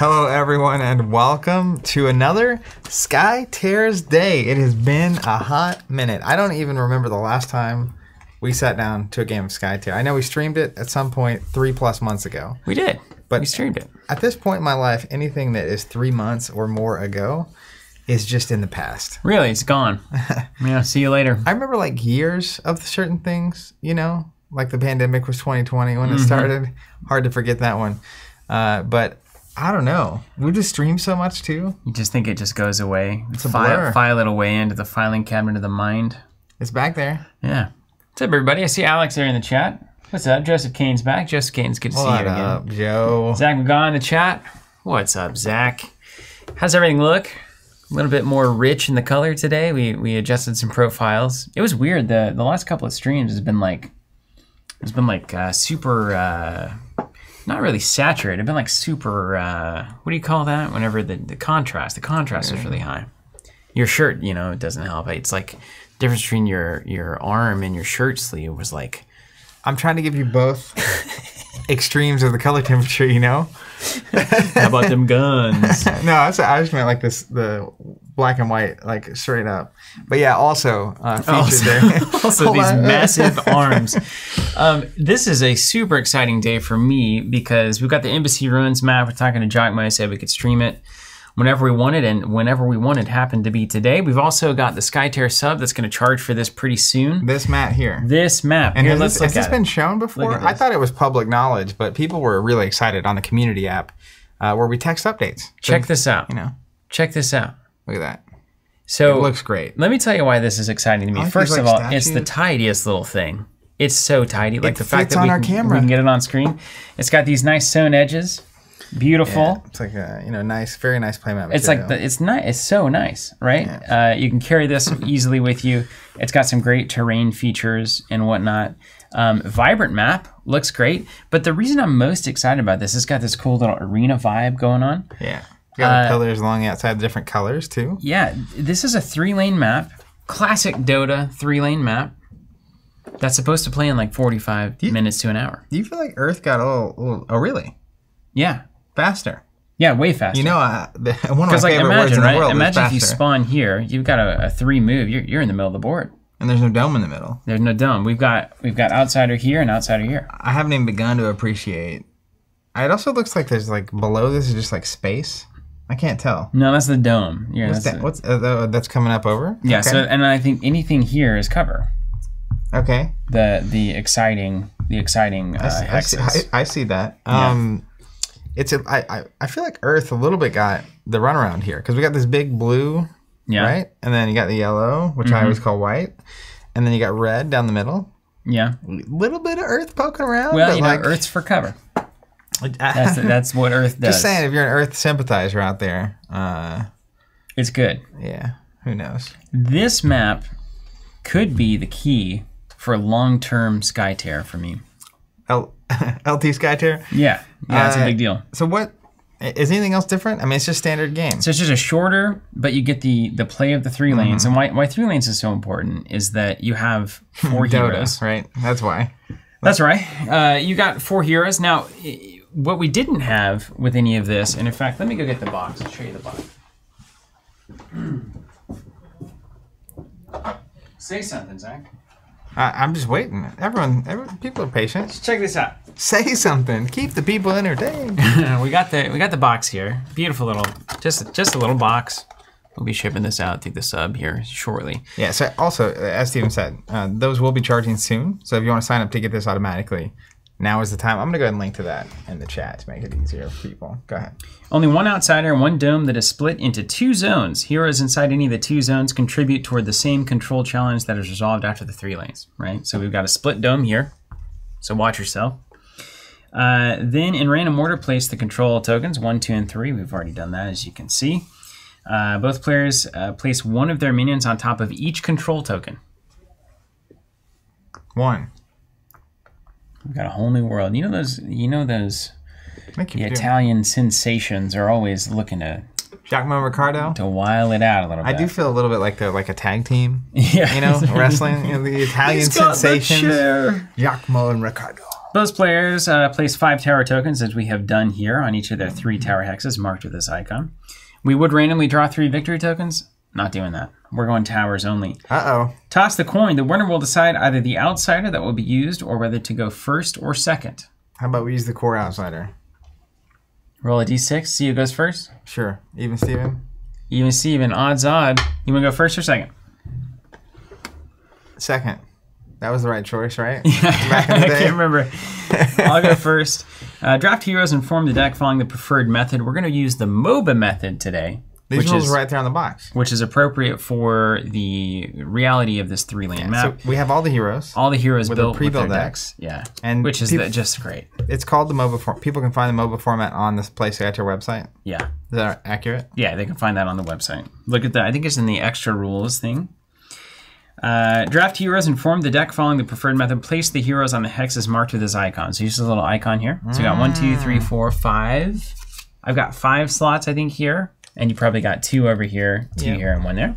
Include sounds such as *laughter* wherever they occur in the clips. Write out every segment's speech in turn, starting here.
Hello, everyone, and welcome to another Sky Tears Day. It has been a hot minute. I don't even remember the last time we sat down to a game of Skytear. I know we streamed it at some point three plus months ago. We did, But- we streamed it. At this point in my life, anything that is three months or more ago is just in the past. Really, it's gone. *laughs* yeah, see you later. I remember like years of certain things, you know, like the pandemic was 2020 when it started. Hard to forget that one. Uh, but I don't know. We just stream so much too. You just think it just goes away. It's a blur. file, file it away into the filing cabinet of the mind. It's back there. Yeah. What's up, everybody? I see Alex there in the chat. What's up? Joseph Kane's back. Joseph Kane's good to see What you again. up, Joe? Zach McGaw in the chat. What's up, Zach? How's everything look? A little bit more rich in the color today. We we adjusted some profiles. It was weird. The the last couple of streams has been like it's been like uh, super uh, not really saturated. Been like super uh, what do you call that? Whenever the, the contrast, the contrast is really high. Your shirt, you know, it doesn't help. It's like difference between your your arm and your shirt sleeve was like I'm trying to give you both *laughs* extremes of the color temperature, you know? how about them *laughs* guns? No, I just meant like this the black and white, like straight up. But yeah, also uh, *laughs* featured *laughs* Also- there. also these massive *laughs* arms. Um, this is a super exciting day for me because we've got the Embassy Ruins map. We're talking to Giacomo, said we could stream it whenever we wanted, and whenever we wanted happened to be today. We've also got the Skytear sub that's going to charge for this pretty soon. This mat here. This map. And Here, has let's this, has this been it. shown before? I thought it was public knowledge, but people were really excited on the community app uh, where we text updates. So, Check this out. You know, Check this out. Look at that. So It looks great. Let me tell you why this is exciting to me. like these, First like, of all, it's the tidiest little thing. It's so tidy. Like It the fact that on we, can, camera. we can get it on screen. It's got these nice sewn edges. Beautiful. It's like a you know nice, very nice playmat. It's like the, it's nice. It's so nice, right? Uh, you can carry this *laughs* easily with you. It's got some great terrain features and whatnot. Um, vibrant map looks great, but the reason I'm most excited about this, it's got this cool little arena vibe going on. yeah. Got the uh, pillars along the outside, different colors too. Yeah, this is a three lane map, classic Dota three lane map. That's supposed to play in like 45 minutes to an hour. Do you feel like Earth got a little, little oh really Yeah, faster? yeah, way faster. You know, uh, the, *laughs* one of my like favorite words imagine in the right? world Imagine if you spawn here, you've got a, a three move. You're, you're in the middle of the board. and there's no dome in the middle. There's no dome. We've got we've got outsider here and outsider here. I haven't even begun to appreciate. It also looks like there's like below this is just like space. I can't tell. No, that's the dome. Yeah, What's that's that? What's uh, uh, that's coming up over? yeah. Okay. So and I think anything here is cover. okay. The the exciting the exciting uh, I see, hexes. I, I see that. Um, it's a, I, I, I feel like Earth a little bit got the runaround here because we got this big blue, yeah. right? And then you got the yellow, which I always call white, and then you got red down the middle. Yeah. Little bit of Earth poking around. Well, you know, like, Earth's for cover. That's *laughs* that's what Earth does. just saying, if you're an Earth sympathizer out there, uh, It's good. yeah, who knows? This map could be the key for long-term Skytear for me. L- *laughs* LT Skytear. Yeah, yeah, it's a Uh, big deal. So what? Is anything else different? I mean, it's just standard game. So it's just a shorter, but you get the the play of the three lanes. And why why three lanes is so important is that you have four *laughs* heroes. Right? That's why. That's right. Uh, you got four heroes. Now, what we didn't have with any of this, and in fact, let me go get the box. I'll show you the box. *clears throat* Say something, Zach. I, I'm just waiting. Everyone, everyone, people are patient. Check this out. Say something. Keep the people entertained. *laughs* we got the we got the box here. Beautiful little, just just a little box. We'll be shipping this out through the sub here shortly. yeah. So also, as Steven said, uh, those will be charging soon. So if you want to sign up to get this automatically, now is the time. I'm gonna go ahead and link to that in the chat to make it easier for people. Go ahead. Only one outsider and one dome that is split into two zones. Heroes inside any of the two zones contribute toward the same control challenge that is resolved after the three lanes, right? So we've got a split dome here. So watch yourself. Uh, then in random order, place the control tokens one, two, and three. We've already done that, as you can see. Uh, both players uh, place one of their minions on top of each control token. One. We've got a whole new world. You know those. You know those. You. The Italian sensations are always looking to Giacomo Riccardo. to while it out a little bit. I do feel a little bit like they're like a tag team. *laughs* Yeah, You know, wrestling. You know, the *laughs* Italian the sensations. chair. Giacomo and Riccardo. Those players uh, place five tower tokens, as we have done here, on each of their three tower hexes marked with this icon. We would randomly draw three victory tokens. Not doing that. We're going towers only. Uh oh. Toss the coin. The winner will decide either the outsider that will be used or whether to go first or second. How about we use the core outsider? Roll a d6. See who goes first. Sure. Even Steven? Even Steven, odds odd. You want to go first or second? Second. That was the right choice, right? *laughs* Yeah, I in the day. can't remember. *laughs* I'll go first. Uh, draft heroes and form the deck following the preferred method. We're going to use the MOBA method today, These which rules is are right there on the box. which is appropriate for the reality of this three lane So map. we have all the heroes. All the heroes a built with their pre-built decks. Yeah, And which is the, just great. It's called the MOBA form. People can find the MOBA format on this Play Skytear website. Yeah, Is that accurate? yeah, they can find that on the website. Look at that. I think it's in the extra rules thing. Uh, draft heroes and form the deck following the preferred method. Place the heroes on the hexes marked with this icon. So use this little icon here. So you got one, two, three, four, five. I've got five slots, I think, here. And you probably got two over here, two Yep. here, and one there.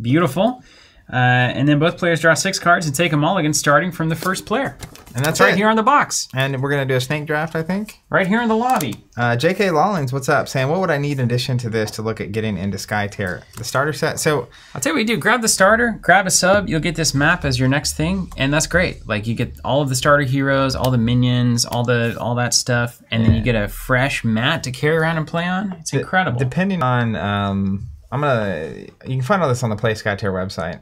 Beautiful. Uh, and then both players draw six cards and take a mulligan starting from the first player. And that's Right it. here on the box. And we're going to do a snake draft, I think. Right here in the lobby. Uh, J.K. Lawlings, what's up? Saying, what would I need in addition to this to look at getting into Skytear? The starter set. So, I'll tell you what you do. Grab the starter, grab a sub, you'll get this map as your next thing, and that's great. Like you get all of the starter heroes, all the minions, all the all that stuff, and then you get a fresh mat to carry around and play on. It's incredible. depending on, um, I'm gonna. You can find all this on the Play Sky Skytear website.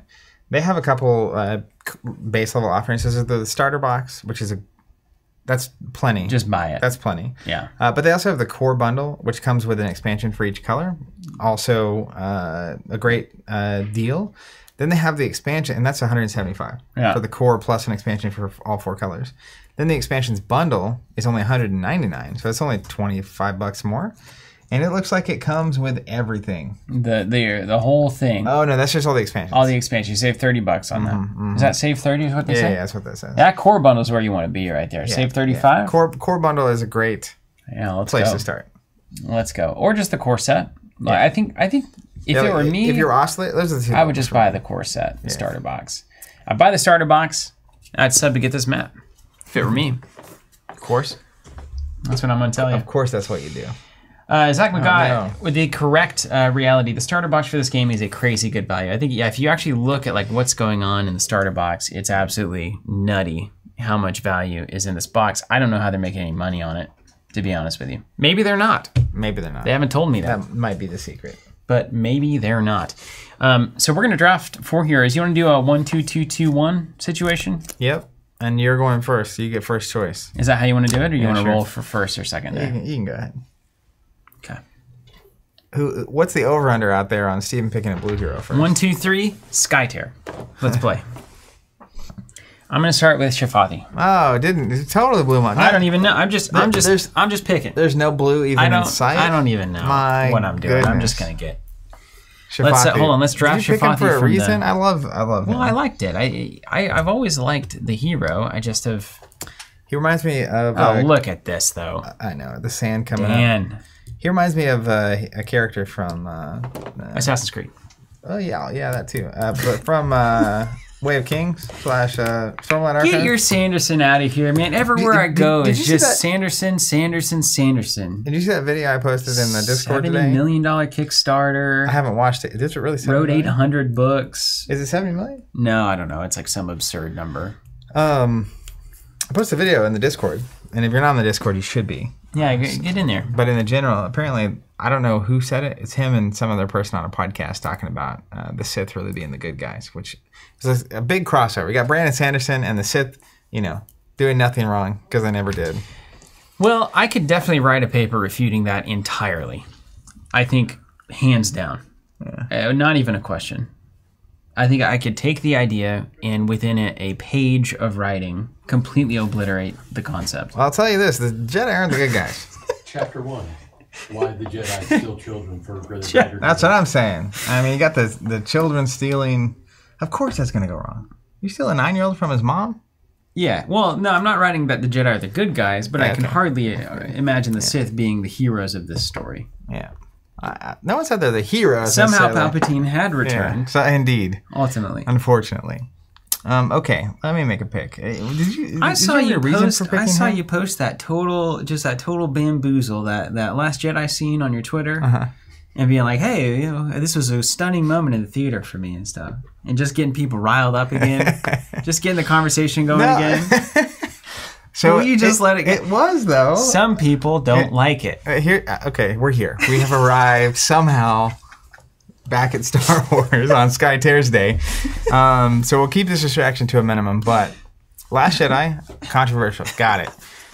They have a couple uh, base level offerings. This is the starter box, which is a that's plenty. Just buy it. that's plenty. yeah. Uh, but they also have the core bundle, which comes with an expansion for each color. Also, uh, a great uh, deal. Then they have the expansion, and that's 175 Yeah. for the core plus an expansion for all four colors. Then the expansions bundle is only 199, so it's only 25 bucks more. And it looks like it comes with everything. The the the whole thing, Oh no, that's just all the expansions. all the expansions. You save thirty bucks on that. Mm-hmm, is mm-hmm. that save thirty? Is what they yeah, say? yeah, that's what that says. That core bundle is where you want to be right there. Yeah, save yeah. thirty five. Core core bundle is a great Yeah, let's place go. to start. Let's go. Or just the core set. Like, I think I think if Yeah, it were me, if you're oscillate, those are the two. I would just buy the core set, the starter box. I'd buy the starter box. I'd sub to get this map. If it were me, of course, that's what I'm going to tell you. of course, that's what you do. Uh, Zach McGuy, no. with the correct uh, reality, the starter box for this game is a crazy good value. I think, yeah, if you actually look at like what's going on in the starter box, it's absolutely nutty how much value is in this box. I don't know how they're making any money on it, to be honest with you. Maybe they're not. Maybe they're not. They haven't told me that. That might be the secret. but maybe they're not. Um, so we're gonna draft four heroes. You want to do a one, two, two, two, one situation? Yep. And you're going first. So you get first choice. Is that how you want to do it, or you want to sure. roll for first or second You can, you can go ahead. Who? What's the over under out there on Steven picking a blue hero first? One, two, three. Skytear. Let's play. I'm gonna start with Shafati. Oh, it didn't it totally blew my. I don't even know. I'm just. I'm just. I'm just picking. There's no blue even I in sight. I don't even know My what I'm doing. I'm just gonna get. Let's, uh, hold on, let's draft Did you pick him Shafati for a from the- reason. I love. I love him. Well, I liked it. I, I I've always liked the hero. I just have. he reminds me of. Oh, Uh, look at this though. I know the sand coming up. He reminds me of uh, a character from. Uh, uh, Assassin's Creed. oh yeah, yeah, that too. Uh, but from uh, *laughs* Way of Kings slash uh, Stormlight Archive. Get your Sanderson out of here, man. Everywhere Did- I go did- did is just Sanderson, Sanderson, Sanderson. Did you see that video I posted in the Discord today? million dollar Kickstarter. I haven't watched it. Is it really 70 Wrote eight hundred books. Is it 70 million? No, I don't know. It's like some absurd number. Um, I posted a video in the Discord, and if you're not on the Discord, you should be. Yeah, get, get in there. But in the general, apparently, I don't know who said it. It's him and some other person on a podcast talking about uh, the Sith really being the good guys, which is a, big crossover. We got Brandon Sanderson and the Sith, you know, doing nothing wrong because they never did. Well, I could definitely write a paper refuting that entirely. I think hands down. Uh, not even a question. I think I could take the idea and within it, a page of writing completely obliterate the concept. Well, I'll tell you this: the Jedi aren't the good guys. *laughs* Chapter one. Why the Jedi steal children for greater *laughs* greater That's what I'm saying. I mean, you got the the children stealing. Of course, that's gonna go wrong. You steal a nine year old from his mom? Yeah, well, no, I'm not writing that the Jedi are the good guys, but I can okay. hardly uh, imagine the Sith being the heroes of this story. Yeah. I, no one said they're the heroes. Somehow. Palpatine had Yeah. returned, So indeed, ultimately. unfortunately. Um, okay, let me make a pick. Uh, Did you? I saw you reason post. for I saw him? you post that total, just that total bamboozle that that Last Jedi scene on your Twitter, Uh-huh. and being like, "Hey, you know, this was a stunning moment in the theater for me and stuff," and just getting people riled up again, *laughs* just getting the conversation going No. again. *laughs* So Will you just let it go? It was though. Some people don't like it. Uh, here, uh, okay, we're here. We have arrived somehow back at Star *laughs* Wars on Sky Tears Day. Um, so we'll keep this distraction to a minimum. But Last Jedi, controversial, got it.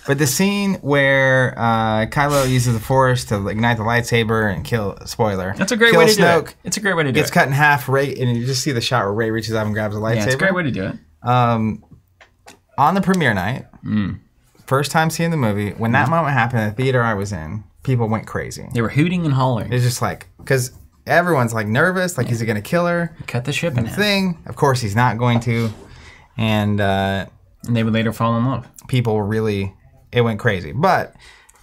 But the scene where uh, Kylo uses the Force to ignite the lightsaber and kill spoiler. That's a great way to do it. It's a great way to do Gets it. cut in half. Rey, and you just see the shot where Rey reaches out and grabs the lightsaber. Yeah, it's a great way to do it. um, on the premiere night, first time seeing the movie, when that moment happened in the theater I was in, people went crazy. They were hooting and hollering. It's just like because everyone's like nervous, like is he gonna kill her? Cut the ship in half, Thing, of course he's not going to, and uh, and they would later fall in love. people were really it went crazy. But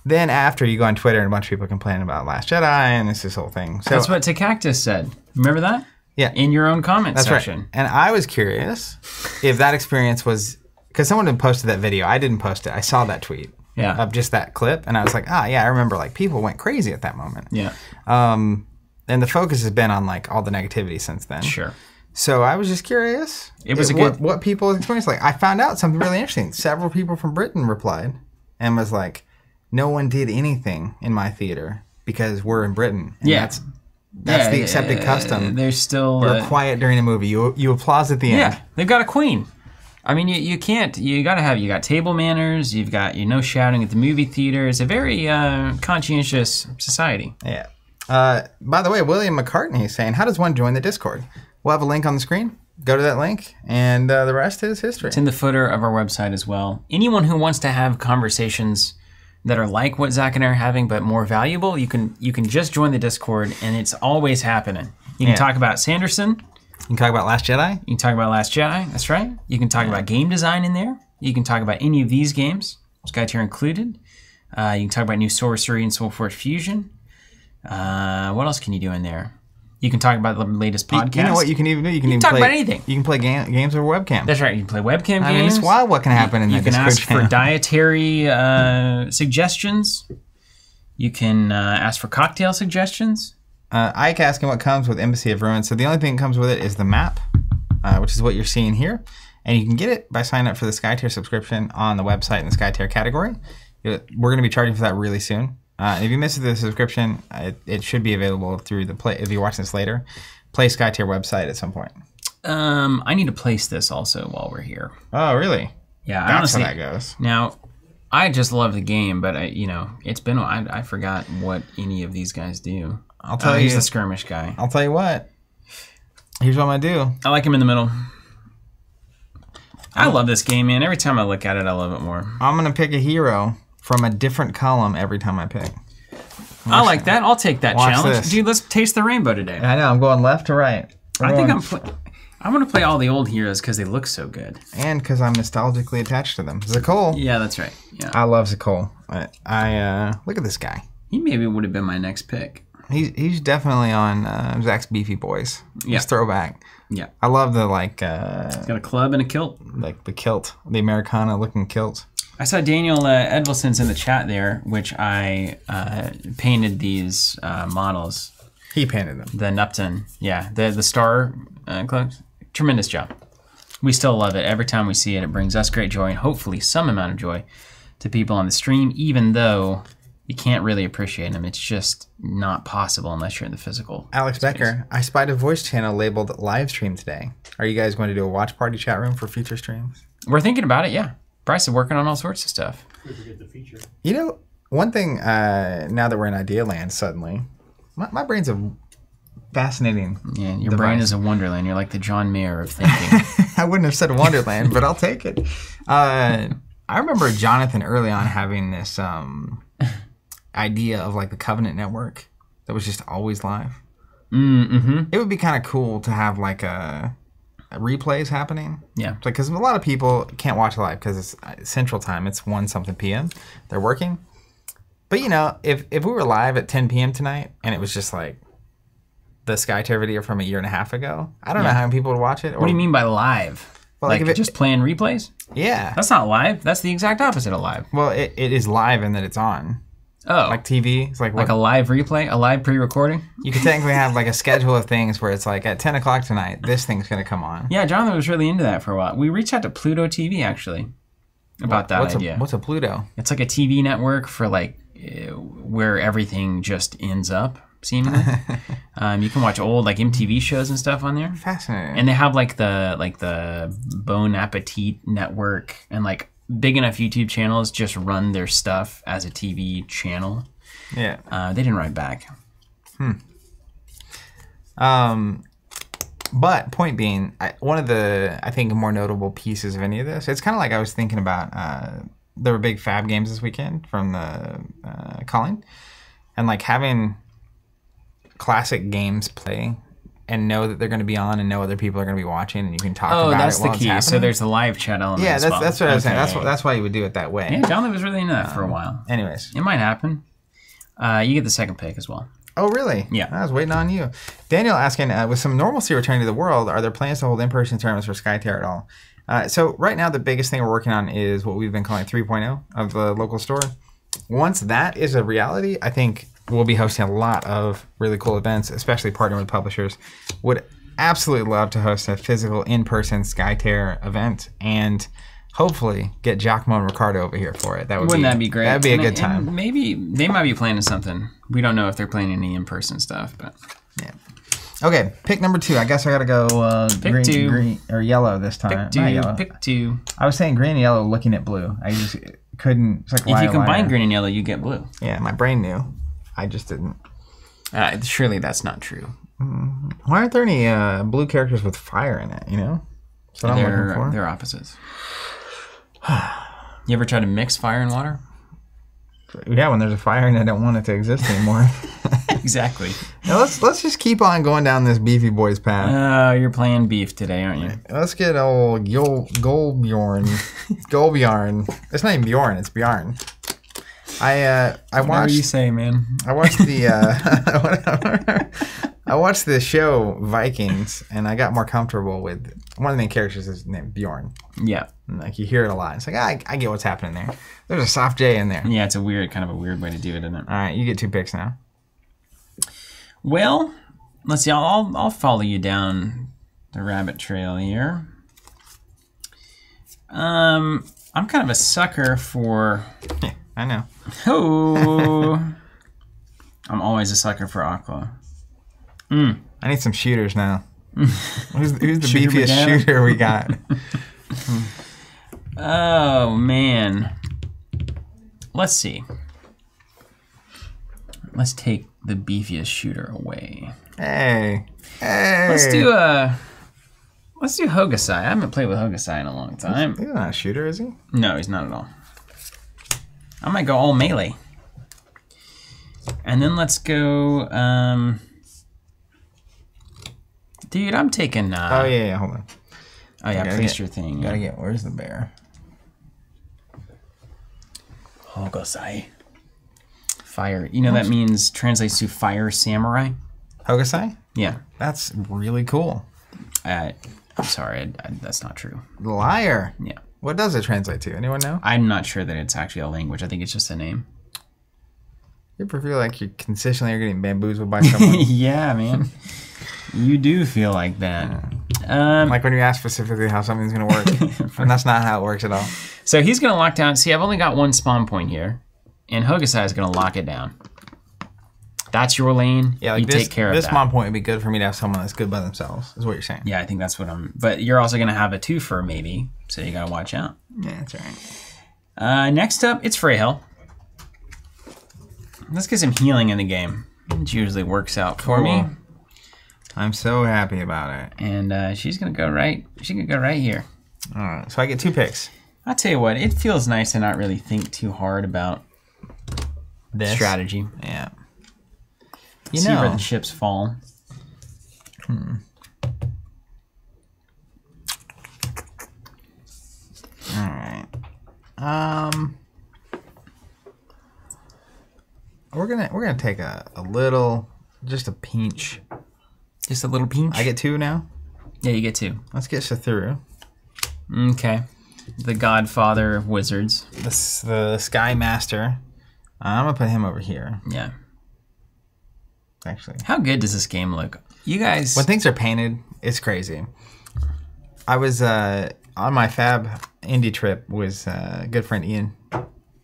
then after you go on Twitter and a bunch of people complain about Last Jedi and it's this whole thing. So That's what Takactus said. Remember that? Yeah. In your own comment That's section. right. And I was curious if that experience was because someone had posted that video. I didn't post it. I saw that tweet Yeah. of just that clip, and I was like, ah, yeah, I remember. Like people went crazy at that moment. Yeah. Um, and the focus has been on like all the negativity since then. Sure. So I was just curious. It was a what, good- what people experienced. Like I found out something really interesting. Several people from Britain replied and was like, "No one did anything in my theater because we're in Britain." And Yeah. That's that's Yeah, the accepted uh, custom. There's still. You're uh, quiet during a movie. You you applause at the end. yeah, they've got a queen. I mean, you, you can't. You got to have. You got table manners. You've got you know shouting at the movie theater. It's a very uh, conscientious society. Yeah. Uh, by the way, William McCartney is saying, "How does one join the Discord?" We'll have a link on the screen. Go to that link, and uh, the rest is history. It's in the footer of our website as well. Anyone who wants to have conversations that are like what Zach and I are having, but more valuable, you can you can just join the Discord, and it's always happening. You can Yeah. talk about Sanderson. You can talk about Last Jedi. You can talk about Last Jedi. That's right. You can talk about game design in there. You can talk about any of these games, Skytear included. Uh, you can talk about new sorcery and Soulforge Fusion. Uh, what else can you do in there? You can talk about the latest podcast. You know what you can even do? You can even talk play about anything. You can play ga- games over webcam. That's right. You can play webcam I mean, games. it's wild what can happen in you that can ask for dietary uh, suggestions. You can uh, ask for cocktail suggestions. Uh, Ike asking what comes with Embassy of Ruins. So the only thing that comes with it is the map, uh, which is what you're seeing here, and you can get it by signing up for the Skytear subscription on the website in the Skytear category. We're going to be charging for that really soon. Uh, if you missed the subscription, it, it should be available through the play. If you're watching this later, play SkyTier website at some point. Um, I need to place this also while we're here. Oh, really? Yeah, I That's honestly, how that goes. Now, I just love the game, but I, you know, it's been I, I forgot what any of these guys do. I'll tell Oh, you. he's the skirmish guy. I'll tell you what. Here's what I'm gonna do. I like him in the middle. I love this game, man. Every time I look at it, I love it more. I'm gonna pick a hero from a different column every time I pick. I like that. I'll take that Watch challenge, this. dude. Let's taste the rainbow today. I know. I'm going left to right. I think I'm. I want to play all the old heroes because they look so good. and because I'm nostalgically attached to them. Zakol. Yeah, that's right. Yeah, I love Zakol. I, I uh, look at this guy. he maybe would have been my next pick. He's he's definitely on uh, Zach's Beefy Boys. Yeah. He's throwback. Yeah, I love the like uh, got a club and a kilt. like the kilt, the Americana looking kilt. I saw Daniel uh, in the chat there, which I uh, painted these uh, models. He painted them. The Nupton, yeah, the the star uh. Tremendous job. We still love it. Every time we see it, it brings us great joy and hopefully some amount of joy to people on the stream, even though you can't really appreciate them. It's just not possible unless you're in the physical. Alex Becker, I spied a voice channel labeled live stream today. Are you guys going to do a watch party chat room for future streams? We're thinking about it, yeah. Bryce is working on all sorts of stuff. Could forget the feature. You know, one thing. Uh, now that we're in Idea Land, suddenly, my, my brain's a fascinating. Yeah, your brain is a wonderland. You're like the John Mayer of thinking. *laughs* I wouldn't have said Wonderland, but I'll take it. Uh, I remember Jonathan early on having this um, idea of like the Covenant Network that was just always live. mm-hmm. It would be kind of cool to have like a, a replays happening. Yeah. Like, because a lot of people can't watch live because it's uh, Central Time. It's one something p.m. They're working. But you know, if if we were live at 10 p.m. tonight and it was just like the Skytear video from a year and a half ago, I don't know how many people would watch it. Or What do you mean by live? Well, like if it- just playing replays. yeah. That's not live. That's the exact opposite of live. Well, it, it is live and that it's on. Oh, Like TV, it's like, like what, a live replay, a live pre-recording. you could technically have like a schedule of things where it's like at 10 o'clock tonight, this thing's going to come on. Yeah, Jonathan was really into that for a while. We reached out to Pluto TV actually about that what's idea. A, what's a Pluto? It's like a TV network for like uh, where everything just ends up. Seemingly, *laughs* um, you can watch old like MTV shows and stuff on there, Fascinating. and they have like the like the Bon Appetit network and like big enough YouTube channels just run their stuff as a TV channel. yeah. Uh, they didn't write back. Hmm. Um, but point being, I, one of the I think more notable pieces of any of this, it's kind of like I was thinking about. Uh, there were big Fab games this weekend from the uh, calling, and like having classic games play and know that they're going to be on and know other people are going to be watching and you can talk Oh, about that's it the while it's key. So there's a live chat element. yeah, that's well. that's what I was saying. That's that's why you would do it that way. Yeah, Jonathan was really into that for a while. Anyways, It might happen. Uh, you get the second pick as well. Oh, really? Yeah. I was waiting on you. Daniel asking, uh, with some normalcy returning to the world, are there plans to hold in-person tournaments for Skytear at all? Uh, so right now, the biggest thing we're working on is what we've been calling 3.0 of the local store. Once that is a reality, I think we'll be hosting a lot of really cool events, especially partnering with publishers. Would absolutely love to host a physical in-person Skytear event and hopefully get Giacomo and Riccardo over here for it. That would Wouldn't be, that be great? That'd be a And- good and time. maybe they might be planning something. We don't know if they're planning any in-person stuff, but Yeah. Okay, pick number two. I guess I gotta go uh, Pick green, two. green or yellow this time. pick Not two. yellow. Pick two. I was saying green and yellow, looking at blue. I just couldn't. It's like If you combine green and yellow, you get blue. yeah, my brain knew. I just didn't. Uh, surely that's not true. Why aren't there any uh, blue characters with fire in it? You know, what I'm looking They're for. they're opposites. you ever try to mix fire and water? Yeah, when there's a fire and I don't want it to exist anymore. *laughs* *laughs* Exactly. now let's let's just keep on going down this beefy boys path. Oh, you're playing beef today, aren't you? Let's get old Yol Golbjorn. *laughs* Golbjorn. It's not even Bjorn. It's Bjorn. I uh I Whatever watched you say, man. I watched the uh, *laughs* *laughs* I watched the show Vikings, and I got more comfortable with one of the main characters is named Bjorn. Yeah. And, like you hear it a lot. It's like I, I get what's happening there. There's a soft J in there. Yeah, it's a weird, kind of a weird way to do it, isn't it? All right, you get two picks now. Well, let's see. I'll, I'll, I'll follow you down the rabbit trail here. Um, I'm kind of a sucker for. Yeah, *laughs* I know. Oh, I'm always a sucker for Aqua. Hmm. I need some shooters now. *laughs* who's, who's the Shooter beefiest shooter we got? *laughs* Oh man. Let's see. Let's take the beefiest shooter away. hey, hey. Let's do a. Let's do Hokusai. I haven't played with Hokusai in a long time. He's not a shooter, is he? No, he's not at all. I might go all melee. And then let's go. Um, dude, I'm taking. Uh, Oh yeah, yeah. Hold on. Oh yeah, place get- your thing. Gotta get. Where's the bear? Hogosai. Fire. You know that means translates to fire samurai. Hokusai. Yeah. That's really cool. Uh, I'm sorry, I, I, that's not true. Liar. Yeah. What does it translate to? Anyone know? I'm not sure that it's actually a language. I think it's just a name. You ever feel like you consistently are getting bamboozled by someone? *laughs* yeah, man. you do feel like that. Um, like when you ask specifically how something's gonna work, *laughs* and that's not how it works at all. so he's going to lock down. See, I've only got one spawn point here, and Hokusai is going to lock it down. That's your lane. Yeah, like you this, take care of this mom point would be good for me to have someone that's good by themselves. Is what you're saying? Yeah, I think that's what I'm. But you're also going to have a twofer maybe, so you got to watch out. Yeah, that's right. Uh, next up, it's Freyhel. Let's get some healing in the game. It usually works out for me. I'm so happy about it. And uh, she's gonna go right. She's gonna go right here. All right, so I get two picks. I'll tell you what. It feels nice to not really think too hard about This strategy. Yeah. You See where the ships fall. all right. Um, we're gonna we're gonna take a, a little, just a pinch. Just a little pinch. I get two now. yeah, you get two. Let's get Sathuru. Okay. The godfather of wizards. The, the Sky Master. I'm gonna put him over here. Yeah. Actually, How good does this game look? You guys. when things are painted, it's crazy. I was uh, on my Fab indie trip with uh, good friend Ian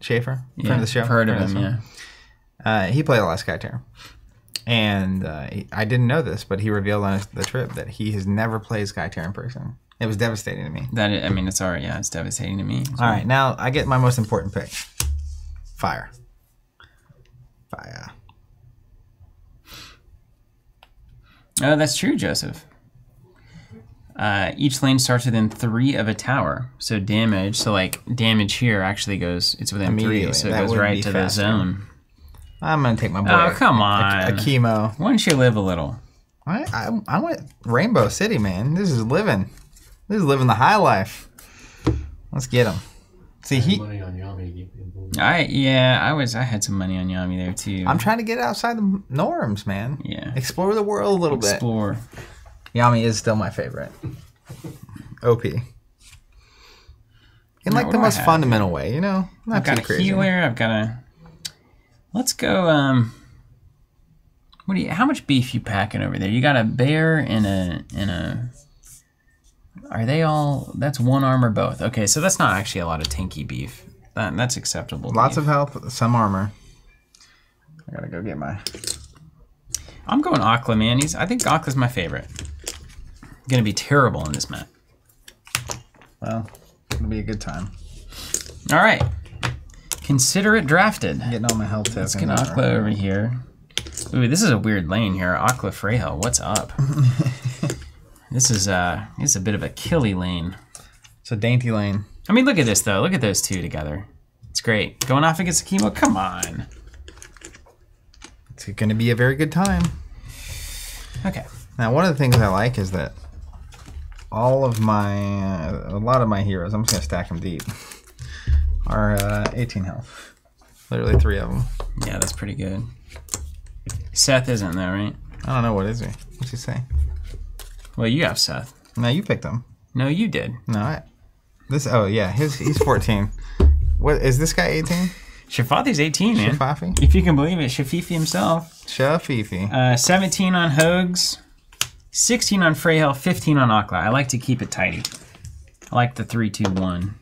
Schaefer, friend of the show. I've heard of him, yeah. Uh, he played a lot of Skyterra. And uh, he- I didn't know this, but he revealed on the trip that he has never played Skyterra in person. It was devastating to me. That I mean, it's alright. Yeah, it's devastating to me. All right, now I get my most important pick. Fire. Fire. Oh, that's true, Joseph. Uh, each lane starts within three of a tower, so damage. So like damage here actually goes. It's within three, so it That goes right to faster. the zone. I'm gonna take my boy. Oh come a, on! a chemo. Why don't you live a little? I, I I went Rainbow City, man. This is living. This is living the high life. Let's get him. See, he. Money on Yami. to keep people- I yeah, I was. I had some money on Yami there too. I'm trying to get outside the norms, man. Yeah. Explore the world a little bit. explore. Yami is still my favorite. OP. In Now, like the most fundamental way, you know? Not I've got a crazy. healer. I've got a. Let's go. Um. What do you? How much beef you packing over there? You got a bear and a and a. Are they all? That's one arm or both. Okay, so that's not actually a lot of tanky beef. That, that's acceptable. Lots beef. of health, some armor. I gotta go get my. I'm going Aqua, man. He's. I think Aqua's my favorite. Gonna be terrible in this map. Well, it'll be a good time. All right. Consider it drafted. Getting all my health tokens. Let's get Aqua over here. Ooh, this is a weird lane here. Aqua Freyhel, what's up? *laughs* this is uh this is a bit of a killy lane. It's a dainty lane. I mean, look at this though. Look at those two together. It's great. Going off against Akimo, come on. It's gonna be a very good time. Okay. Now, one of the things I like is that all of my, uh, a lot of my heroes, I'm just gonna stack them deep, *laughs* are uh, 18 health. Literally three of them. Yeah, that's pretty good. Seth isn't though, right? I don't know what is he. What's he say? Well, you have Seth. No, you picked him. No, you did. No, I, this. Oh yeah, his he's 14. What is this guy 18? Shafathi's 18, man. Shafafi? If you can believe it, Shafifi himself. Shafifi. Uh, 17 on Hogs, 16 on Freyhel, 15 on Akla. I like to keep it tidy. I like the 3 2 1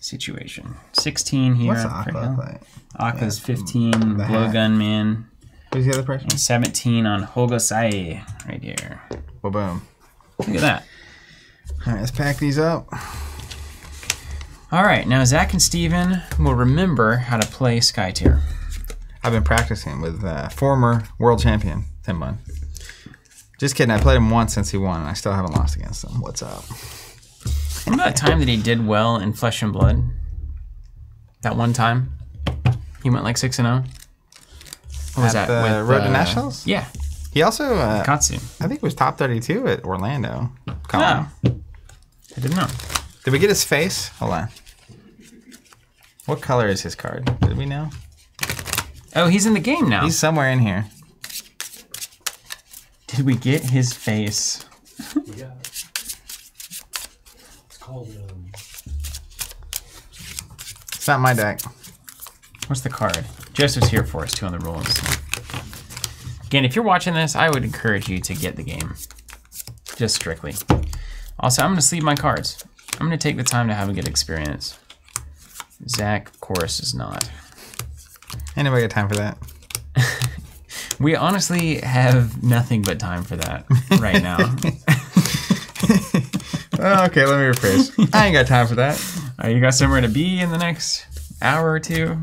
situation. 16 here What's the on Aqua Freyhel. play? Aka's 15. Blowgun Man, Who's the other person? and 17 on Hogosai right here. Well, boom. Look at that. All right, let's pack these up. All right, now Zach and Steven will remember how to play Skytear. I've been practicing with uh, former world champion Tim Bun. Just kidding. I played him once since he won, and I still haven't lost against him. What's up? Remember that time that he did well in Flesh and Blood? That one time? He went like 6 and 0? What was At that? the Road to uh, Nationals? Yeah, He also, uh, Katsu. I think, was top 32 at Orlando. Colin. Oh. I didn't know. Did we get his face? Hold on. What color is his card? Did we know? Oh, he's in the game now. He's somewhere in here. Did we get his face? We got it. It's called, um, It's not my deck. What's the card? Joseph's here for us too on the rules. Again, if you're watching this, I would encourage you to get the game. Just strictly. Also, I'm going to sleeve my cards. I'm going to take the time to have a good experience. Zach, of course, is not. Anybody got time for that? *laughs* We honestly have nothing but time for that right now. *laughs* Okay, let me rephrase. I ain't got time for that. Uh, you got somewhere to be in the next hour or two?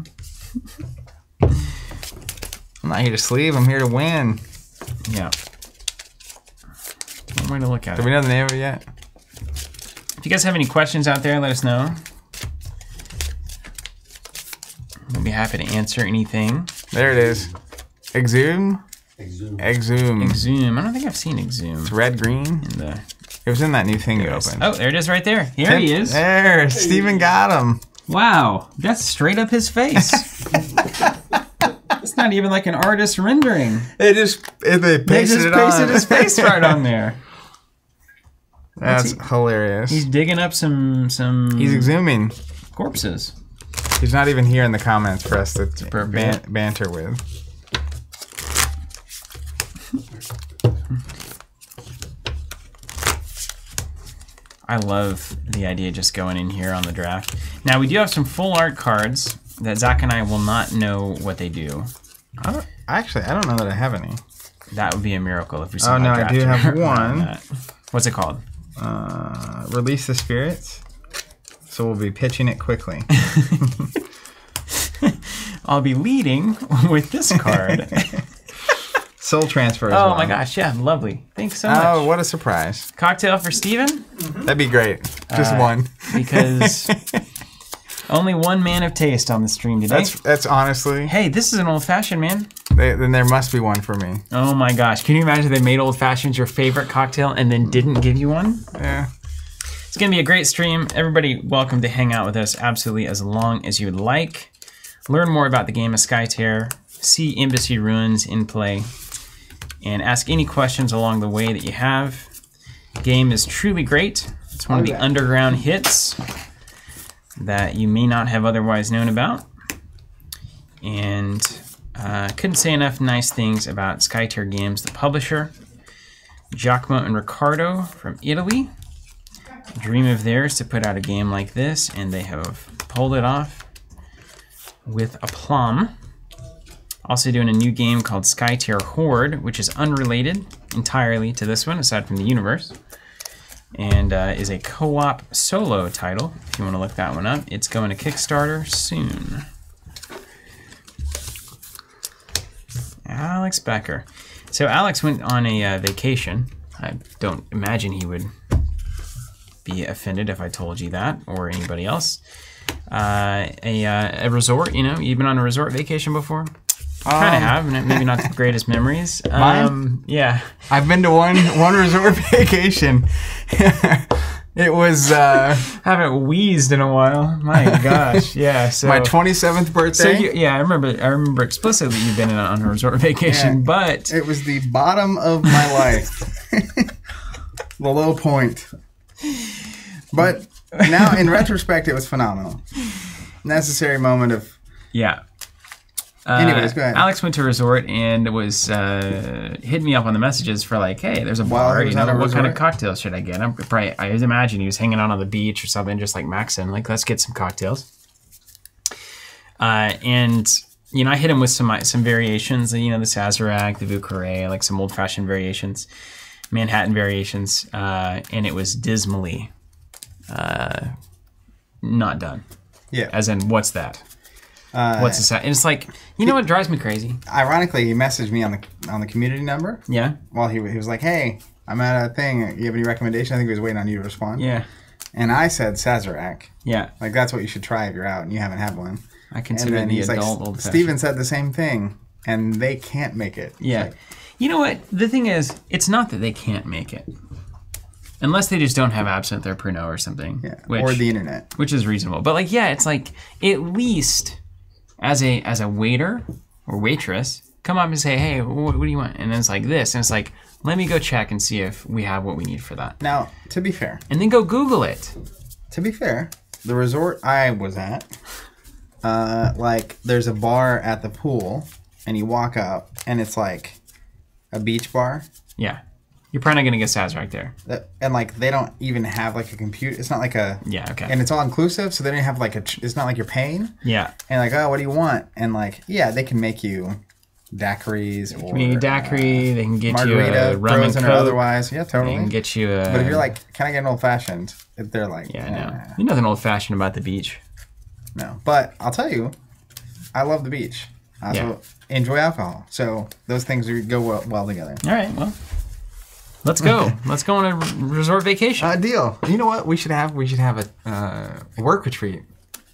I'm not here to sleep. I'm here to win. Yeah. One way to look at Do it. we know the name of it yet? If you guys have any questions out there, let us know. We'll be happy to answer anything. There it is. Exhume? Exhume. Exhume. Exhume. I don't think I've seen Exhume It's Red green. in the. It was in that new thing you opened. Oh, there it is right there. Here he is. There, Steven got him. Wow, that's straight up his face. *laughs* it's not even like an artist rendering. They just it, they pasted They just it pasted on. his face right on *laughs* there. That's hilarious. He's digging up some some He's exhuming. corpses. He's not even here in the comments for us to ban- banter with. I love the idea just going in here on the draft. Now we do have some full art cards that Zach and I will not know what they do. I don't, actually, I don't know that I have any. That would be a miracle if we Oh, somehow no, I do have *laughs* one. What's it called? Uh, release the spirits. So we'll be pitching it quickly. *laughs* I'll be leading *laughs* with this card. Soul transfer. As oh well. my gosh, yeah, lovely. Thanks so much. Oh, what a surprise! Cocktail for Steven? That'd be great. Just Uh, one. Because *laughs* only one man of taste on the stream today. That's that's honestly. hey, this is an old fashioned man. They, then there must be one for me. Oh my gosh. Can you imagine they made old fashions your favorite cocktail and then didn't give you one? Yeah. It's going to be a great stream. Everybody, welcome to hang out with us absolutely as long as you would like. Learn more about the game of Skytear, see Embassy Ruins in play, and ask any questions along the way that you have. Game is truly great. It's one of the underground hits that you may not have otherwise known about. And uh, couldn't say enough nice things about Skytear Games, the publisher. Giacomo and Riccardo from Italy dream of theirs to put out a game like this, and they have pulled it off with aplomb. Also doing a new game called Skytear Horde, which is unrelated entirely to this one, aside from the universe, and uh, is a co-op solo title. If you want to look that one up, it's going to Kickstarter soon. Alex Becker. So Alex went on a uh, vacation. I don't imagine he would be offended if I told you that or anybody else. Uh, a, uh, a resort, you know, you've been on a resort vacation before? Kind of have, maybe not the *laughs* greatest memories. Mine? Um, yeah. I've been to one *laughs* one resort *laughs* vacation. it was uh, Haven't wheezed in a while. My gosh. Yeah. So my 27th So birthday. you, yeah, I remember. I remember explicitly you've been on a resort vacation, Yeah. but it was the bottom of my life. the low point. But now, in retrospect, it was phenomenal. Necessary moment of. yeah. Uh, Anyways, go ahead. Alex went to a resort and was uh, hitting me up on the messages for like, hey, there's a While bar. he was You know, a what kind of resort? cocktails should I get? I'm probably, I imagine he was hanging out on the beach or something, just like Maxon. Like, let's get some cocktails. Uh, and you know, I hit him with some some variations. You know, the Sazerac, the Vieux like some old fashioned variations, Manhattan variations, uh, and it was dismally uh, not done. Yeah. As in, what's that? Uh, What's this? And it's like, you know what drives me crazy? Ironically, he messaged me on the on the community number Yeah, while he, he was like, "Hey, I'm at a thing. You have any recommendation?" I think he was waiting on you to respond. yeah, And I said Sazerac. yeah. Like that's what you should try if you're out and you haven't had one. I And consider then the he's like, adult old fashioned. Steven said the same thing, and they can't make it. Yeah. Like, You know what? The thing is, it's not that they can't make it. Unless they just don't have absinthe or Pernod or something. yeah. Which, or the internet. which is reasonable. But like, yeah, it's like at least as a as a waiter or waitress, come up and say, hey, what, what do you want? And then it's like this, and it's like, let me go check and see if we have what we need for that, Now, to be fair, and then go Google it. to be fair, the resort I was at, uh, like there's a bar at the pool, and you walk up, and it's like a beach bar, Yeah, you're probably not gonna get Saz right there. that, and like they don't even have like a computer. It's not like a, Yeah. Okay. and it's all inclusive, so they don't have like a. It's not like you're paying, yeah. and like oh, what do you want? And like yeah, they can make you daiquiris or Maybe daiquiri. They can get you a rum and or coke. otherwise. Yeah, They totally. can get you a. But if you're like, can I get an old fashioned? They're like, Yeah, I know. "Eh, There's nothing old fashioned about the beach. no. But I'll tell you, I love the beach. I also enjoy alcohol. So those things are- go well, well together. All right, well, let's go. let's go on a resort vacation. Uh, deal. You know what? We should have we should have a uh, work retreat,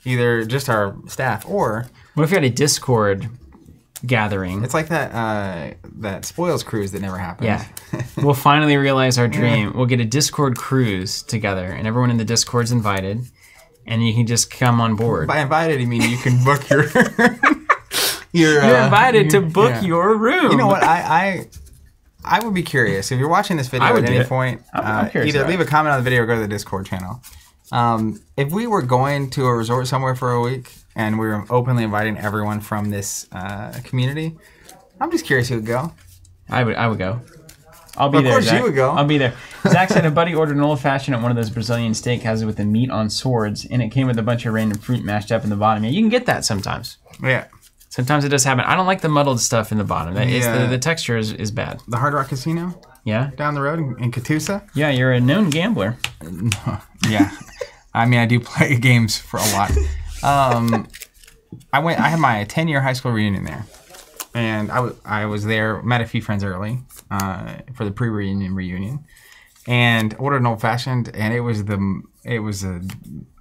either just our staff or what if we had a Discord gathering? it's like that uh, that spoils cruise that never happens. yeah, *laughs* we'll finally realize our dream. We'll get a Discord cruise together, and everyone in the Discord's invited, and you can just come on board. By invited, you mean you can book your *laughs* your. You're uh, invited to book yeah. your room. You know what? I, I would be curious if you're watching this video at any it. point. I'm- I'm uh, either leave it. a comment on the video or go to the Discord channel. Um, if we were going to a resort somewhere for a week and we were openly inviting everyone from this uh, community, I'm just curious who would go. I would I would go. I'll be Of there. course you would go. I'll be there. *laughs* Zach said a buddy ordered an old fashioned at one of those Brazilian steakhouses with the meat on swords, and it came with a bunch of random fruit mashed up in the bottom. Yeah, you can get that sometimes. Yeah, Sometimes it does happen. I don't like the muddled stuff in the bottom. That is Yeah. the, the texture is, is bad. the Hard Rock Casino Yeah. down the road in, in Catoosa. Yeah, you're a known gambler. *laughs* Yeah, I mean I do play *laughs* games for a lot. Um, I went. I had my 10 year high school reunion there, and I, w- I was there. Met a few friends early uh, for the pre reunion reunion, and ordered an old fashioned, and it was the it was a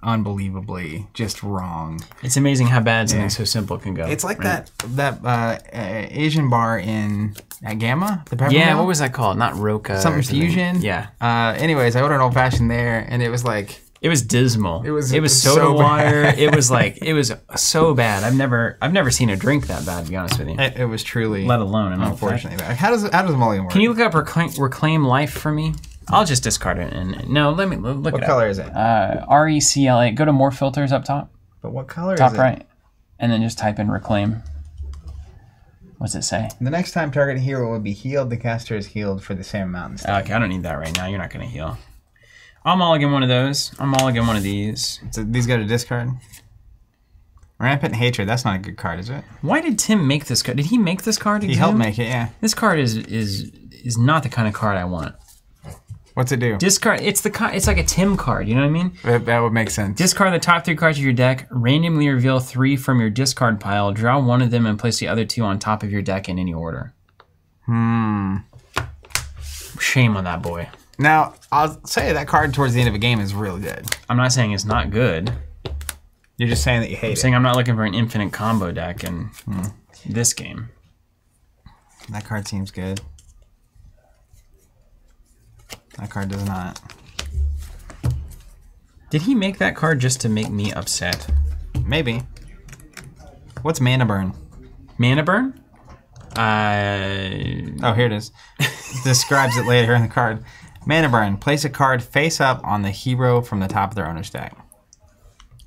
unbelievably just wrong. It's amazing how bad something so simple can go. It's like right? that that uh, uh, Asian bar in at Gamma. The Peppermill. Yeah, what was that called? Not Roca. or something fusion? Yeah. Uh, anyways, I ordered an old fashioned there, and it was like It was dismal. It was- It was soda bad. water. *laughs* it was like it was so bad. I've never I've never seen a drink that bad. To be honest with you. it, it was truly Let alone an old unfortunately bad. How does how does mulligan work? Can you look up reclaim, reclaim life for me? I'll just discard it and no. Let me look what it color up. is it? Uh, R E C L A. Go to more filters up top, But what color top is it? right, and then just type in reclaim. What's it say? The next time target hero will be healed, the caster is healed for the same amount. instead. Okay, I don't need that right now. You're not gonna heal. I'll mulligan one of those. I'll mulligan one of these. So these go to discard. Rampant hatred. That's not a good card, is it? Why did Tim make this card? Did he make this card? He helped make it. Yeah. This card is is is not the kind of card I want. What's it do? Discard. It's the it's like a Tim card. You know what I mean? That, that would make sense. Discard the top three cards of your deck. Randomly reveal three from your discard pile. Draw one of them and place the other two on top of your deck in any order. Hmm. Shame on that boy. Now I'll say that card towards the end of a game is really good. I'm not saying it's not good. You're just saying that you hate I'm it. saying I'm not looking for an infinite combo deck in this game. That card seems good. That card does not. Did he make that card just to make me upset? Maybe. What's mana burn? Mana burn? Uh, Oh, here it is. *laughs* Describes it later in the card. Mana burn. Place a card face up on the hero from the top of their owner's deck.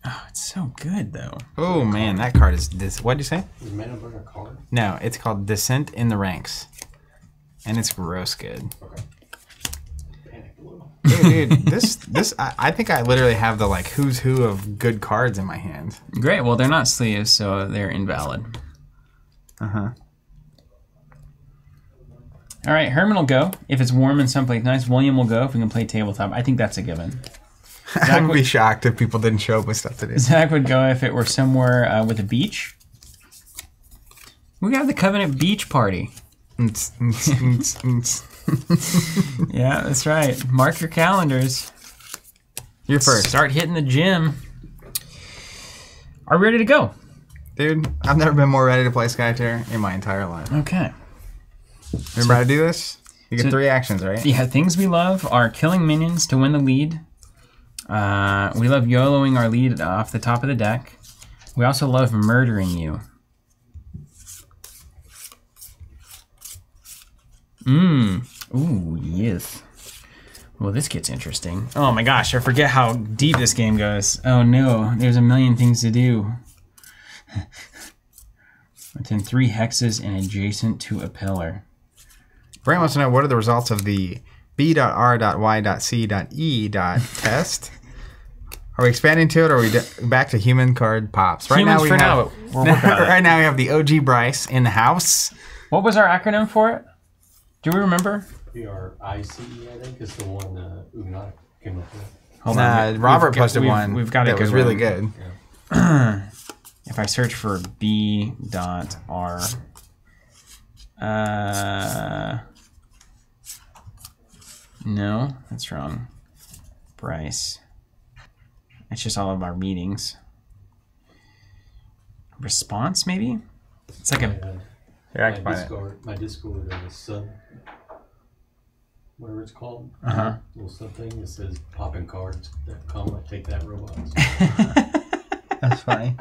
oh, it's so good though. Oh man, that card is this. What'd you say? Is Mana Burn a card? No, it's called Descent in the Ranks, and it's gross good. Okay. Panicked a little. Dude, dude, this this I, I think I literally have the like who's who of good cards in my hand. Great. Well, they're not sleeves, so they're invalid. Uh huh. All right, Herman will go if it's warm and someplace nice. William will go if we can play tabletop. I think that's a given. *laughs* I would be shocked if people didn't show up with stuff to do. Zach would go if it were somewhere uh, with a beach. We have the Covenant Beach Party. *laughs* Yeah, that's right. Mark your calendars. You're first, Start hitting the gym. Are we ready to go? dude. I've never been more ready to play Skytear in my entire life. Okay. Remember how to do this? You get So- three actions, right? Yeah, things we love are killing minions to win the lead. Uh, we love YOLOing our lead off the top of the deck. We also love murdering you. Mmm. Ooh, yes. Well, this gets interesting. Oh my gosh, I forget how deep this game goes. Oh no, there's a million things to do. *laughs* Within three hexes and adjacent to a pillar. Brant wants to know what are the results of the B.R.Y.C.E. test. *laughs* Are we expanding to it, or are we back to human card pops? Right Humans now we for have. now, on *laughs* right now we have the OG Bryce in the house. What was our acronym for it? Do we remember? B R I C E, I think, is the one uh, Ugnaught came up with. Hold Nah, we- Robert we've got- posted we've- one We've got that it. was really good. *clears throat* If I search for B dot R, uh, no, that's wrong. Bryce. It's just all of our meetings. Response, maybe. It's like a. had Here, I my can find it. Discord, my Discord uh, sub, whatever it's called, uh-huh. little something that says popping cards that come like take that robots. *laughs* That's funny.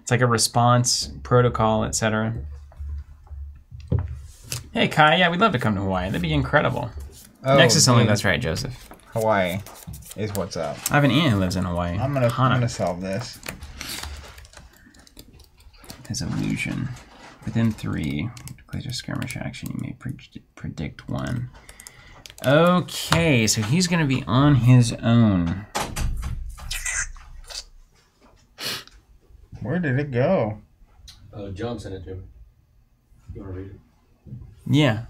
It's like a response protocol, etc. Hey, Kai. Yeah, we'd love to come to Hawaii. That'd be incredible. Oh, Nexus only. dude, That's right, Joseph. Hawaii is what's up. I have an aunt who lives in Hawaii. I'm gonna Hana. I'm gonna solve this. His illusion. Within three, declares a skirmish action. You may pre- predict one. Okay, so he's going to be on his own. Where did it go? Uh, John sent it to me. You want to read it? Yeah.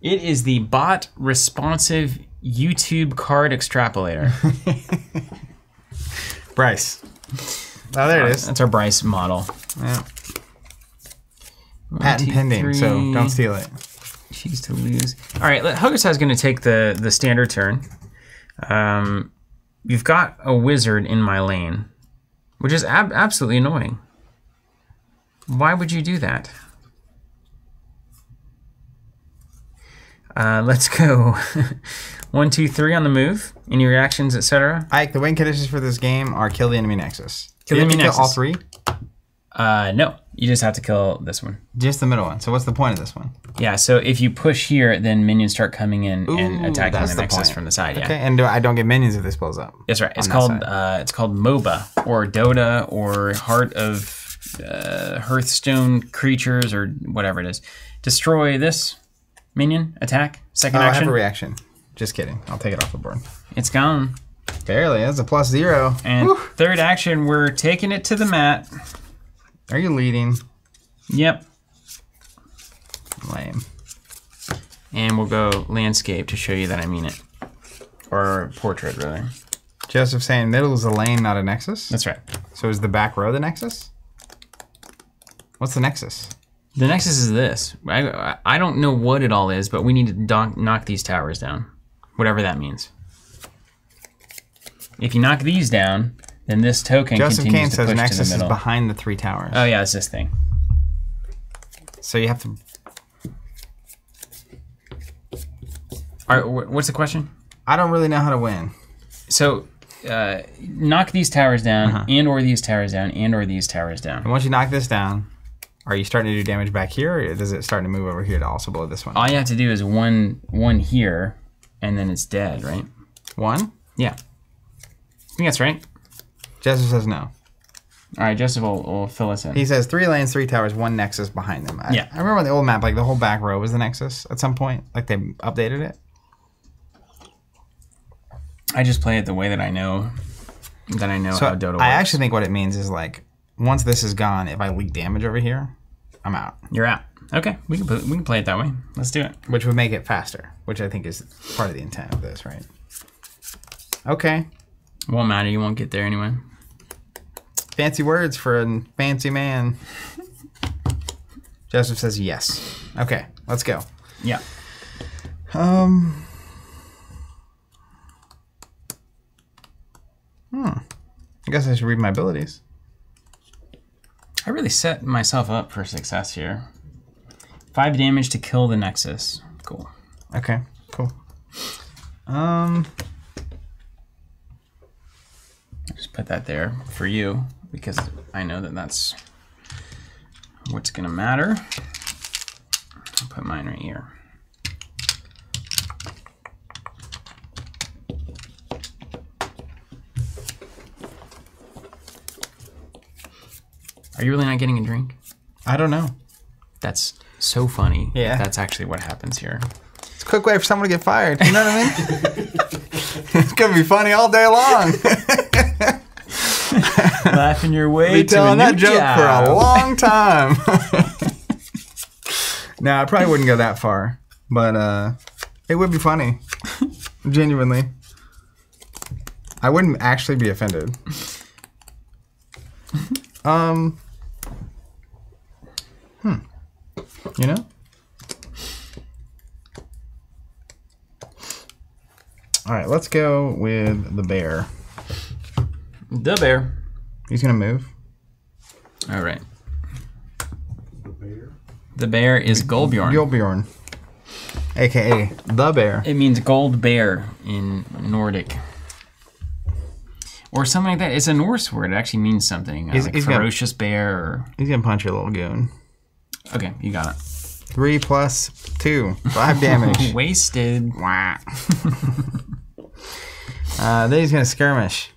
It is the bot responsive YouTube card extrapolator. *laughs* Bryce. Oh, there it is. That's our Bryce model. Yeah. Patent two, pending, so don't steal it. Choose to lose. All right, Hokusai is going to take the the standard turn. Um, you've got a wizard in my lane, which is ab- absolutely annoying. Why would you do that? Uh, let's go. *laughs* One, two, three on the move. Any reactions, etc. Ike, the win conditions for this game are kill the enemy nexus. Kill the enemy kill all three? Uh, no, you just have to kill this one. Just the middle one. So what's the point of this one? Yeah. So if you push here, then minions start coming in and attacking the nexus point. from the side. Yeah. Okay, and do, I don't get minions if this blows up. That's right. It's called uh, it's called MOBA or Dota or Heart of uh, Hearthstone creatures or whatever it is. Destroy this minion attack second Oh, I have action. a reaction. Just kidding. I'll take it off the board. it's gone. Barely. That's a plus zero. And Whew. third action, we're taking it to the mat. Are you leading? Yep. Lame. And we'll go landscape to show you that I mean it, or portrait rather. Joseph saying middle is a lane, not a nexus. That's right. So is the back row the nexus? What's the nexus? The nexus is this. I I don't know what it all is, but we need to don- knock these towers down, whatever that means. If you knock these down, then this token Joseph continues Kane to says nexus is behind the three towers. oh yeah, it's this thing. so you have to. All right, what's the question? I don't really know how to win. So, uh, knock these towers down, Uh-huh. and or these towers down, and or these towers down. And once you knock this down, are you starting to do damage back here, or does it start to move over here to also blow this one? All you have to do is one one here, and then it's dead, right? One. Yeah. I think that's right. Joseph says no. All right, Joseph will, will fill us in. He says three lanes, three towers, one nexus behind them. I, Yeah. I remember on the old map, like the whole back row was the nexus at some point. Like they updated it. I just play it the way that I know that I know So how Dota works. I actually think what it means is like once this is gone, if I leak damage over here, I'm out, You're out. Okay, we can put, we can play it that way. Let's do it. which would make it faster, which I think is part of the intent of this, right? Okay. Won't matter. You won't get there anyway. Fancy words for a fancy man. Joseph says yes. Okay, let's go. Yeah. Um. Hmm. I guess I should read my abilities. I really set myself up for success here. Five damage to kill the Nexus. Cool. Okay, cool. Um. Just put that there for you because I know that that's what's gonna matter. I'll put mine right here. Are you really not getting a drink? I don't know. That's so funny. Yeah. That's actually what happens here. It's a quick way for someone to get fired. You know what I mean? *laughs* it's gonna be funny all day long. *laughs* *laughs* Laughing your way be telling that joke for a long *laughs* time. *laughs* no, I probably wouldn't go that far, but uh, it would be funny. Genuinely, I wouldn't actually be offended. Um. Hmm. You know. All right, let's go with the bear. The bear. He's gonna move. All right. The bear. The bear is Golbjorn. Gilbjorn, aka the bear. It means gold bear in Nordic. Or something like that. It's a Norse word. It actually means something. Uh, He's- like he's got- ferocious bear or He's gonna punch your little goon. Okay, you got it. Three plus two. Five damage. *laughs* Wasted. Wah. *laughs* uh, then he's gonna skirmish.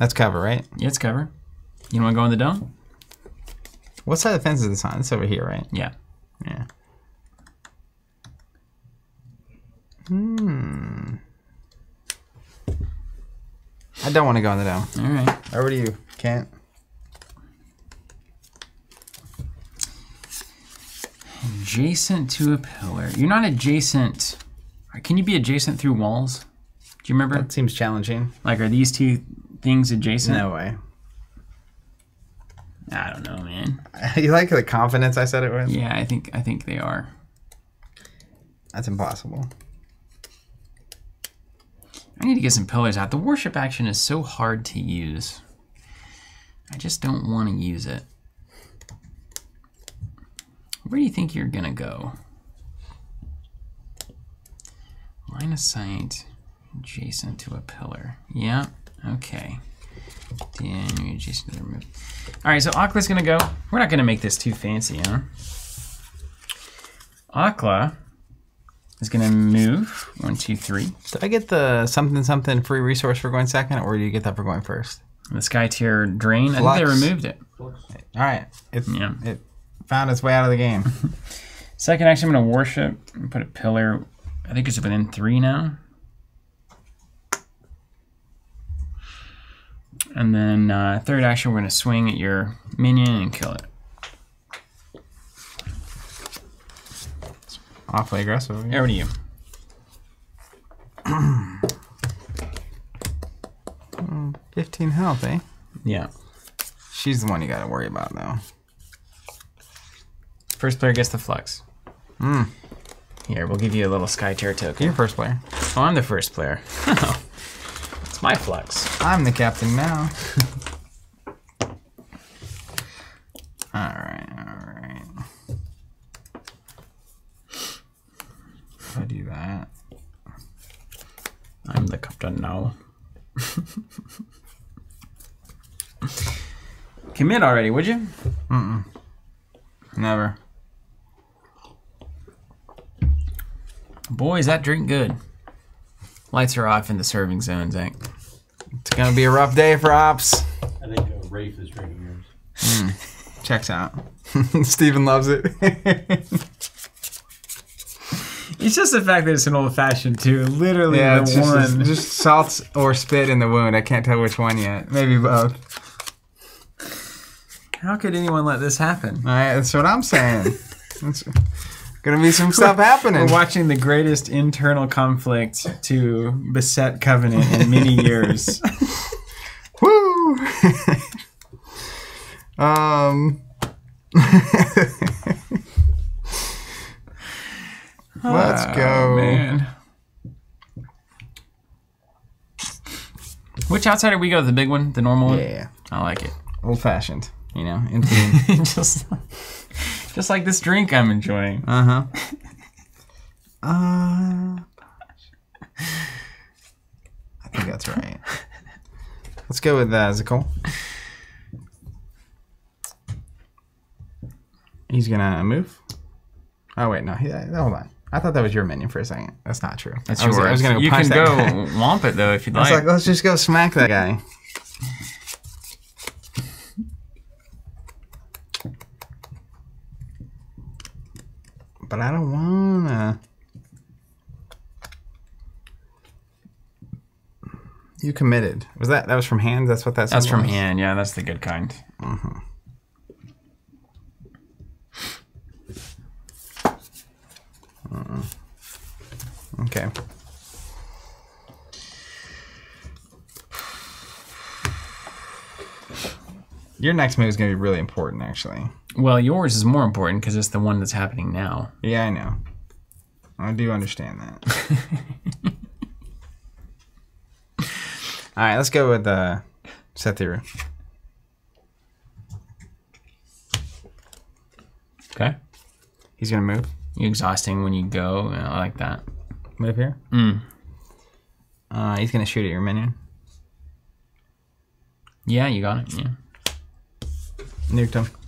That's cover, right? Yeah, it's cover. You want to go in the dome? What side of the fence is this on? It's over here, right? Yeah. Yeah. Hmm. I don't want to go in the dome. All right. Over to you, Kent. Adjacent to a pillar. You're not adjacent. Can you be adjacent through walls? Do you remember? That seems challenging. Like, are these two things adjacent? No way. I don't know, man. *laughs* you like the confidence I said it with? Yeah, I think I think they are. That's impossible. I need to get some pillars out. The worship action is so hard to use. I just don't want to use it. Where do you think you're gonna go? Line of sight adjacent to a pillar. Yeah, okay. Then to remove. All right, so Akla's gonna go. We're not gonna make this too fancy, huh? Akla is gonna move. One, two, three. Did I get the something something free resource for going second, or do you get that for going first? The Skytear Drain. I think they removed it. All right, it Yeah. it found its way out of the game. *laughs* Second action, I'm to worship and put a pillar. I think it's within three now. And then uh, third action, we're going to swing at your minion and kill it. Awfully aggressive. of you. Over to you. *clears throat* Fifteen health, eh? Yeah. She's the one you got to worry about, though. First player gets the flux. Hmm. Here, we'll give you a little Skytear token. You're first player. Oh, I'm the first player. *laughs* it's my flex. I'm the captain now. *laughs* all right, all right. I do that. I'm the captain now. *laughs* Commit already, would you? Mm. Never. Boy, is that drink good. Lights are off in the serving zone, Zach. It's gonna be a rough day for ops. I think uh, Rafe is drinking yours. Checks out. *laughs* Steven loves it. *laughs* It's just the fact that it's an old fashioned too. Literally yeah, the it's just, one. it's just salt or spit in the wound. I can't tell which one yet. Maybe both. How could anyone let this happen? All right, that's what I'm saying. Gonna be some stuff happening. We're watching the greatest internal conflict to beset Covenant in many *laughs* years. Woo! *laughs* um. *laughs* Let's Oh, go. man. Which outsider we go? The big one, the normal one. Yeah, I like it. old fashioned. You know, just, just like this drink I'm enjoying. uh huh. *laughs* Uh, I think that's right. Let's go with uh, Zakol. He's gonna move. Oh wait, no. He, uh, hold on. I thought that was your minion for a second. That's not true. That's I was, yours. I was gonna go you punch can that go guy. womp it though if you'd I was like. like, let's just go smack that guy. But I don't wanna. You committed. Was that that was from hand? That's what that's. That's from hand. Yeah, that's the good kind. Mm-hmm. Okay. Your next move is gonna be really important, actually. Well, yours is more important because it's the one that's happening now. Yeah, I know. I do understand that. *laughs* All right, let's go with uh, Sethiru. Okay. He's gonna move. You exhausting when you go. I like that. Move here. Mm. Uh, he's gonna shoot at your minion. Yeah, you got it. Yeah. Nuked him.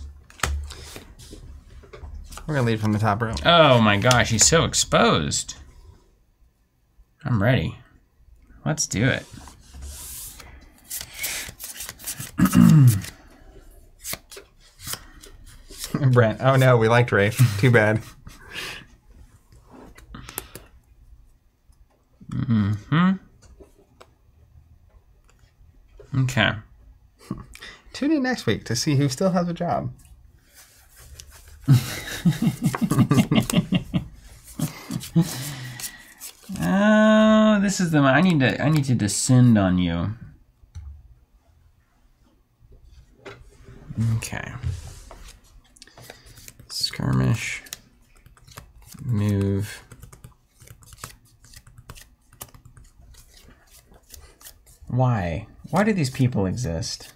We're gonna lead from the top row. Oh my gosh, he's so exposed. I'm ready. Let's do it. *clears throat* Brent. Oh no, we liked Rafe. *laughs* Too bad. Mm hmm Okay. Tune in next week to see who still has a job. *laughs* Oh, this is the I need to I need to descend on you. Okay. Skirmish. Move. Why? Why do these people exist?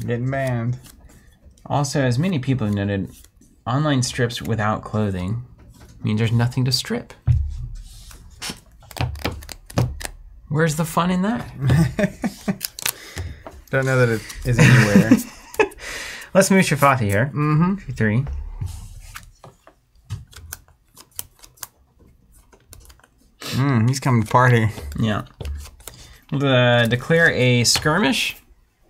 Getting banned. Also, as many people have noted, online strips without clothing means there's nothing to strip. Where's the fun in that? *laughs* Don't know that it is anywhere. *laughs* Let's move Shafati here. Mm-hmm. Three. mm, he's coming to party. Yeah. We'll uh, declare a skirmish.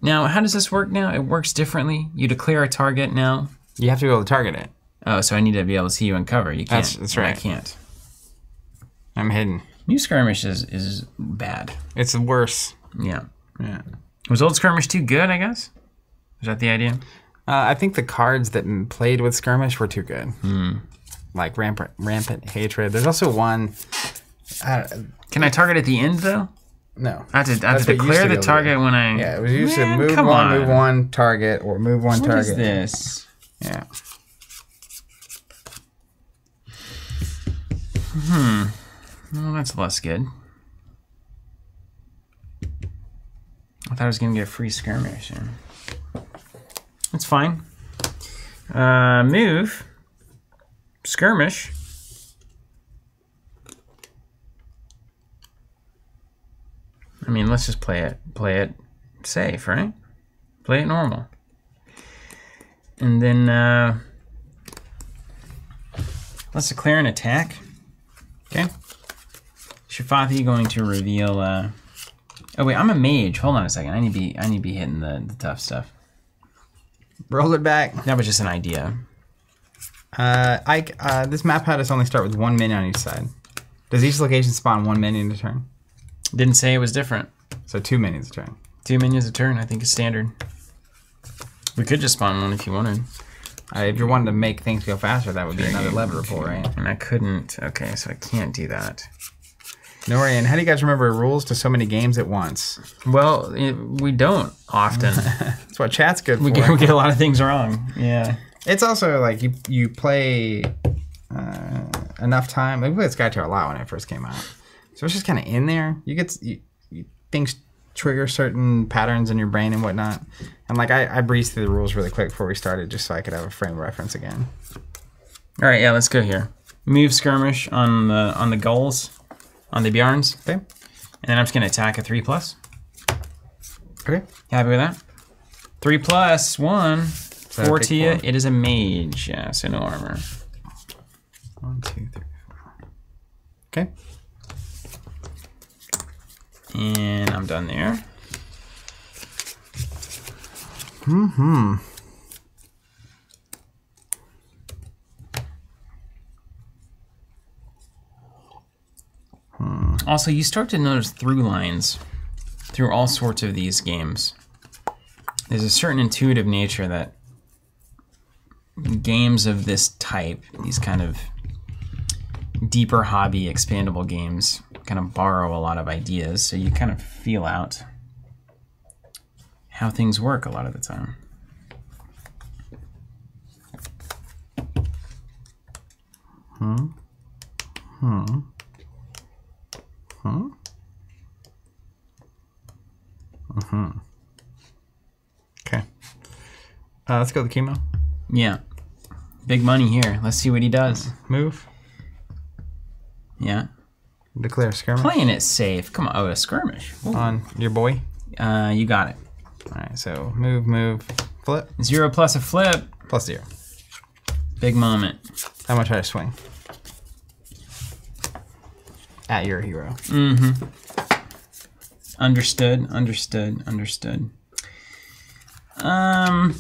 Now, how does this work now? It works differently. You declare a target now. You have to be able to target it. Oh, so I need to be able to see you in cover. You can't. That's- that's right. I can't. I'm hidden. New skirmish is, is bad. It's worse. Yeah. Yeah. Was old skirmish too good, I guess? Is that the idea? Uh, I think the cards that played with skirmish were too good. Like rampant, rampant hatred. There's also one. I Can I target at the end, though? No. I have to, I That's to declare to the target when I. Yeah, it was used Man, to move one, on. move one, target, or move one, What target. is this? Yeah. Hmm. Well, that's less good. I thought I was gonna get a free skirmish. That's fine. Uh, move. Skirmish. I mean, let's just play it. Play it safe, right? Play it normal. And then uh, let's declare an attack. Okay. Shafathi going to reveal. Uh... Oh wait, I'm a mage. Hold on a second. I need to be. I need to be hitting the, the tough stuff. Roll it back. That was just an idea. Uh, Ike, uh, this map had us only start with one minion on each side. Does each location spawn one minion a turn? Didn't say it was different. So two minions a turn. Two minions a turn. I think is standard. We could just spawn one if you wanted. Uh, if you're wanting to make things go faster, that would be another lever pull, right? And I couldn't. Okay, so I can't do that. Norian, how do you guys remember rules to so many games at once? Well, it, we don't often. *laughs* That's what chat's good for. we, get, we get a lot of things wrong. Yeah. It's also like you you play uh, enough time. We played Skytear a lot when it first came out, so it's just kind of in there. You get you, you, things trigger certain patterns in your brain and whatnot. And like I, I breezed through the rules really quick before we started, just so I could have a frame of reference again. All right. Yeah. Let's go here. Move skirmish on the on the goals, on the Bjarns, Okay. and then I'm just gonna attack a three plus. Okay. Happy with that? Three plus one. Four to you. It is a mage. Yeah, so no armor. One, two, three, four. Okay. And I'm done there. Mm-hmm. Hmm. Also, you start to notice through lines through all sorts of these games. There's a certain intuitive nature that games of this type, these kind of deeper hobby expandable games, kind of borrow a lot of ideas. So you kind of feel out how things work a lot of the time. Hmm. Hmm. Hmm. Hmm. Okay. Uh, let's go with the chemo. Yeah. Big money here. Let's see what he does. Move. Yeah. Declare skirmish Playing it safe. Come on. Oh, a skirmish. Ooh. on your boy. Uh, you got it. All right. So move, move, Flip Zero plus a flip. plus zero. Big moment. I'm gonna try to swing. At your hero. Mm-hmm. Understood. Understood. Understood. Um.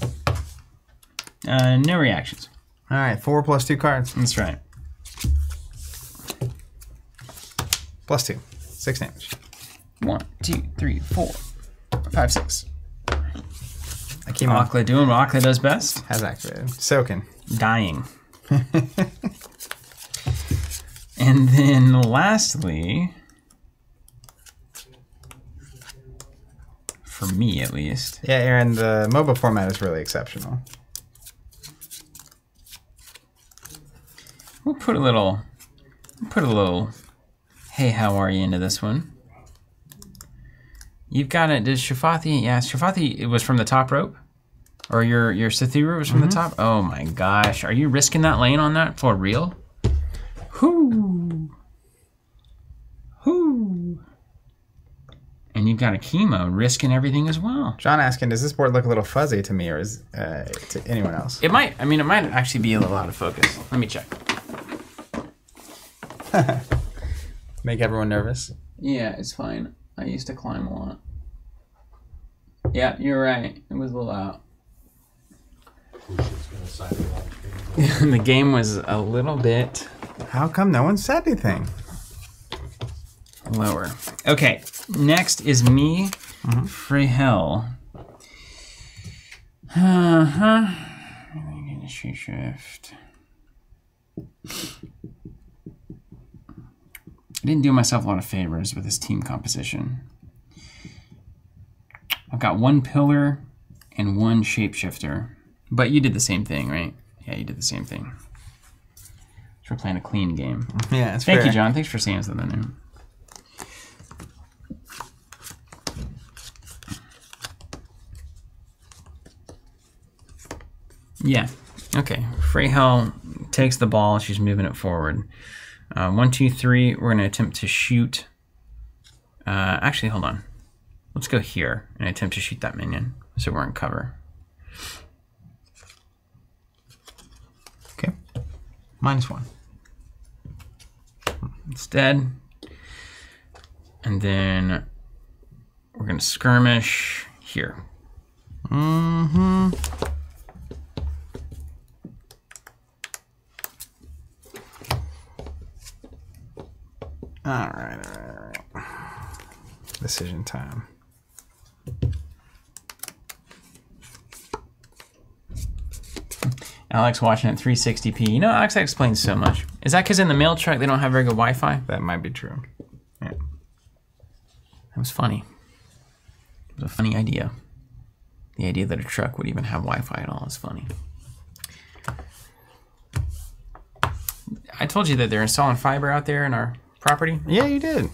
Uh, no reactions. All right, four plus two cards. That's right. Plus two. Six damage. One, two, three, four, five, six. I Akima Akla doing what Akla does best. has activated. Soaking. dying. *laughs* and then lastly, for me at least, Yeah, Aaron, the MOBA format is really exceptional. we'll put a little, we'll put a little, hey, how are you into this one? You've got it. Does Shafathi? Yeah, Shafathi. It was from the top rope, or your your Sathura was from the top. Oh my gosh, are you risking that lane on that for real? Whoo, whoo. And you've got a chemo risking everything as well. John asking, does this board look a little fuzzy to me or is uh, to anyone else? It might. I mean, it might actually be a little out of focus. Let me check. *laughs* Make everyone nervous. Yeah, it's fine. I used to climb a lot. Yeah, you're right. It was a little out. Who's just gonna sign it off? the game was a little bit How come no one said anything? lower. Okay, next is me, Frehel. Uh huh. Industry shift. I didn't do myself a lot of favors with this team composition. I've got one pillar and one shapeshifter. But you did the same thing, right? Yeah, you did the same thing. So we're playing a clean game. Yeah, it's Thank fair. you, John. Thanks for saying something there. Yeah. Okay. Freyhel takes the ball. She's moving it forward. Uh, one, two, three. We're going to attempt to shoot. Uh, actually, hold on. Let's go here and attempt to shoot that minion so we're in cover. Okay. Minus one. It's dead. And then we're going to skirmish here. Mm-hmm. All right, all right, all right. Decision time. Alex watching at 360p. You know, Alex explains so much. Is that because in the mail truck they don't have very good Wi-Fi? That might be true. Yeah. That was funny. It was a funny idea. The idea that a truck would even have Wi-Fi at all is funny. I told you that they're installing fiber out there in our property. Yeah, you did.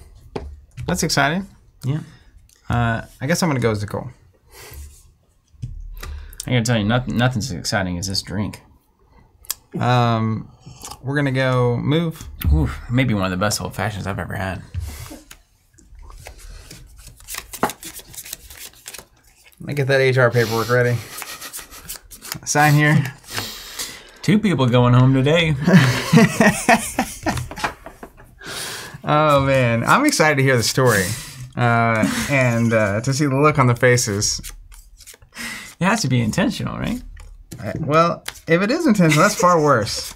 That's exciting. Yeah. Uh, I guess I'm gonna go as Nicole. I gotta tell you, nothing, nothing's as exciting as this drink. Um, we're gonna go move. Ooh, maybe one of the best old fashions I've ever had. Let me get that HR paperwork ready. Sign here. Two people going home today. *laughs* Oh man, I'm excited to hear the story, uh, and uh, to see the look on the faces. It has to be intentional, right? Well, if it is intentional, that's far worse.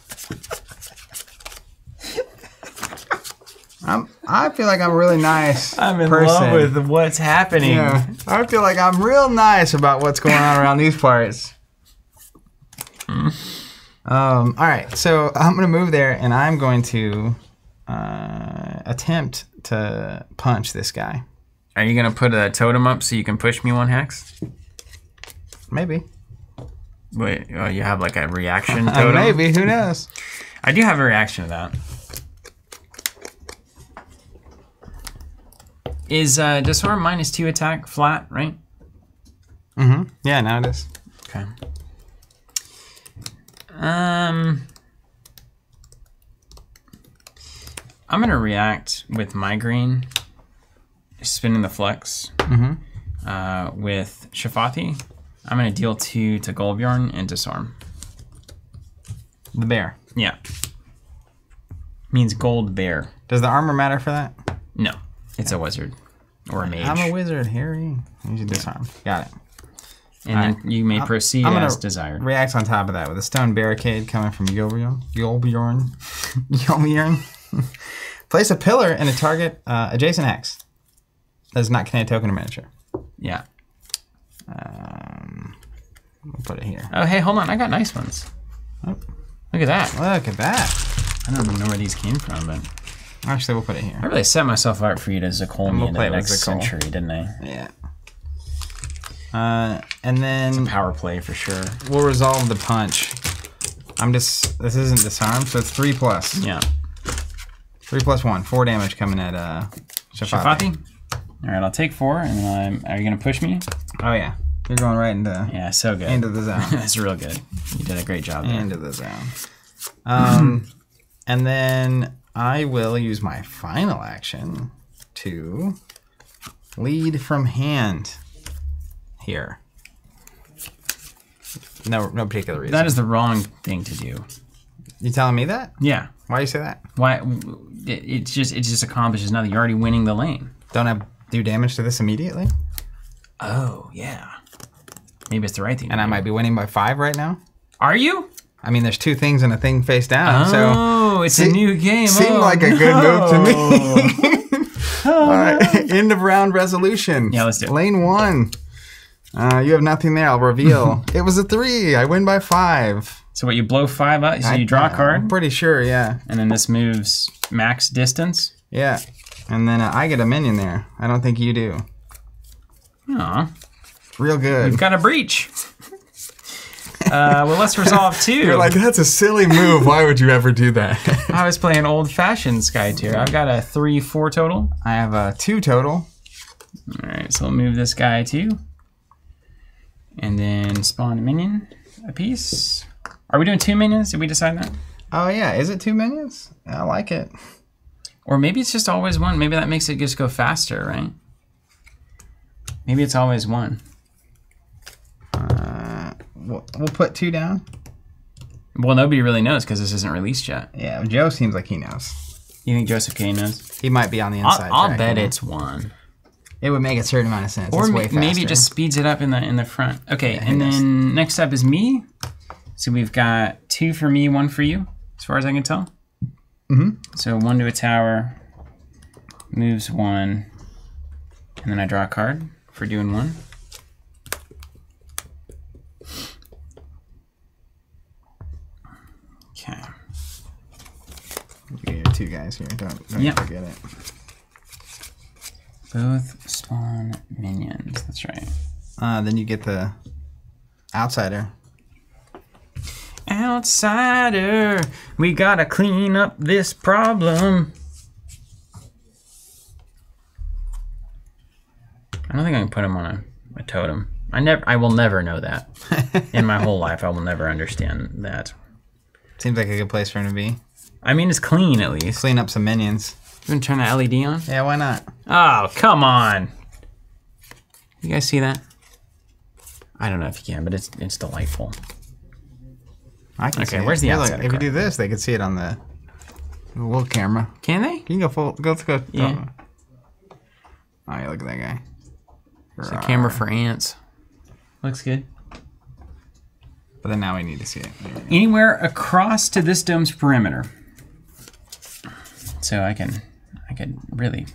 I'm. I feel like I'm a really nice. I'm in person. love with what's happening. Yeah, I feel like I'm real nice about what's going on around these parts. Um. All right, so I'm gonna move there, and I'm going to uh, attempt to punch this guy. Are you gonna put a totem up so you can push me one hex? Maybe. Wait, oh, you have like a reaction *laughs* Uh, totem? maybe. Who knows? I do have a reaction to that. Is uh, Disarm minus two attack flat, right? Mm-hmm. Yeah, now it is. Okay. Um, I'm gonna react with migraine, spinning the flex, Mhm. uh, with Shafati, I'm gonna deal two to Golbjorn and disarm. The bear. Yeah. Means gold bear. Does the armor matter for that? No, it's a wizard or a mage. I'm a wizard, Harry. You should disarm. Got it. and then you may proceed I'm as desired. Reacts on top of that with a stone barricade coming from Yolbjorn. Yolbjorn. *laughs* Yolbjorn. *laughs* Place a pillar in a target uh, adjacent hex. That is not Canadian token or miniature. yeah. We'll put it here. Oh, hey, hold on. I got nice ones. Oh. Look at that. Look at that. I don't even know where these came from, but Actually, we'll put it here. I really set myself up for you to me we'll play the next century, didn't I? Yeah. Uh, and then it's a Power play for sure. we'll resolve the punch. I'm just. This isn't disarm, so it's three plus. Yeah. Three plus one. Four damage coming at uh, Shafati. Shafati? All right, I'll take four, and then I'm, are you gonna push me? Oh yeah, you're going right into Yeah, so good. into the zone. *laughs* That's real good. You did a great job there. into the zone. Um, *laughs* and then I will use my final action to lead from hand here. No, no particular reason. That is the wrong thing to do. You telling me that? Yeah. Why you say that? Why? It, it's just it just accomplishes nothing. You're already winning the lane. Don't I do damage to this immediately? Oh yeah. Maybe it's the right thing. And I might be winning by five right now. Are you? I mean, there's two things and a thing face down, so Oh, it's a new game. seemed Oh, like a good move to no. me. *laughs* All right, *laughs* end of round resolution. Yeah, let's do it. Lane one. Uh, you have nothing there. I'll reveal. *laughs* it was a three. I win by five. So what? You blow five up. So I- you draw a I'm card, pretty sure. Yeah, and then this moves max distance. yeah. And then uh, I get a minion there. I don't think you do. Aw, Real good. we've got a breach. Uh, well, let's resolve *laughs* two. You're like, that's a silly move. Why would you ever do that? *laughs* I was playing old-fashioned Skytear. I've got a three-four total. I have a two total. All right, so we'll move this guy too, and then spawn a minion a piece. Are we doing two minions? Did we decide that? Oh yeah, is it two minions? I like it. Or maybe it's just always one. Maybe that makes it just go faster, right? Maybe it's always one. Uh, we'll, we'll put two down. Well, nobody really knows because this isn't released yet. Yeah, Joe seems like he knows. You think Joseph K knows? He might be on the inside. I'll, I'll bet it's one. It would make a certain amount of sense. Or it's ma- way maybe it just speeds it up in the in the front. Okay, and then next up is me. So we've got two for me, one for you, as far as I can tell. Mhm. So one to a tower, moves one, and then I draw a card for doing one. Okay. You get your two guys here. Don't, don't Yep. forget it. Both spawn minions. That's right. Uh, then you get the outsider. Outsider, we gotta clean up this problem. I don't think I can put him on a, a totem. I never, I will never know that. *laughs* In my whole life, I will never understand that. Seems like a good place for him to be. I mean, it's clean at least. Clean up some minions. You gonna turn the LED on? Yeah, why not? Oh, come on! You guys see that? I don't know if you can, but it's it's delightful. I can Okay, see it. where's the Here, look, outsider If you do this, they could see it on the little camera. Can they? You can go full. Go, let's go. Yeah. Oh, yeah, look at that guy. It's a camera for ants. Looks good. But then now we need to see it. There we go. anywhere across to this dome's perimeter. So I can, I could really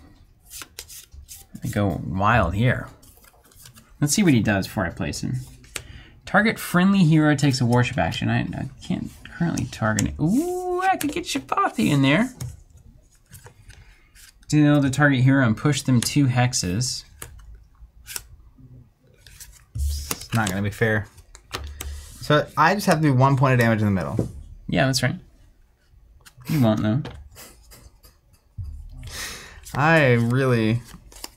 go wild here. Let's see what he does before I place him. Target friendly hero takes a worship action. I, I can't currently target it. Ooh, I could get Shapathi in there. Deal the target hero and push them two hexes. It's not gonna be fair. So I just have to do one point of damage in the middle. Yeah, that's right. You won't know. I really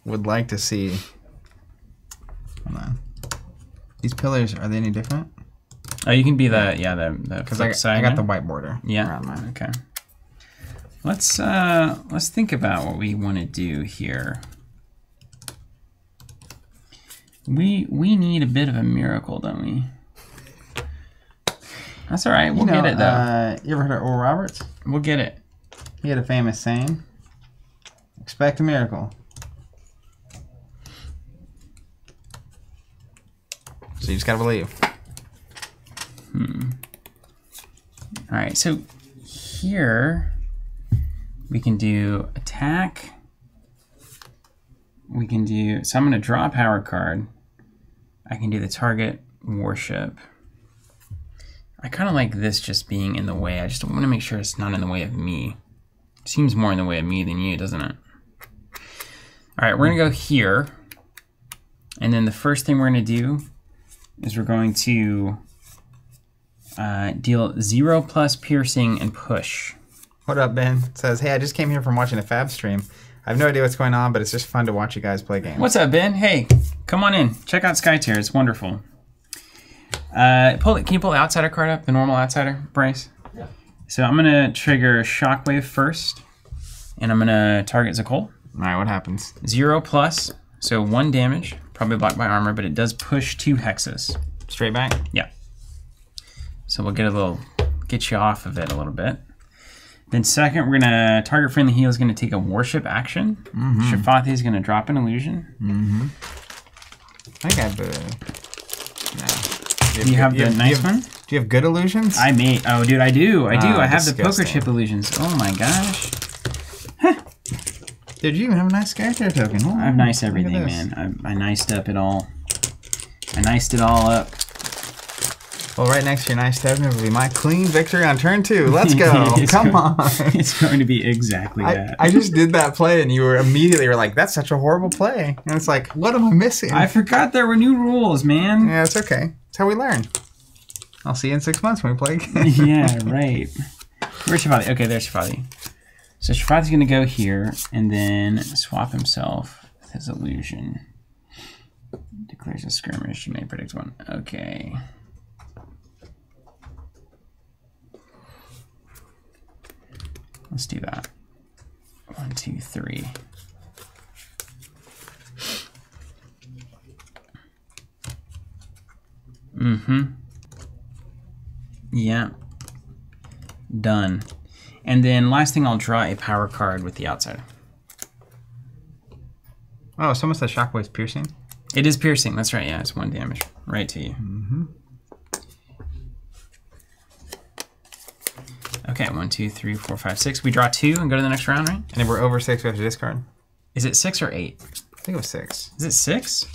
would like to see. Hold on. These pillars are they any different? Oh, you can be the yeah the the Because I, side. I got now? the white border. Yeah. Okay. Let's uh let's think about what we want to do here. We we need a bit of a miracle, don't we? That's all right. We'll You know, get it though. Uh, you ever heard of Oral Roberts? we'll get it. He had a famous saying: "Expect a miracle." So you just gotta believe. Hmm. All right. So here we can do attack. We can do. So I'm to draw a power card. I can do the target warship. I kind of like this just being in the way. I just want to make sure it's not in the way of me. Seems more in the way of me than you, doesn't it? All right, we're going to go here. And then the first thing we're going to do is we're going to uh, deal zero plus piercing and push. What up, Ben? Says, "Hey, I just came here from watching a Fab stream. I have no idea what's going on, but it's just fun to watch you guys play games." What's up, Ben? Hey, come on in. Check out Sky Skytear. It's wonderful. Uh, pull it. Can you pull the outsider card up? The normal outsider, Bryce. Yeah. So I'm gonna trigger Shockwave first, and I'm gonna target Zakol. All right, what happens? Zero plus, so one damage. Probably blocked by armor, but it does push two hexes. Straight back. Yeah. So we'll get a little, get you off of it a little bit. Then second, we're gonna target friendly heal is gonna take a warship action. Shafathi is gonna drop an illusion. I think I have the. No. You have good- the you nice have- one. Do you have good illusions? I made. Oh, dude, I do. I do. Ah, I have the poker chip illusions. Oh my gosh. Dude, you even have a nice character token. I have nice everything, man. I, I niced up it all. I niced it all up. Well, right next to your nice token will be my clean victory on turn two. Let's *laughs* go. Come going- on. *laughs* It's going to be exactly I, that. I just did that play, and you were immediately were like, "That's such a horrible play," and it's like, "What am I missing?" I forgot there were new rules, man. yeah, it's okay. It's how we learn. I'll see you in six months when we play again. *laughs* yeah, right. Where's Shafati? Okay, there's Shafati. So Shafati's gonna go here and then swap himself with his illusion. Declares a skirmish. You may predict one. Okay. Let's do that. One, two, three. Mm-hmm. Yeah. Done. And then last thing, I'll draw a power card with the outsider. oh, someone said Shockwave's piercing. It is piercing. That's right. Yeah, it's one damage right to you. Mm-hmm. Okay, one, two, three, four, five, six. We draw two and go to the next round, right? And if we're over six, we have to discard. Is it six or eight? I think it was six. Is it six?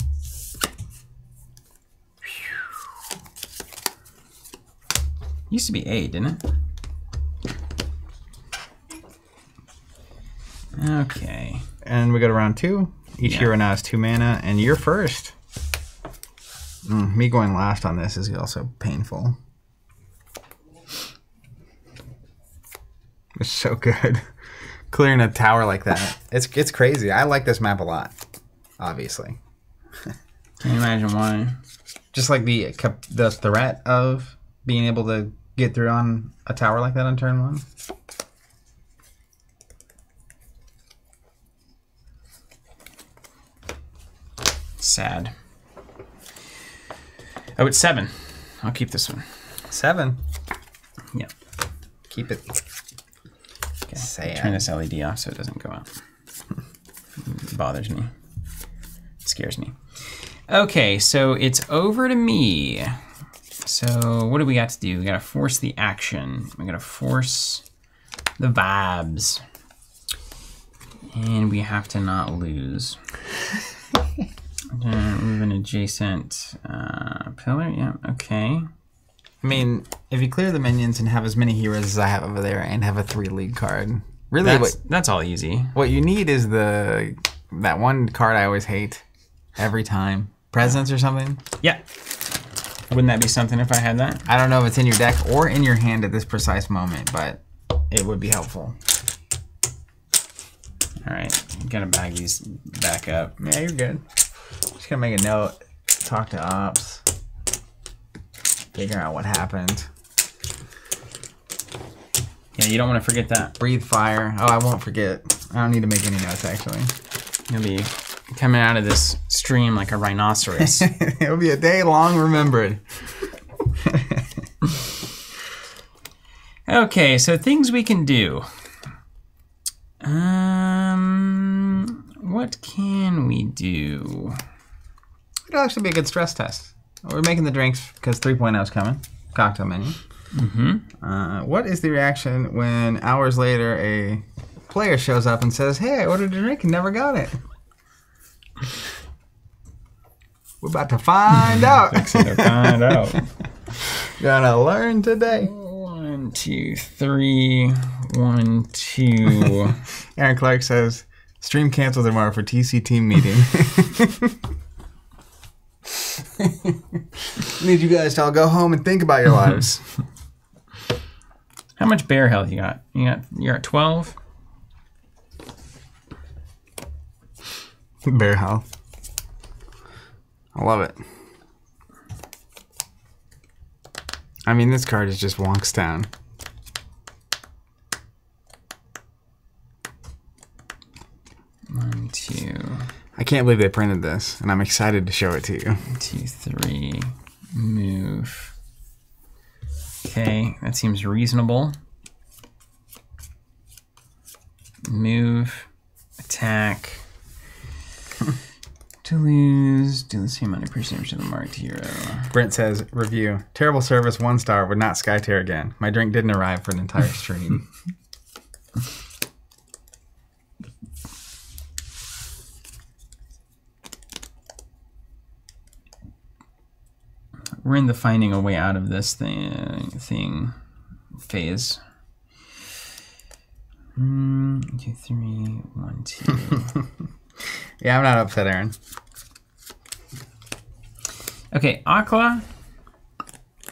Used to be eight, didn't it? Okay. And we go to round two. Each Yeah. hero now has two mana, and you're first. Mm, me going last on this is also painful. It's so good. *laughs* Clearing a tower like that. It's it's crazy. I like this map a lot. Obviously. Can you imagine why? Just like the the threat of being able to get through on a tower like that on turn one. Sad. Oh, it's seven. I'll keep this one. Seven. Yeah. Keep it. Okay. Sad. Turn this LED off so it doesn't go out. It bothers me. It scares me. Okay, so it's over to me. So what do we got to do? We gotta force the action. We gotta force the vibes. And we have to not lose. *laughs* Uh, move an adjacent uh, pillar. Yeah, okay. I mean, if you clear the minions and have as many heroes as I have over there and have a three league card, really That's what that's all easy. what you need is the that one card I always hate every time. Presence or something. Yeah. Wouldn't that be something if I had that? I don't know if it's in your deck or in your hand at this precise moment, but it would be helpful. All right, Gonna bag these back up. Yeah, you're good. Just gonna make a note. Talk to ops. Figure out what happened. Yeah, you don't want to forget that. Breathe fire. Oh, I won't forget. I don't need to make any notes actually. You'll be coming out of this stream like a rhinoceros. *laughs* It'll be a day long remembered. *laughs* okay, so things we can do. Um, what can we do? It'll actually be a good stress test. We're making the drinks because 3.0 is coming. Cocktail menu. Mm-hmm. Uh, what is the reaction when hours later a player shows up and says, "Hey, I ordered a drink and never got it"? *laughs* We're about to find out. to find out. *laughs* Gonna learn today. One, two, three. One, two. *laughs* Aaron Clark says, "Stream canceled tomorrow for TC team meeting." *laughs* Need you guys to all go home and think about your *laughs* lives. How much bear health you got? You got you're at twelve. Bear health. I love it. I mean, this card is just wonks down. One, two, I can't believe they printed this, and I'm excited to show it to you. two, three. Move. Okay, that seems reasonable. Move. Attack. *laughs* to lose. Do the same amount of percentage of the marked hero. Brent says, review. Terrible service, one star, would not Skytear again. My drink didn't arrive for an entire *laughs* stream. We're in the finding a way out of this thing, thing phase. Mm, two, three, one, two. *laughs* yeah, I'm not upset, Aaron. okay, Aqua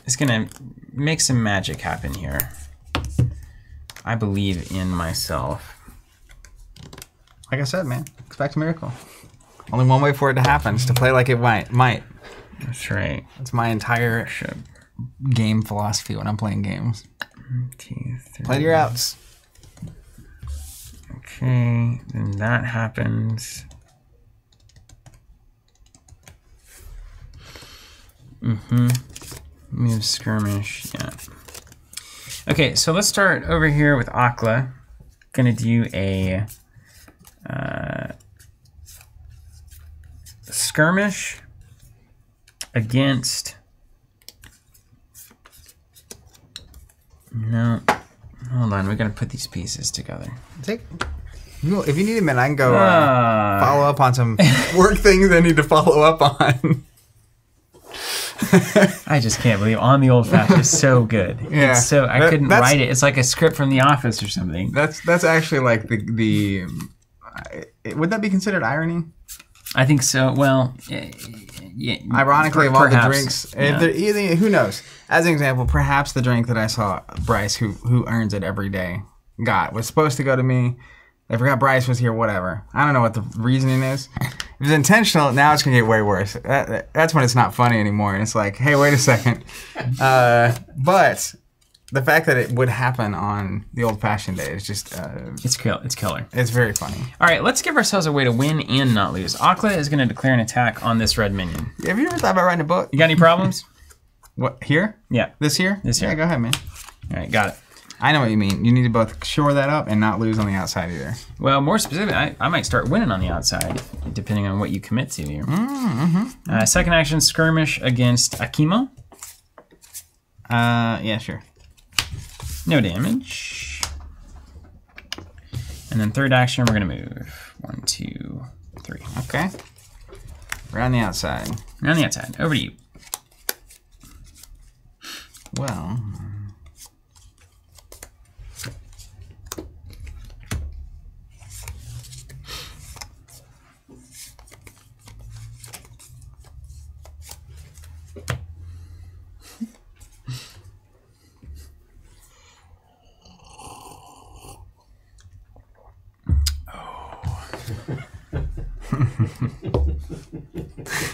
is gonna make some magic happen here. I believe in myself. Like I said, man, expect a miracle. Only one way for it to happen is to play like it might. Might. That's right. That's my entire Should game philosophy when I'm playing games. three. Play to your outs. Okay, then that happens. Mm-hmm. Move skirmish, yeah. Okay, so let's start over here with Akla. Gonna do a uh, skirmish against. No, hold on. We're gonna put these pieces together. Take. If you need a minute, I can go uh, Ah. follow up on some *laughs* work things I need to follow up on. *laughs* I just can't believe on the old fashioned is so good. *laughs* Yeah. It's so I That- couldn't write it. It's like a script from The Office or something. That's that's actually like the the. I- Would that be considered irony? I think so. Well, yeah, Ironically, of all the drinks, Yeah. there, who knows? As an example, perhaps the drink that I saw Bryce, who who earns it every day, got was supposed to go to me. I forgot Bryce was here. Whatever. I don't know what the reasoning is. If it's intentional, now it's gonna get way worse. That- that's when it's not funny anymore, and it's like, hey, wait a second. *laughs* Uh, but the fact that it would happen on the old-fashioned day is just uh, It's kill. It's killer. it's very funny. All right, let's give ourselves a way to win and not lose. Akla is going to declare an attack on this red minion. Have you ever thought about writing a book? You got any problems? *laughs* What here? yeah. This here. This here. Yeah, go ahead, man. All right, got it. I know what you mean. You need to both shore that up and not lose on the outside either. Well, more specifically, I, I might start winning on the outside, depending on what you commit to here. Mm-hmm. Uh, second action, skirmish against Akimo. Uh, yeah, sure. No damage. And then third action, we're gonna move. One, two, three. Okay. On the outside. On the outside. Over to you. Well.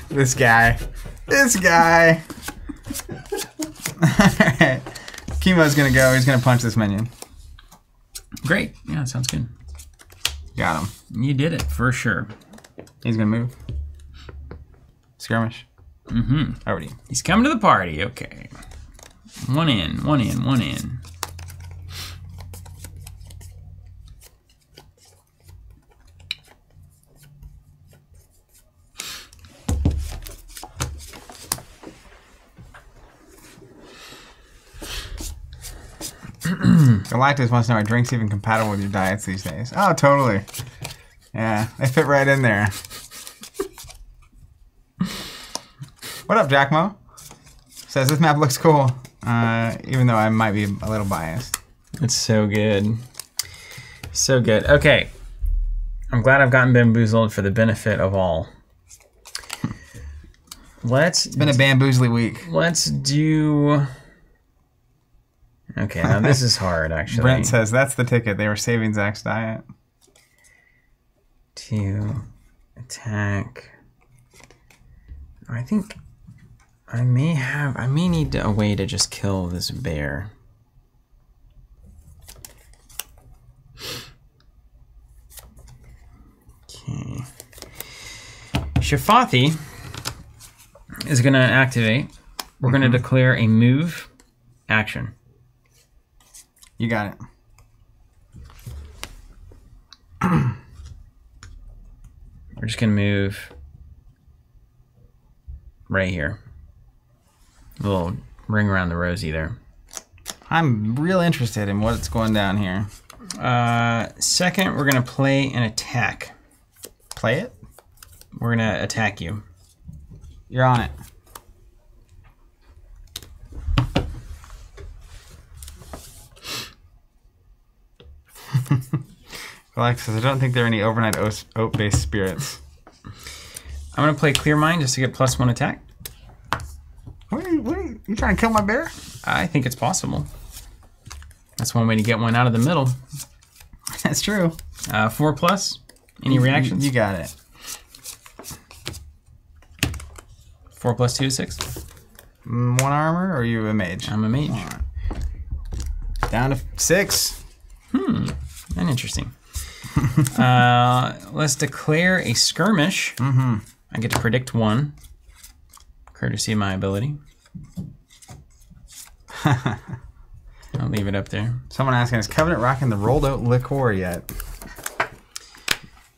This guy. This guy. *laughs* Alright. Chemo's gonna go. He's gonna punch this minion. Great. Yeah, sounds good. Got him. You did it for sure. He's gonna move. Skirmish. Mm-hmm. Already. He's coming to the party. Okay. One in, one in, one in. Galactus wants to know are drinks even compatible with your diets these days? Oh, totally. Yeah, they fit right in there. what up, Giacomo? Says this map looks cool, uh, even though I might be a little biased. It's so good. So good. Okay. I'm glad I've gotten bamboozled for the benefit of all. Let's It's been a bamboozly week. let's do Okay, now this is hard *laughs* actually. Brent says that's the ticket. They were saving Zach's diet. to attack. I think I may have. I may need a way to just kill this bear. Okay. Shafathi is going to activate. We're going to mm-hmm. declare a move action. You got it. *clears throat* We're just gonna move right here. A little ring around the rosy there. I'm real interested in what's going down here. Uh, second, we're gonna play an attack. Play it. We're gonna attack you. You're on it. *laughs* Alexis, I don't think there are any overnight oat- oat-based spirits. I'm gonna play Clear Mind just to get plus one attack. What are you, what are you, you trying to kill my bear? I think it's possible. That's one way to get one out of the middle. *laughs* That's true. Uh, four plus. Any reactions? You, you got it. Four plus two to six. Mm, One armor, or are you a mage? I'm a mage. Down to six. And interesting. *laughs* uh, let's declare a skirmish. Mm-hmm. I get to predict one, courtesy of my ability. *laughs* I'll leave it up there. Someone asking, is Covenant rocking the rolled out liqueur yet?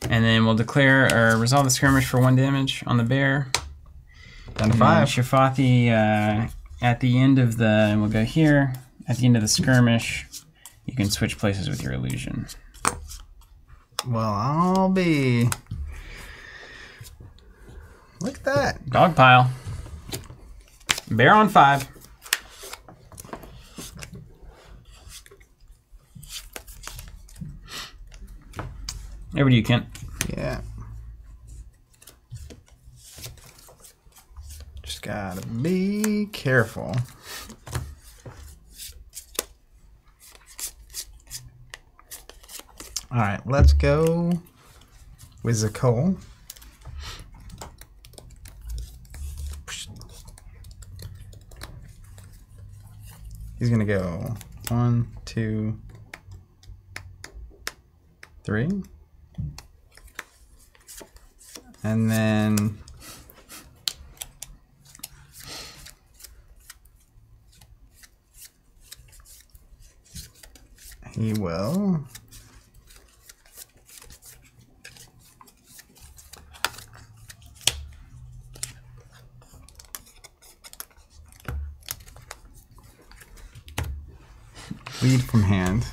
And then we'll declare or resolve the skirmish for one damage on the bear. Down to five. Shafathi, uh, at the end of the, and we'll go here, at the end of the skirmish, you can switch places with your illusion. Well, I'll be. Look at that. Dog pile. Bear on five. Over to you, Kent. Yeah. Just gotta be careful. All right, let's go with Zakol. He's gonna go one, two, three. And then he will lead from hand.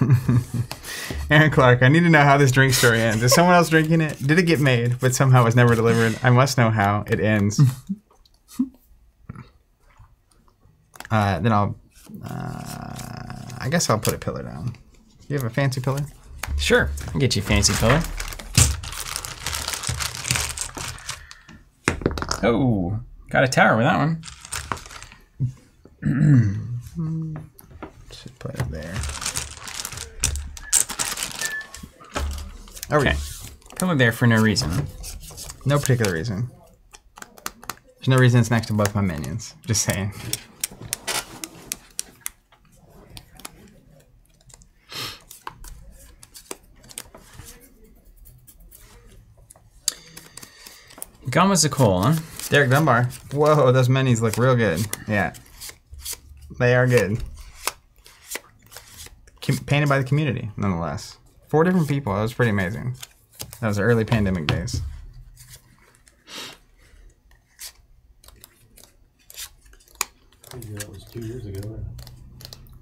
*laughs* Aaron Clark, I need to know how this drink story ends. Is someone else drinking it? Did it get made, but somehow was never delivered? I must know how it ends. *laughs* uh, then I'll. Uh, I guess I'll put a pillar down. You have a fancy pillar? Sure, I'll get you a fancy pillar. Oh, got a tower with that one. Mm-hmm. *clears throat* Should put it there. Okay. Pillar there for no reason. No particular reason. There's no reason it's next to both my minions. Just saying. Gone was the coal, huh? Derek Dunbar. Whoa, those minis look real good. Yeah. They are good. Painted by the community, nonetheless. Four different people. That was pretty amazing. That was the early pandemic days. That was two years ago.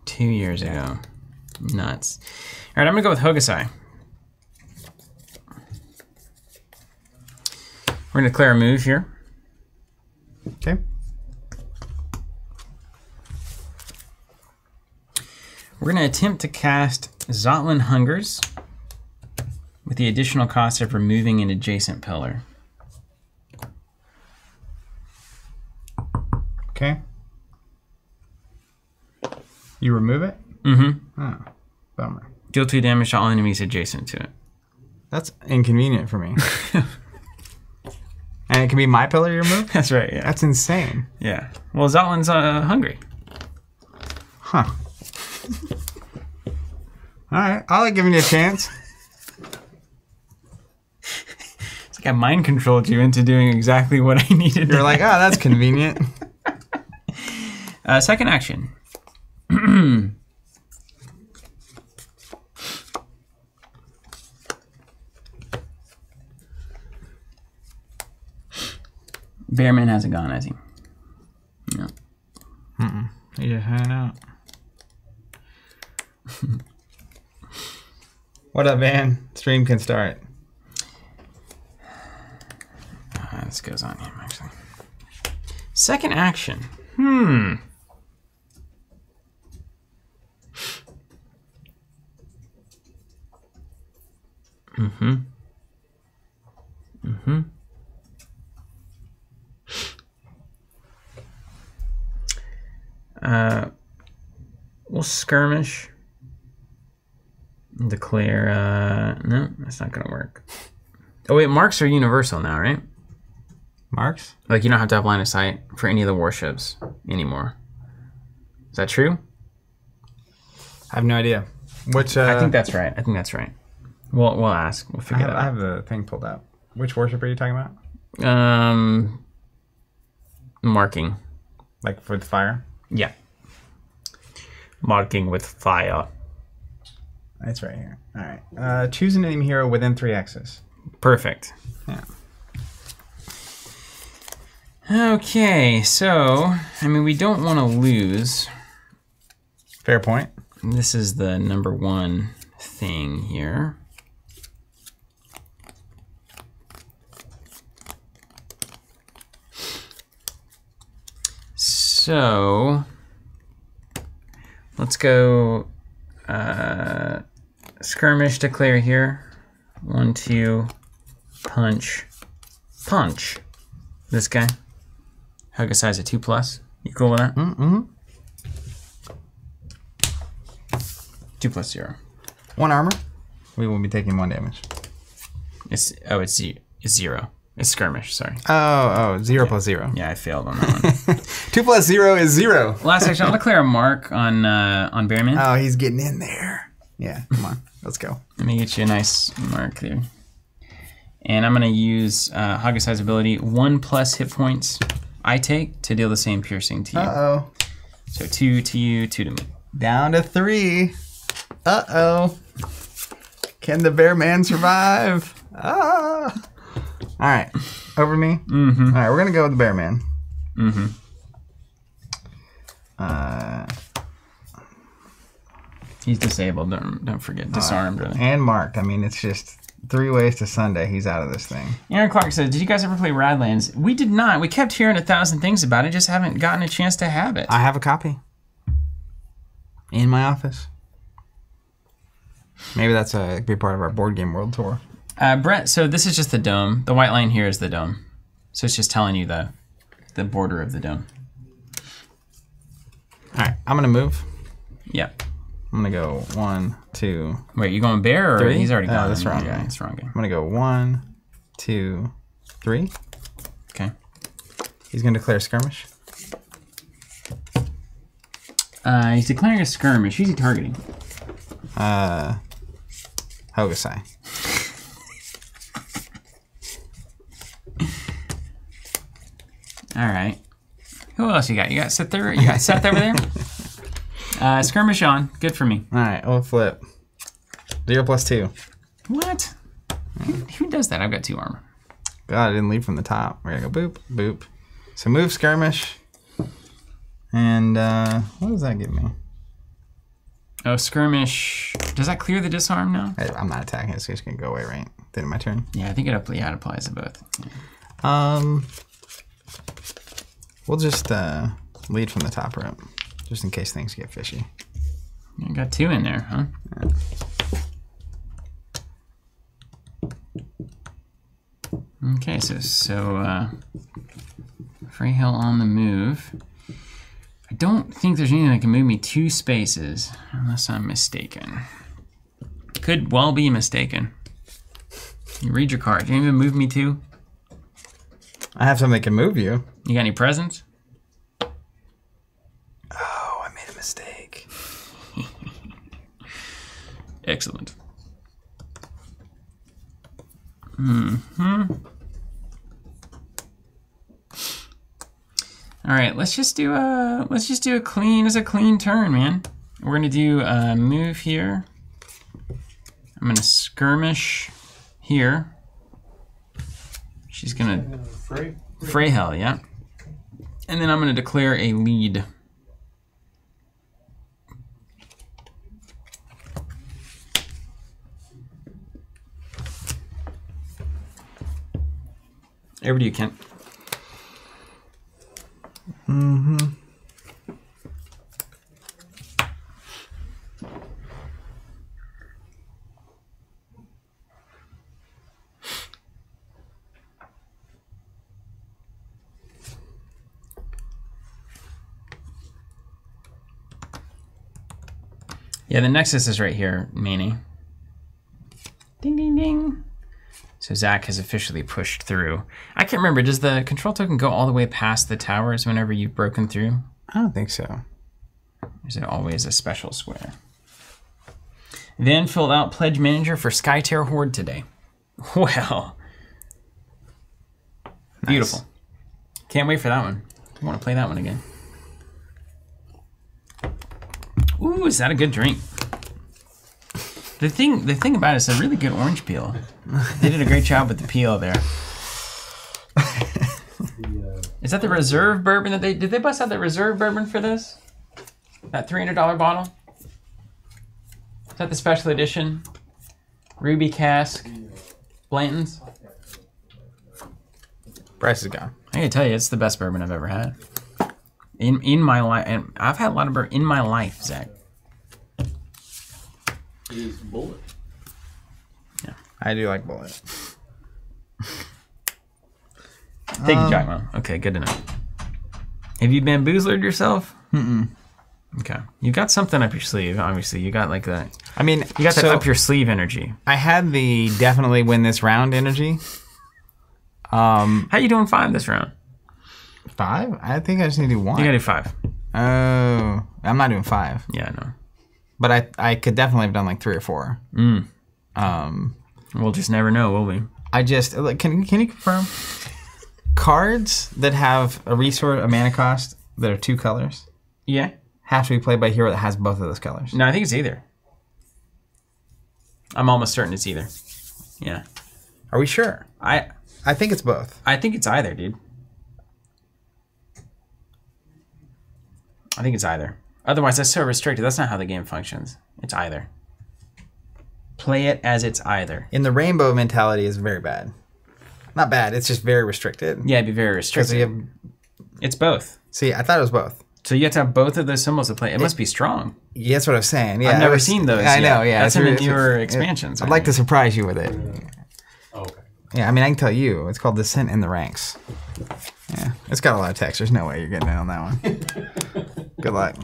Two years ago. Nuts. All right, I'm gonna go with Hokusai. We're gonna declare a move here. Okay. We're gonna attempt to cast Zotlin Hungers with the additional cost of removing an adjacent pillar. Okay. You remove it? Mm-hmm. Oh, bummer. Deal two damage to all enemies adjacent to it. That's inconvenient for me. *laughs* and it can be my pillar you remove? That's right. Yeah. That's insane. Yeah. Well, Zotlin's uh, hungry. Huh. *laughs* All right. I'll like giving you a chance. It's like I mind controlled you into doing exactly what I needed. You're like, oh, that's convenient. *laughs* *laughs* Uh, second action. *clears throat* Bearman hasn't gone, has he? No. Just hanging out. *laughs* what up, man? Stream can start. Uh, this goes on him, actually. Second action. Hmm. Mm-hmm. Mm-hmm. Uh, we'll skirmish. Declare. Uh, no, that's not gonna work. Oh wait, marks are universal now, right? Marks? Like you don't have to have line of sight for any of the warships anymore. Is that true? I have no idea. Which, uh, I think that's right. I think that's right. We'll we'll ask. We'll I figure have, I have the thing pulled up. Which worship are you talking about? Um, marking. Like with fire? Yeah. Marking with fire. It's right here. All right. Uh, choose an enemy hero within three X's. Perfect. Yeah. Okay, so I mean we don't want to lose. Fair point. This is the number one thing here. So let's go uh, skirmish declare here. One, two, punch, punch. This guy. Hug a size of two plus. You cool with that? Mm-hmm. Two plus zero. One armor. We will be taking one damage. It's oh, it's, it's zero. It's skirmish. Sorry. Oh, oh, zero plus zero. Yeah, I failed on that one. *laughs* Two plus zero is zero. Last action, I'll declare a mark on uh, on Bearman. Oh, he's getting in there. Yeah, come on. Let's go. Let me get you a nice mark there. And I'm gonna use uh, Hokusai's ability. One plus hit points I take to deal the same piercing to you. Uh-oh. So two to you, two to me. Down to three. Uh-oh. Can the bear man survive? Ah. All right. Over me. Mm-hmm. All right, we're gonna go with the bear man. Mm-hmm. Uh, He's disabled. Don't don't forget, disarmed. Really. and marked. I mean, it's just three ways to Sunday. He's out of this thing. Aaron Clark said, "Did you guys ever play Radlands? We did not. We kept hearing a thousand things about it, just haven't gotten a chance to have it." I have a copy in my office. Maybe that's a be part of our board game world tour. Uh, Brett, so this is just the dome. The white line here is the dome. So it's just telling you the the border of the dome. All right, I'm gonna move. Yeah. I'm gonna go one, two. Wait, you going bear or Three? he's already Oh, gone? that's wrong Yeah, guy. that's wrong guy. I'm gonna go one, two, three. Okay. He's gonna declare skirmish. Uh, he's declaring a skirmish. Who's he targeting? Uh, Hokusai. *laughs* All right. Who else you got? You got Seth there? You got Seth over there? *laughs* Uh, skirmish on. Good for me. All right, we'll flip. Zero plus two. What? Who, who does that? I've got two armor. God, I didn't leave from the top. We're gonna go boop, boop. So move skirmish. And uh, what does that give me? Oh, skirmish. Does that clear the disarm now? I, I'm not attacking. It's just gonna go away, right? Then my turn. Yeah, I think it, yeah, it applies to both. Um, we'll just uh, lead from the top rope, just in case things get fishy. You got two in there, huh? Okay, so so uh, Freyhell on the move. I don't think there's anything that can move me two spaces, unless I'm mistaken. Could well be mistaken. You read your card. You can even move me two. I have something that can move you. You got any presents? Oh, I made a mistake. *laughs* Excellent. Hmm. All right, let's just do a let's just do a clean as a clean turn, man. We're gonna do a move here. I'm gonna skirmish here. She's gonna Free? Freyhell, yeah. And then I'm gonna declare a lead. Over to you, Kent. Yeah, the Nexus is right here, Manny. Ding, ding, ding. So Zach has officially pushed through. I can't remember. Does the control token go all the way past the towers whenever you've broken through? I don't think so. Is it always a special square? Then filled out Pledge Manager for Skytear Horde today. *laughs* Well, beautiful. Can't wait for that one. I want to play that one again. Ooh, is that a good drink? The thing, the thing about it is a really good orange peel. *laughs* They did a great job with the peel there. The, *laughs* Is that the reserve bourbon that they did? They bust out the reserve bourbon for this? That three hundred dollar bottle. Is that the special edition? Ruby cask, Blanton's. Bryce is gone. I can tell you, it's the best bourbon I've ever had. In in my life, and I've had a lot of bourbon in my life, Zach. is Bulleit. Yeah, I do like Bulleit. Thank you, Giacomo. Okay, good to know. Have you bamboozled yourself? Mm-mm. Okay, you got something up your sleeve. Obviously, you got like that. I mean, You got that up your sleeve energy. I had the definitely win this round energy. Um, How you doing five this round? Five. I think I just need to do one. You gotta do five. Oh, I'm not doing five, Yeah, no. but I I could definitely have done like three or four. Mm. Um, We'll just never know, will we? I just like can can you confirm cards that have a resource a mana cost that are two colors Yeah. have to be played by a hero that has both of those colors. No, I think it's either. I'm almost certain it's either. Yeah. Are we sure? I I think it's both. I think it's either, dude. I think it's either. Otherwise, that's so restricted. That's not how the game functions. It's either. Play it as it's either. In the rainbow mentality is very bad. Not bad. It's just very restricted. Yeah, it'd be very restricted. have It's both. see, I thought it was both. So you have to have both of those symbols to play. It must be strong. Yeah, that's what I was saying. Yeah, I've never was- seen those I know. Yeah, That's it's in the newer expansions, I'd I like to surprise you with it. Oh, okay. Yeah, I mean, I can tell you, it's called Descent in the Ranks. Yeah, it's got a lot of text. There's no way you're getting it on that one. *laughs* Good luck.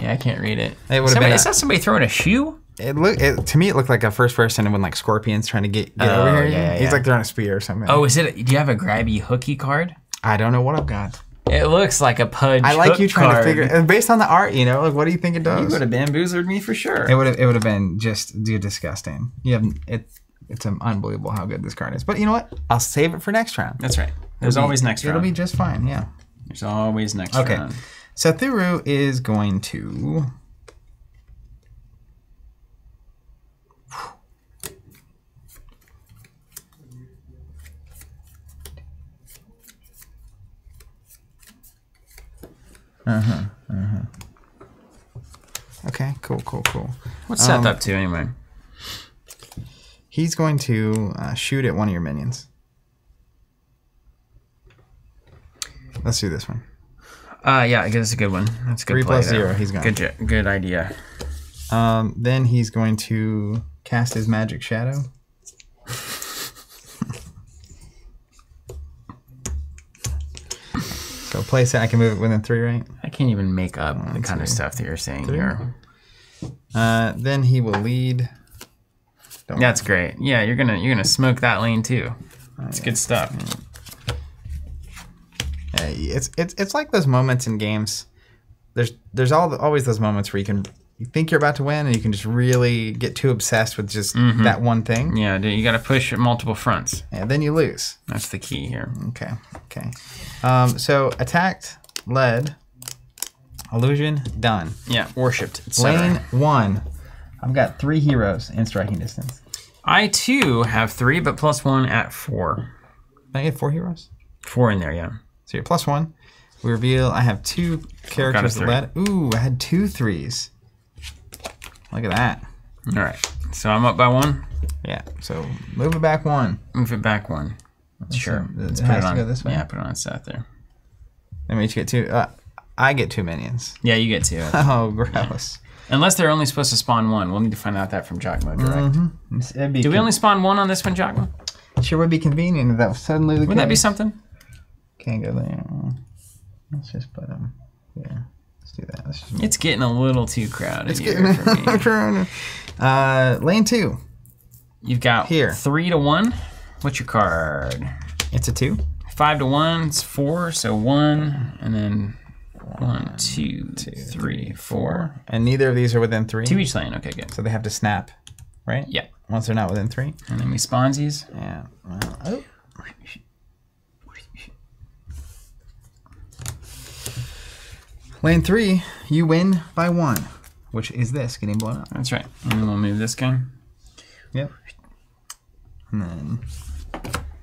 Yeah, I can't read it. It would've Somebody- been a- is that somebody throwing a shoe? It look it, to me. It looked like a first person when like scorpions trying to get, get Oh, over here. yeah, yeah, He's yeah. like throwing a spear or something. Oh, is it? Do you have a grabby hooky card? I don't know what I've got. It looks like a pudge. I like hook you trying card. to figure uh, based on the art. You know, like what do you think it does? You would have bamboozled me for sure. It would have. It would have been just dude disgusting. You have it. It's um, unbelievable how good this card is. But you know what? I'll save it for next round. That's right. There's It'll be- always next It'll be just fine. Yeah. There's always next Okay. round. Sethuru is going to. Uh huh. Uh huh. Okay. Cool. Cool. Cool. What's Seth Um, up to anyway? He's going to uh, shoot at one of your minions. Let's do this one. Uh, yeah, I guess it's a good one. That's a good Three play plus there. zero, he's gone. Good, good idea. Um, then he's going to cast his magic shadow. *laughs* so place it. I can move it within three, right? I can't even make up the kind of stuff that you're saying here. Uh, then he will lead. Don't That's great. Yeah, you're gonna you're gonna smoke that lane too. It's good stuff. Uh, it's it's it's like those moments in games. There's there's all always those moments where you can you think you're about to win and you can just really get too obsessed with just that one thing, Yeah, dude, you got to push at multiple fronts. and then you lose. That's the key here. Okay, okay. Um, so attacked, led, illusion, done. Yeah, worshipped. Lane one. I've got three heroes in striking distance. I too have three, but plus one at four. I get four heroes. Four in there, yeah. So you're plus one. We reveal I have two characters that. Ooh, I had two threes. Look at that. All right. So I'm up by one. Yeah. So move it back one. Move it back one. Sure. it Let's put it to on. go this way? Yeah, put it on Seth there. That means you get two. Uh, I get two minions. Yeah, you get to. *laughs* Oh, gross. Unless they're only supposed to spawn one. We'll need to find out that from Giacomo Direct. It'd be Do we only spawn one on this one, Giacomo? sure would be convenient if that was suddenly the Wouldn't that be something? Can't go there. Let's just put them. Yeah. Let's do that. Let's just It's getting a little too crowded It's for me. *laughs* uh, lane two. You've got Here. three to one. What's your card? It's a two. Five to one. It's four. So one, and then one, two, three, four. And neither of these are within three. Two each lane. Okay, good. So they have to snap, right? Yeah. Once they're not within three. And then we sponsies. Yeah. Well, oh. Lane three, you win by one, which is this getting blown up. That's right. And then we'll move this guy. Yep. And then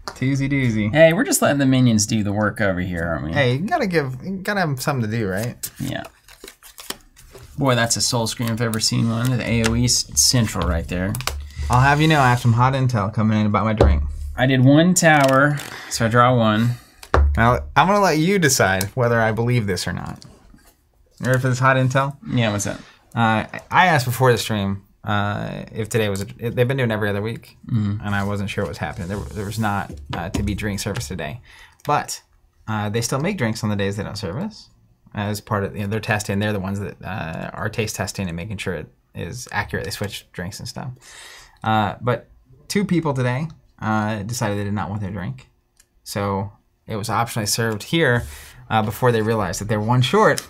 twosie doozy. Hey, we're just letting the minions do the work over here, aren't we? Hey, you gotta give, you gotta have something to do, right? Yeah. Boy, that's a soul scream if I've ever seen one. The AoE central right there. I'll have you know, I have some hot intel coming in about my drink. I did one tower, so I draw one. Now, I'm gonna let you decide whether I believe this or not. Ready for this hot intel? Yeah, what's that? Uh, I asked before the stream uh, if today was. A, they've been doing every other week, and I wasn't sure what was happening. There, there was not uh, to be drink service today, but uh, they still make drinks on the days they don't service. As part of you know, their testing, they're the ones that uh, are taste testing and making sure it is accurate. They switch drinks and stuff. Uh, but two people today uh, decided they did not want their drink, so it was optionally served here uh, before they realized that they were one short.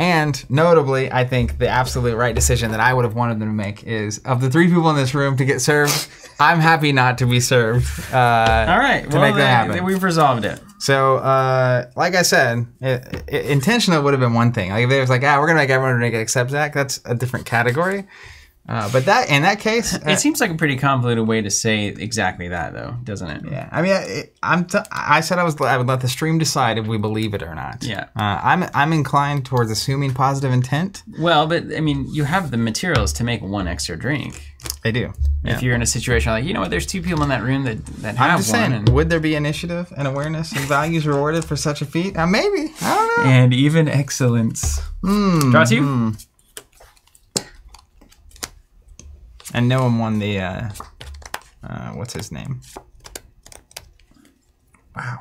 And notably, I think the absolute right decision that I would have wanted them to make is of the three people in this room to get served, I'm happy not to be served. Uh, All right, To well, make that happen. then we've resolved it. So, uh, like I said, it, it, intentional would have been one thing. Like if they was like, ah, we're gonna make everyone drink except Zach, that's a different category. Uh, but that in that case, uh, It seems like a pretty convoluted way to say exactly that, though, doesn't it? Yeah, I mean, I, I'm. T- I said I was. I would let the stream decide if we believe it or not. Yeah. Uh, I'm. I'm inclined towards assuming positive intent. Well, but I mean, you have the materials to make one extra drink. They do. If you're in a situation like, you know what, there's two people in that room that, that have I'm just one. saying, and, would there be initiative and awareness and values rewarded for such a feat? Uh, maybe. I don't know. and even excellence. Mm, Draw two? mm. And no one won the. Uh, uh, what's his name? Wow.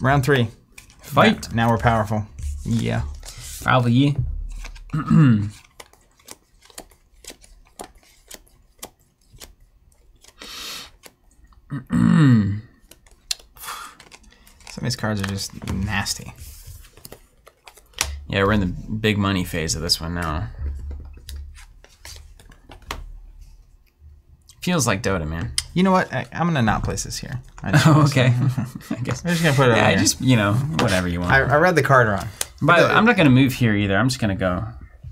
Round three. Fight. Now we're powerful. Yeah. Probably. *clears throat* Some of these cards are just nasty. Yeah, we're in the big money phase of this one now. Feels like Dota, man. You know what? I, I'm gonna not place this here. Oh, *laughs* okay. *laughs* I guess. I'm just gonna put it Yeah, I just you know whatever you want. I, I read the card wrong. But the- way, I'm not gonna move here either. I'm just gonna go.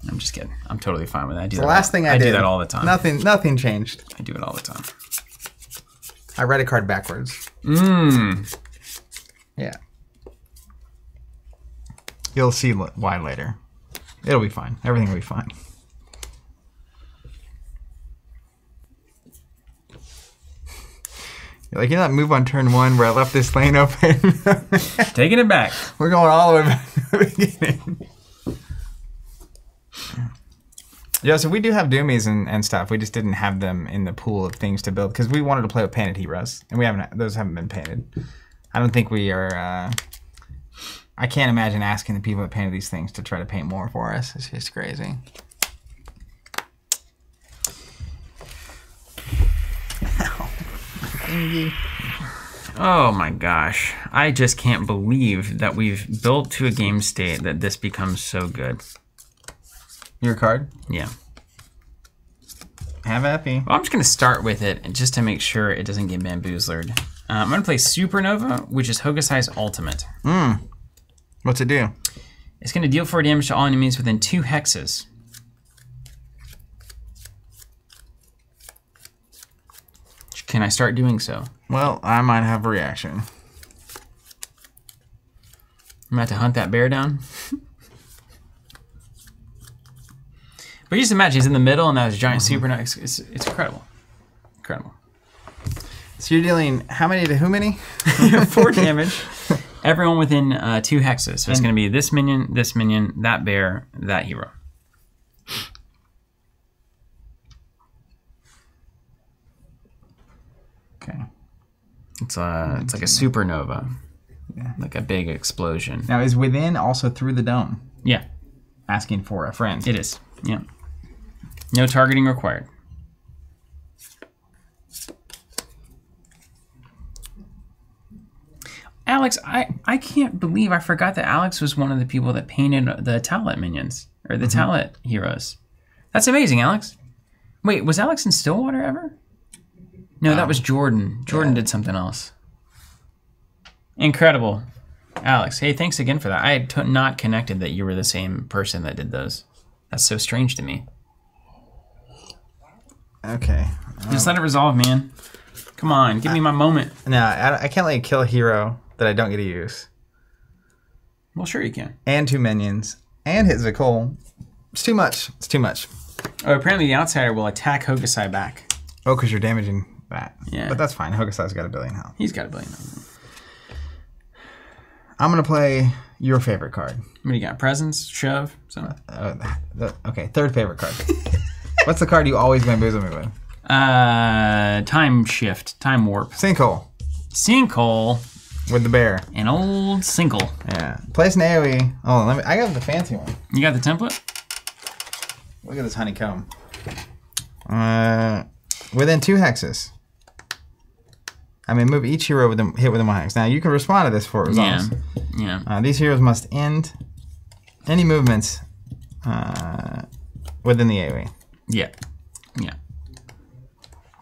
I'm just kidding. I'm totally fine with that. I do The that last all, thing I, I did. do that all the time. Nothing. Nothing changed. I do it all the time. I read a card backwards. Mmm. Yeah. You'll see why later. It'll be fine. Everything will be fine. You're like, you know that move on turn one where I left this lane open? *laughs* Taking it back. We're going all the way back to the beginning. Yeah, so we do have Doomies and, and stuff. We just didn't have them in the pool of things to build because we wanted to play with painted heroes, and we haven't. Those haven't been painted. I don't think we are. Uh, I can't imagine asking the people that painted these things to try to paint more for us. It's just crazy. Oh my gosh. I just can't believe that we've built to a game state that this becomes so good. Your card. Yeah. Have happy. Well, I'm just going to start with it and just to make sure it doesn't get bamboozled. Uh, I'm going to play Supernova, which is Hokusai's ultimate. What's it do? It's going to deal 4 damage to all enemies within two hexes. Can I start doing so? Well, I might have a reaction. I'm about to hunt that bear down. but just imagine he's in the middle and that was giant super nice. it's, it's incredible. Incredible. So you're dealing how many to who many? *laughs* Four *laughs* damage. Everyone within uh, two hexes. So it's going to be this minion, this minion, that bear, that hero. Okay. It's uh, it's like a supernova, like a big explosion. Now is within also through the dome Yeah, asking for a friend? it is. Yeah. No targeting required. Alex, I, I can't believe I forgot that Alex was one of the people that painted the Taulot minions or the Taulot heroes. That's amazing, Alex. Wait, was Alex in Stillwater ever? No, that um, was Jordan. Jordan did something else. Incredible. Alex, hey, thanks again for that. I had not connected that you were the same person that did those. That's so strange to me. Okay. Just let um, it resolve, man. Come on, give me my moment. No, I, I can't let you kill a hero that I don't get to use, Well, sure you can. and two minions, and hit Zakol. It's too much. It's too much. Oh, apparently the outsider will attack Hokusai back. Oh, because you're damaging that. Yeah. But that's fine. Hokusai's got a billion health. He's got a billion. I'm gonna play your favorite card. What do you got? Presents? Shove? So, Uh, the, okay, third favorite card. *laughs* What's the card you always bamboozle me with? uh, time shift, time warp, Sinkhole sinkhole, with the bear. an old sinkhole. Yeah. Place an AoE. Oh, let me. I got the fancy one. You got the template? Look at this honeycomb. Uh, within two hexes. I mean, move each hero with them hit within one hex. Now you can respond to this for it Yeah, yeah. Uh, these heroes must end any movements uh, within the AoE. Yeah, yeah.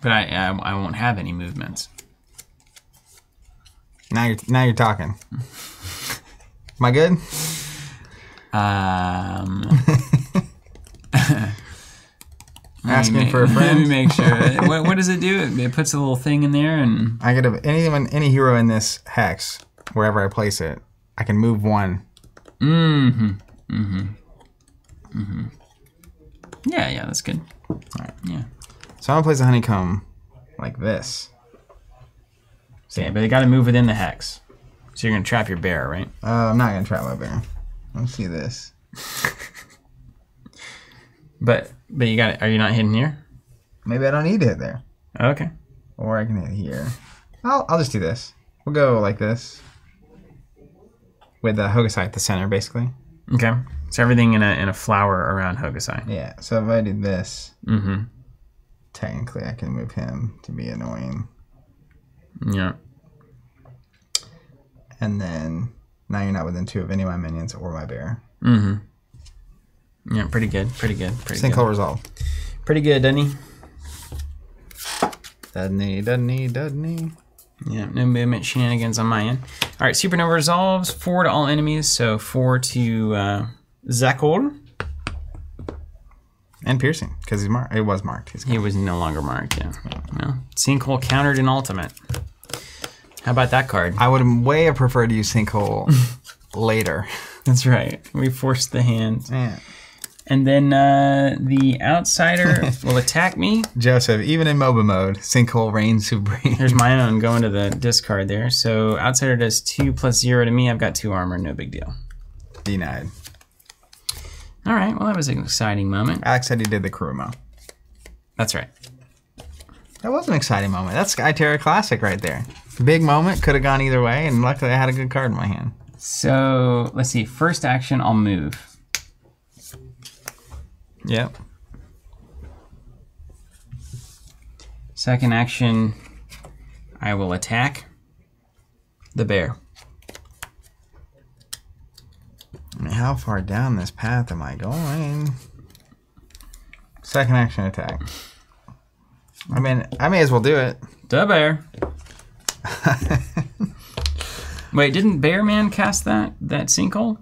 But I, I, I won't have any movements. Now you're now you're talking. Am I good? Um, *laughs* *laughs* Asking for a friend. Let me make sure. *laughs* what, what does it do? It, it puts a little thing in there, and I get a, anyone any hero in this hex wherever I place it. I can move one. mm-hmm, mm-hmm, mm-hmm. Yeah, yeah, that's good. Yeah. So I'm gonna place a honeycomb like this. Okay, but they got to move within the hex. So you're gonna trap your bear, right? Uh, I'm not gonna trap my bear. Let's see this. *laughs* But but you got it. Are you not hitting here? Maybe I don't need to hit there, Okay. or I can hit here. I'll I'll just do this. We'll go like this with the Hokusai at the center, basically. Okay. So everything in a in a flower around Hokusai. Yeah. So if I do this, Mm-hmm. technically I can move him to be annoying, Yeah. and then now you're not within two of any of my minions or my bear. Mm-hmm. Yeah, pretty good. Pretty good. Pretty Sinkhole good. resolved. Pretty good, doesn't he? Doesn't he? Doesn't he? Doesn't he? Yeah, no movement shenanigans on my end. All right, Supernova resolves four to all enemies, so four to uh, Zakol. And piercing, because he's marked. It was marked. He's He was no longer marked, yeah. Well, Sinkhole countered in Ultimate. How about that card? I would way have preferred to use sinkhole *laughs* later. That's right. We forced the hand. Yeah. And then uh, the outsider *laughs* will attack me. Joseph, even in MOBA mode, sinkhole reigns supreme. There's my *laughs* own going to the discard there. So outsider does two plus zero to me. I've got two armor, no big deal. Denied. All right, well, that was an exciting moment. Alex said he did the Kurumo. That's right. That was an exciting moment. That's Skytear Classic right there. Big moment, could have gone either way, and luckily I had a good card in my hand. So let's see. First action, I'll move. Yep. Second action, I will attack the bear. I mean, how far down this path am I going? Second action attack. I mean, I may as well do it. The bear. *laughs* Wait, didn't Bear Man cast that that sinkhole?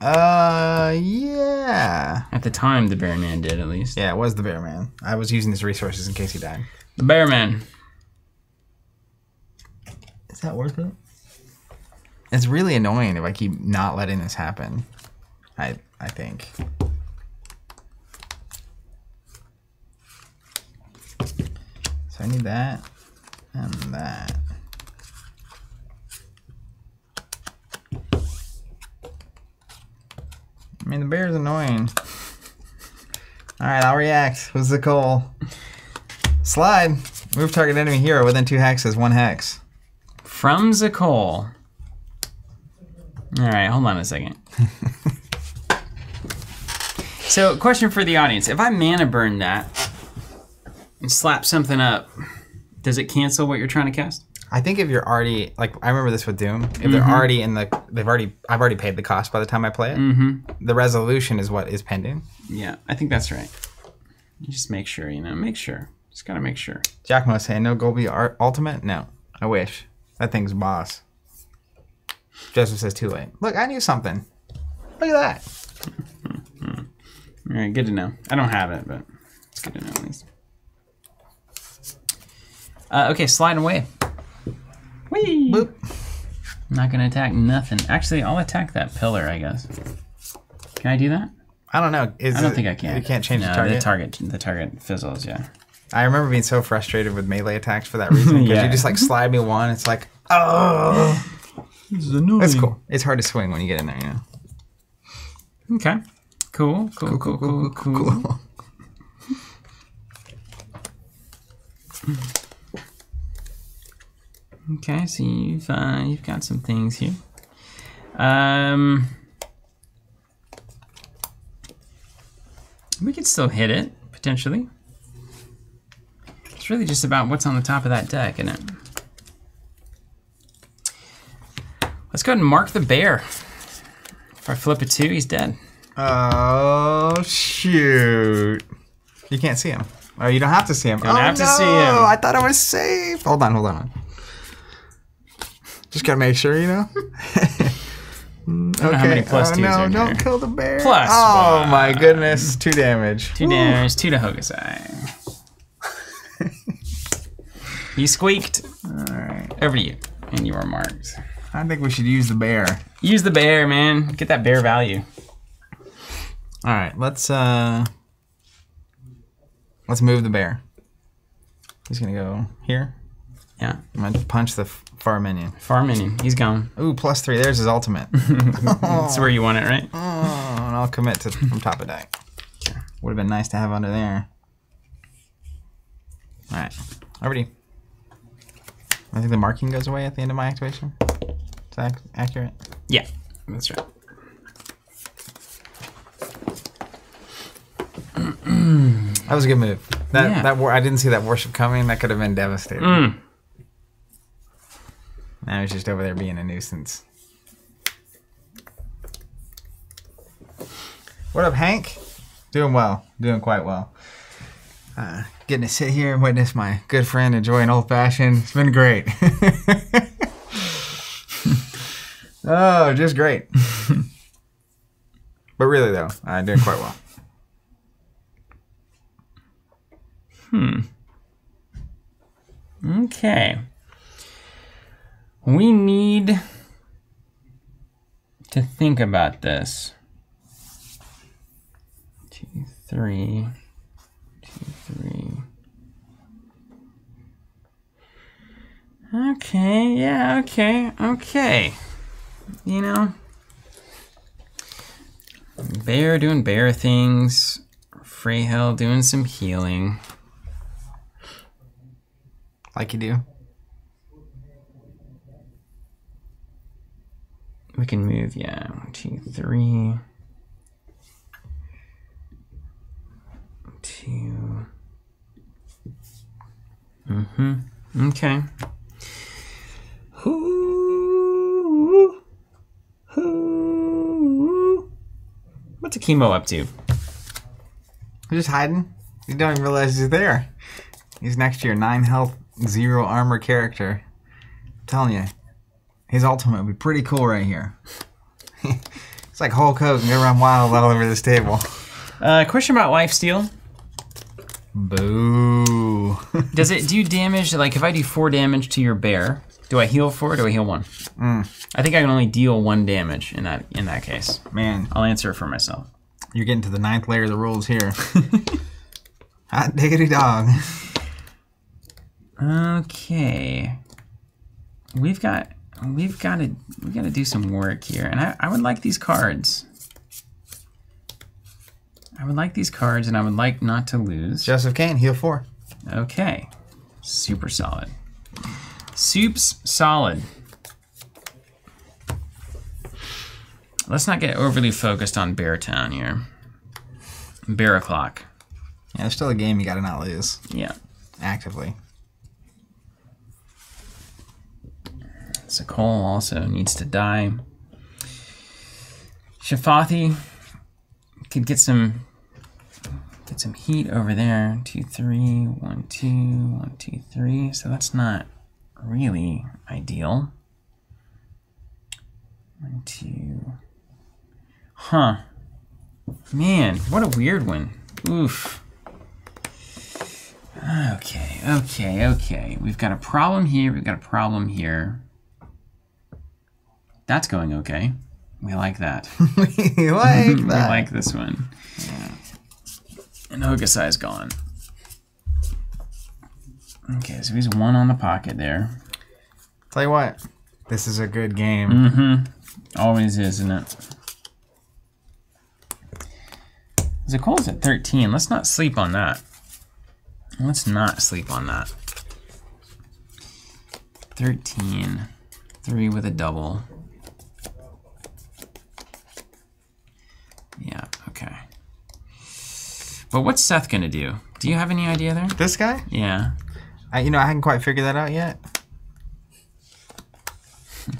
Uh, yeah. At the time, the Bear Man did at least. Yeah, it was the Bear Man. I was using his resources in case he died. The Bear Man. Is that worth it? It's really annoying if I keep not letting this happen. I I think. So I need that and that. I mean the bear's annoying. Alright, I'll react. What's the goal? Slide. Move target enemy hero within two hexes, one hex. From Zakol. All right, hold on a second. *laughs* so, question for the audience: If I mana burn that and slap something up, does it cancel what you're trying to cast? I think if you're already like I remember this with Doom, if they're already in the they've already I've already paid the cost by the time I play it. Mm-hmm. The resolution is what is pending. Yeah, I think that's right. You just make sure, you know, make sure. Just gotta make sure. Giacomo say no Golby art ultimate? No. I wish. That thing's boss. Joseph says too late. Look, I knew something. Look at that. *laughs* All right, good to know. I don't have it, but it's good to know at least. Uh, okay, slide away. Whee! Boop. I'm not gonna attack nothing. Actually, I'll attack that pillar, I guess. Can I do that? I don't know. Is I don't it- think I can. You can't change no, the target. The target, the target fizzles. Yeah. I remember being so frustrated with melee attacks for that reason. Because *laughs* Yeah. you just like slide me one, it's like, oh. *laughs* This is annoying. That's cool. It's hard to swing when you get in there, you know. Okay. Cool. Cool. Cool. Cool. Cool. *laughs* Okay, so you've uh, you've got some things here. Um, we could still hit it potentially. It's really just about what's on the top of that deck, isn't it? Let's go ahead and mark the bear. If I flip a two, he's dead. Oh shoot! You can't see him. Oh, you don't have to see him. Don't oh, have to no! see him. I thought I was safe. Hold on, hold on. Just gotta make sure, you know. *laughs* okay. know how many plus oh, twos no! are Don't here. kill the bear. Plus Oh one. my goodness! Two damage. Two damage, two to Hokusai. *laughs* you squeaked. All right. Over to you. And you are marked. I think we should use the bear. Use the bear, man. Get that bear value. All right. Let's uh. Let's move the bear. He's gonna go here. Yeah. I'm gonna punch the f- far minion. Far minion. He's gone. Ooh, plus three. There's his ultimate. *laughs* That's where you want it, right? *laughs* Oh, and I'll commit to from top of deck. Would have been nice to have under there. All right, Already. I think the marking goes away at the end of my activation. Is that ac- accurate? Yeah. That's right. That was a good move. That Yeah. that war- I didn't see that worship coming. That could have been devastating. Mm. Now he's just over there being a nuisance. What up, Hank? Doing well. Doing quite well. uh, getting to sit here and witness my good friend enjoy an old fashioned. It's been great. *laughs* oh, just great. *laughs* but really, though, I'm doing quite well. Hmm. Okay. We need to think about this. Two, three, two, three. Okay, yeah, okay, okay. You know, Bear doing bear things, Freyhell doing some healing. Like you do. We can move, yeah. One, two, three. Two. Mm-hmm. Okay. Who? Who? What's up to? He's just hiding. You don't even realize he's there. He's next to your nine health, zero armor character. I'm telling you, his ultimate would be pretty cool right here. *laughs* it's like Hulk Hogan go run wild all over this table. Uh, question about life steal. Boo. *laughs* Does it do damage? Like if I do four damage to your bear, do I heal four? Or do I heal one? I think I can only deal one damage in that in that case. Man, I'll answer for myself. you're getting to the ninth layer of the rules here. *laughs* Hot diggity dog. Okay. We've got we've got to we got to do some work here, and I, I would like these cards. I would like these cards, and I would like not to lose. Joseph Kane, heal four. Okay. Super solid. Soup's solid. Let's not get overly focused on Bear Town here. Bear O'Clock. Yeah, there's still a game you gotta not lose Yeah. actively. Zakol also needs to die. Shafathi could get some get some heat over there. Two, three, one, two, one, two, three. So that's not really ideal. One, two. Huh. Man, what a weird one. Oof. Okay, okay, okay. We've got a problem here. We've got a problem here. That's going okay. We like that. *laughs* we like *laughs* that. we like this one. And Hokusai's gone. Okay, so he's one on the pocket there. Tell you what, this is a good game. Mm-hmm. Always is, isn't it? Zakol's at 13. Let's not sleep on that. Let's not sleep on that. 13. Three with a double. Yeah, okay. But what's Seth gonna do? Do you have any idea there? This guy? Yeah. I, you know, I haven't quite figured that out yet. *laughs*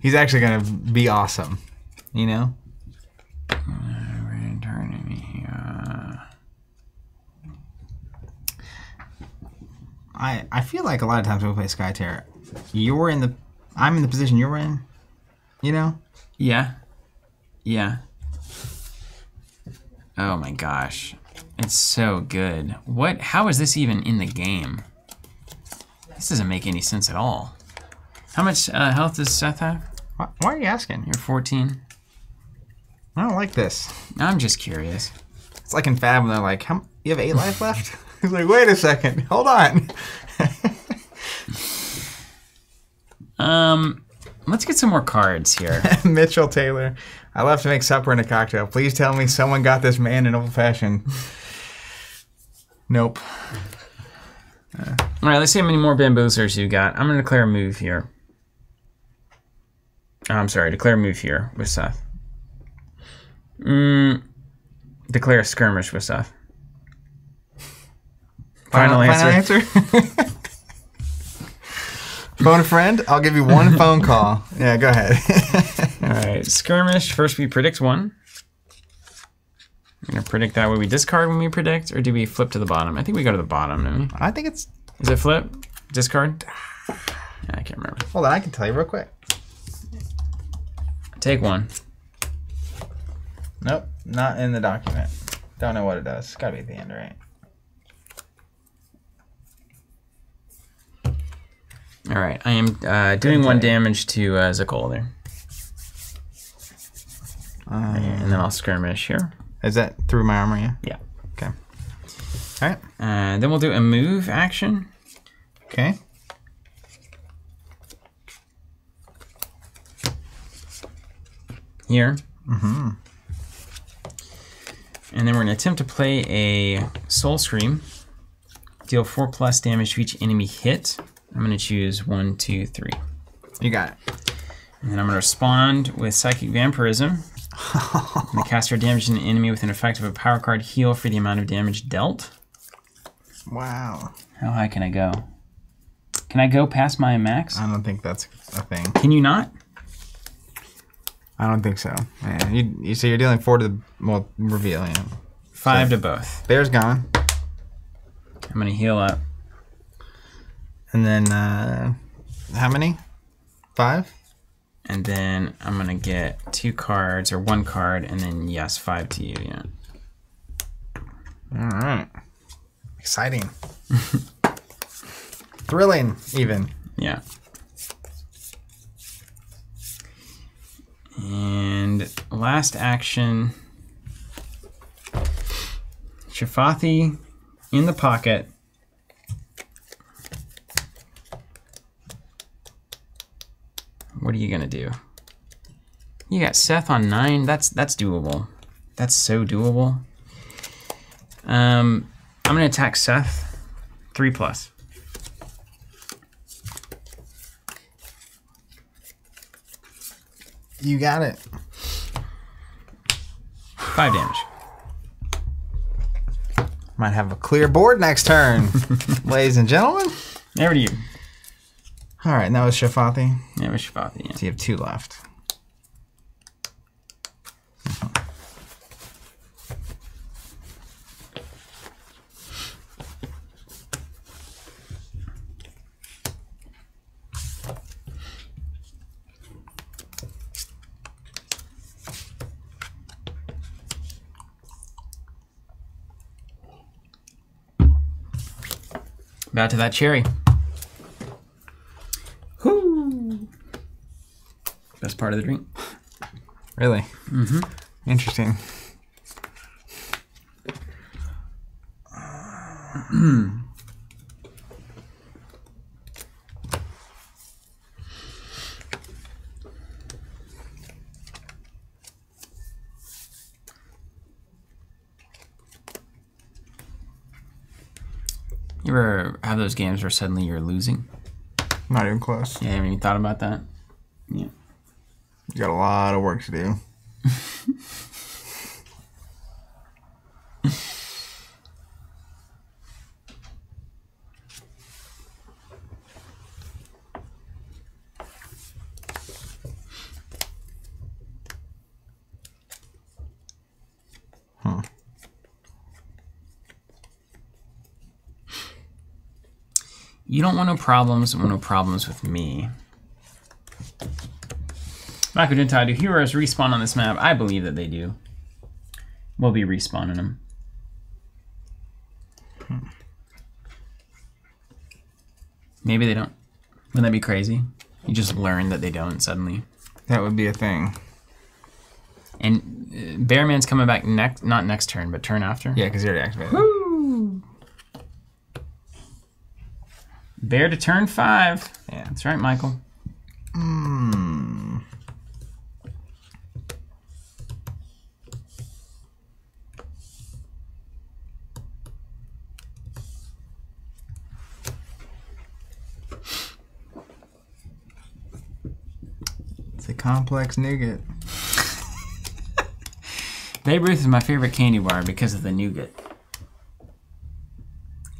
He's actually gonna be awesome. You know? I I feel like a lot of times when we play Skytear, you're in the I'm in the position you're in. You know? Yeah. Yeah. Oh my gosh. It's so good. What how is this even in the game? This doesn't make any sense at all. How much uh, health does Seth have? Why, why are you asking? You're 14. I don't like this. I'm just curious. It's like in Fab when they're like, How, "You have eight life left." *laughs* He's like, "Wait a second, hold on." *laughs* Um let's get some more cards here. *laughs* Mitchell Taylor, I love to make supper and a cocktail. Please tell me someone got this man an old fashioned. Nope. all right, let's see how many more bamboozlers you got. I'm going to declare a move here. Oh, I'm sorry, declare a move here with Seth. Mm, declare a skirmish with Seth. Final, answer. Final answer? *laughs* phone a friend. I'll give you one *laughs* phone call. Yeah, go ahead. *laughs* All right, skirmish. First, we predict one. I'm gonna predict that way. We discard when we predict, or do we flip to the bottom? I think we go to the bottom. don't we? I think it's. Is it flip? Discard? I can't remember. Hold on, I can tell you real quick. Take one. Nope, not in the document. Don't know what it does. It's gotta be at the end, right? All right, I am uh, doing one damage to uh, Zakola there, Uh, and then I'll skirmish here. is that through my armor? Yeah. Yeah. Okay. All right. Uh, then we'll do a move action. Okay. here. Mm-hmm. And then we're going to attempt to play a Soul Scream. Deal 4 plus damage to each enemy hit. I'm going to choose one, two, three. You got it. And then I'm going to respond with Psychic Vampirism. Going *laughs* cast our damage an enemy with an effect of a power card heal for the amount of damage dealt. Wow. How high can I go? Can I go past my max? I don't think that's a thing. Can you not? I don't think so. Yeah, you, you so you're dealing four to the well reveal. Yeah. Five to both. Bear's gone, I'm to heal up. and then uh, how many? Five. And then I'm gonna get two cards or one card, and then yes, five to you. Yeah. All right. Exciting. *laughs* Thrilling, even. Yeah. And last action. Shafathi in the pocket. What are you gonna do? You got Seth on nine. That's that's doable. That's so doable. Um, I'm gonna attack Seth. Three plus. You got it. Five damage. Might have a clear board next turn, *laughs* ladies and gentlemen. Over to you. All right, that was Shafathi. Yeah, it was Shafathi. Yeah. So you have two left. Back to that cherry. Best part of the drink. Really? Mm-hmm. Interesting. *clears throat* You ever have those games where suddenly you're losing? Not even close. Yeah, have you thought about that? Yeah. You got a lot of work to do. You don't want no problems, want no problems with me. Michael Gentile, do heroes respawn on this map? I believe that they do. We'll be respawning them. Maybe they don't. Wouldn't that be crazy? You just learn that they don't suddenly. That would be a thing. And uh, Bearman's coming back next, not next turn, but turn after. Yeah, because you already activated. Woo! Bear to turn five. Yeah. That's right, Michael. Hmm. Complex nougat. *laughs* Babe Ruth is my favorite candy bar because of the nougat.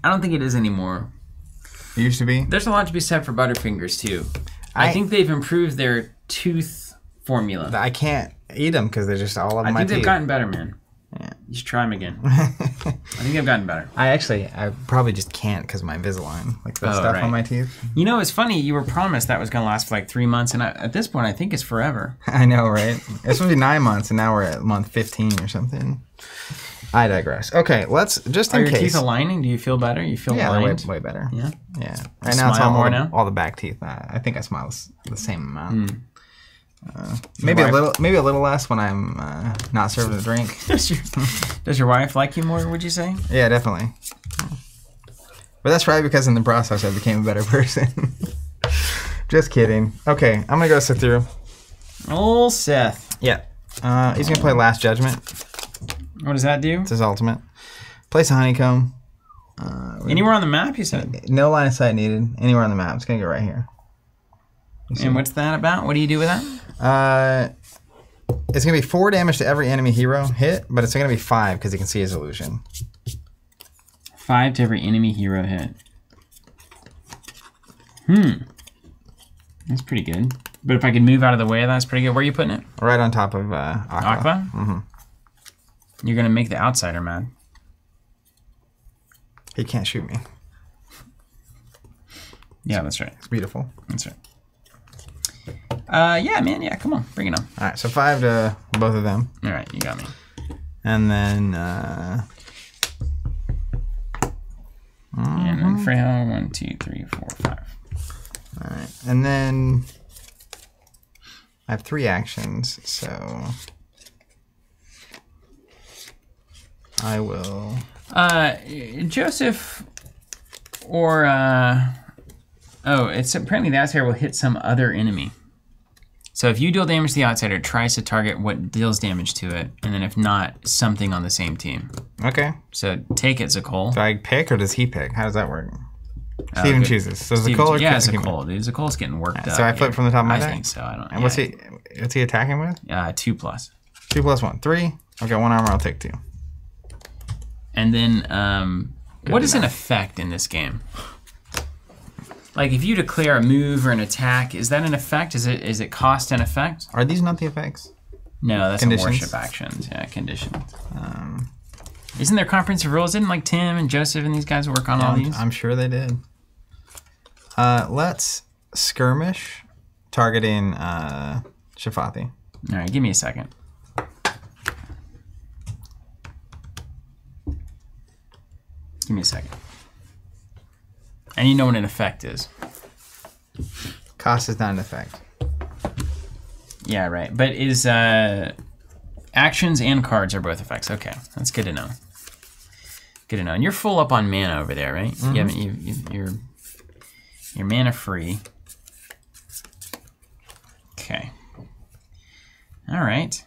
I don't think it is anymore. It used to be. There's a lot to be said for Butterfingers too. I, I- think they've improved their tooth formula. I can't eat them because they're just all of I my think they've teeth. gotten better, man. Yeah. You should try them again. *laughs* I think I've gotten better. I actually, I probably just can't because my Invisalign, like the Oh, stuff right. on my teeth. You know, it's funny. You were promised that was going to last for like three months, and I, at this point, I think it's forever. *laughs* I know, right? It's supposed to be nine months, and now we're at month fifteen or something. I digress. Okay, let's just Are in your case. teeth aligning? Do you feel better? You feel yeah, way, way better. Yeah. Yeah. Right now it's all, more all, now? The, all the back teeth. I, I think I smile the same amount. Hmm. Uh, maybe a little, maybe a little less when I'm uh, not serving a drink. *laughs* Does your, does your wife like you more? Would you say? Yeah, definitely. But that's probably because in the process I became a better *laughs* person. Just kidding. Okay, I'm gonna go sit through. Old Seth. Yeah. Uh, he's gonna play Last Judgment. What does that do? It's his ultimate. Place a honeycomb. Uh, Anywhere on the map? You said. no line of sight needed. Anywhere on the map. It's gonna go right here. And what's that about? What do you do with that? Uh, it's gonna be four damage to every enemy hero hit, but it's gonna be five because he can see his illusion. Five to every enemy hero hit. Hmm. That's pretty good. But if I could move out of the way that's pretty good. Where are you putting it? Right on top of uh, Aqua. Aqua? Mm-hmm. You're gonna make the outsider mad. He can't shoot me. Yeah, that's right. It's beautiful. That's right. Uh, yeah, man. Yeah, come on, bring it on. All right, so five to both of them, All right, you got me. and then uh, And then Freya, one, two, three, four, five. all right, and then I have three actions, so I will. Uh, Joseph, or uh, oh, it's apparently the outsider will hit some other enemy. So if you deal damage to the outsider, it tries to target what deals damage to it, and then if not, something on the same team. Okay. So take it, Zakol. Do I pick or does he pick? How does that work? Uh, Steven good. chooses. So Steven- Zakol or yeah, Zakol, dude. Zakol's getting worked up. So I flip here. from the top of my I deck? think so. I don't. And what's he? What's he attacking with? Uh, two plus. Two plus one, three. Okay, one armor. I'll take two. And then, um, what to is an effect in this game? Like, if you declare a move or an attack, is that an effect? Is it is it cost an effect? Are these not the effects? No, that's Conditions. worship actions. Yeah, conditions. Um, Isn't there comprehensive rules? Didn't like Tim and Joseph and these guys work on all these? I'm sure they did. Uh, let's skirmish, targeting uh, Shafathi. All right, give me a second. Give me a second. And you know what an effect is. Cost is not an effect. Yeah, right. But is uh, actions and cards are both effects? Okay, that's good to know. Good to know. And you're full up on mana over there, right? You haven't. You, you, you're you're mana free. Okay. All right.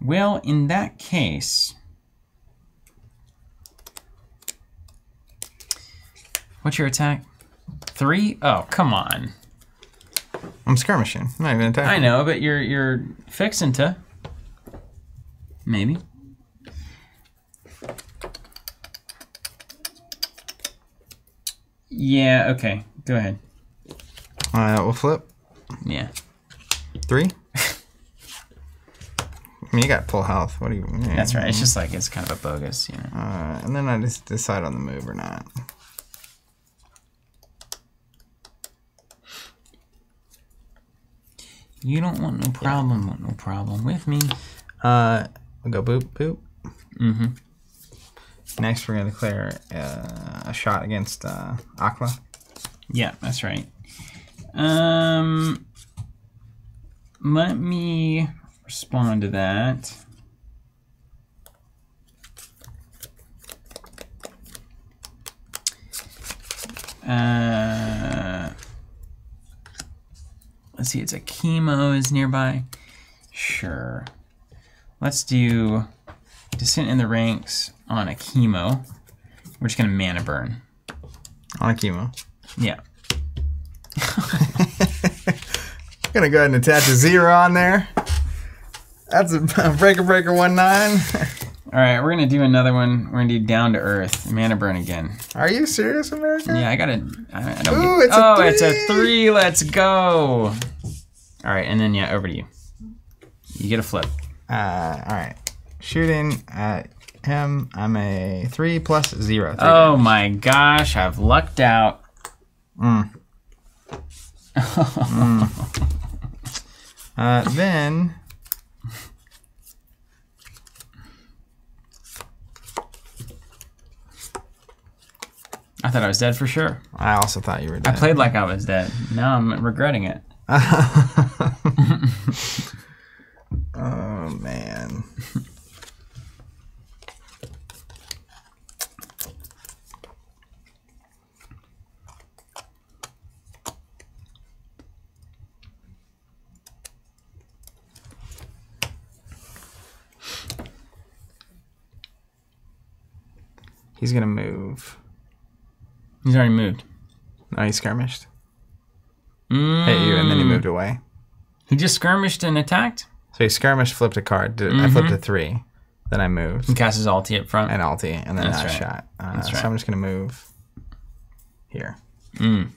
Well, in that case, what's your attack? Three? Oh, come on. I'm skirmishing. I'm not even attacking. I know, but you're you're fixing to. Maybe. Yeah. Okay. Go ahead. Uh, we'll flip Yeah. three. I mean, you got full health. What do you? mean? That's right. It's just like it's kind of a bogus, you know. Uh, and then I just decide on the move or not. You don't want no problem. Want no problem with me. Uh, we'll go boop boop. Mm-hmm. Next, we're gonna declare uh, a shot against uh, Aqua. Yeah, that's right. Um, let me respond to that. Uh, let's see, it's a chemo is nearby. Sure. Let's do descent in the ranks on a chemo. We're just gonna mana burn. on a chemo. Yeah. I'm *laughs* gonna go ahead and attach a zero on there. That's a *laughs* breaker breaker one nine. *laughs* All right, we're gonna do another one. We're gonna do down to earth, mana burn again. Are you serious, America? Yeah, I gotta. I, I don't Ooh, get, it's a oh, it's a three. three. Let's go. All right, and then yeah, over to you. You get a flip. Uh, all right. Shooting at him. I'm a three plus zero. Three Oh my gosh, I've lucked out. *laughs* Uh, then I thought I was dead for sure. I also thought you were dead. I played like I was dead. Now I'm regretting it. *laughs* oh man. He's gonna move. He's already moved. No, he skirmished. Mm. Hit you, and then he moved away. He just skirmished and attacked. So he skirmished, flipped a card. Did, I flipped a three. Then I moved He cast his ulti up front. and alti, and then That's I right. shot. Uh, That's So. I'm just gonna move here. Mm.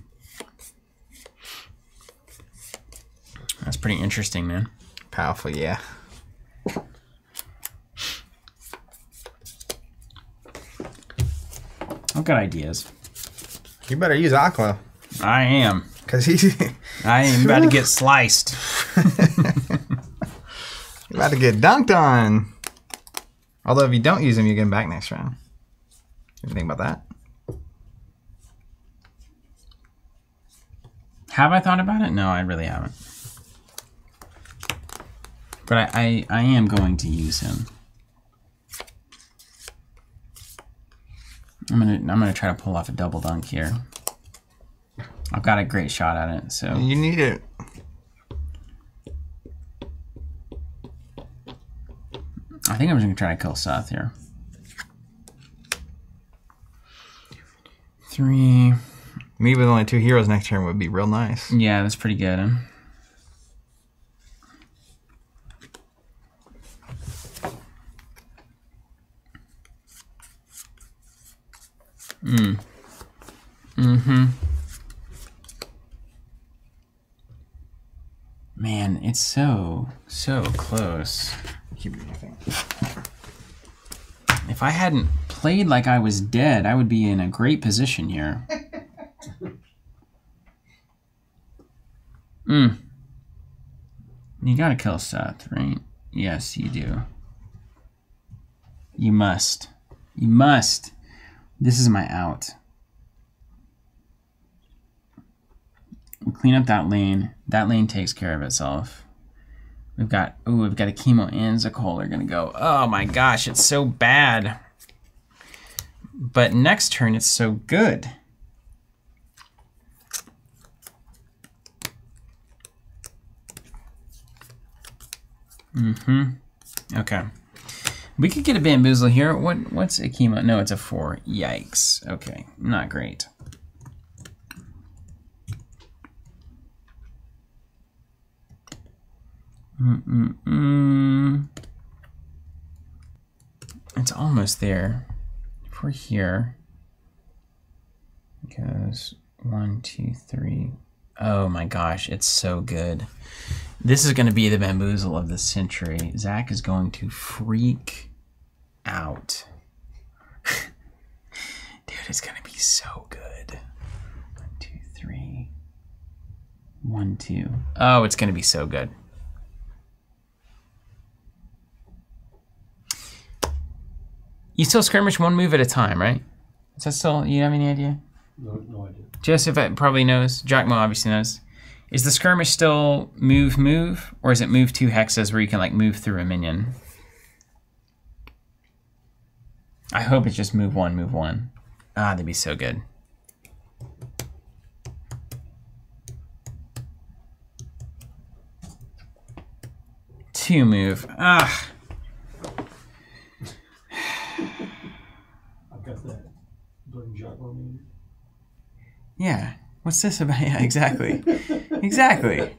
That's pretty interesting, man. Powerful, yeah. I've got ideas. You better use Aqua, I am. cause he's I am about to get *laughs* sliced. *laughs* about to get dunked on. Although if you don't use him, you get him back next round. You think about that? Have I thought about it? No, I really haven't. But I, I, I am going to use him. I'm gonna I'm gonna try to pull off a double dunk here. I've got a great shot at it, so You need it. I think I'm just gonna try to kill Seth here. Three. Me with only two heroes next turn would be real nice. Yeah, that's pretty good. Mm. Mm-hmm. Man, it's so, so close. Keep If I hadn't played like I was dead, I would be in a great position here. *laughs* Mm. You gotta kill Seth, right? Yes, you do. You must. You must. This is my out. We clean up that lane. That lane takes care of itself. We've got ooh, we've got a chemo and Zakol are gonna go. Oh my gosh, it's so bad. But next turn it's so good. Mm-hmm. Okay. We could get a bamboozle here. What what's a chemo? No, it's a four. Yikes. Okay. Not great. Mm-mm-mm. It's almost there. If we're here, it goes one, two, three. Oh my gosh, it's so good. This is going to be the bamboozle of the century. Zach is going to freak out. *laughs* Dude, it's going to be so good. One, two, three. One, two. Oh, it's going to be so good. You still skirmish one move at a time, right? Is that still, you have any idea? No, no idea. Joseph uh, probably knows. Giacomo obviously knows. Is the skirmish still move move, or is it move two hexes where you can like move through a minion? I hope it's just move one, move one. Ah, that'd be so good. Two move. Ah, I've got that Burton Jocko meter. yeah. What's this about? *laughs* Yeah, exactly. exactly.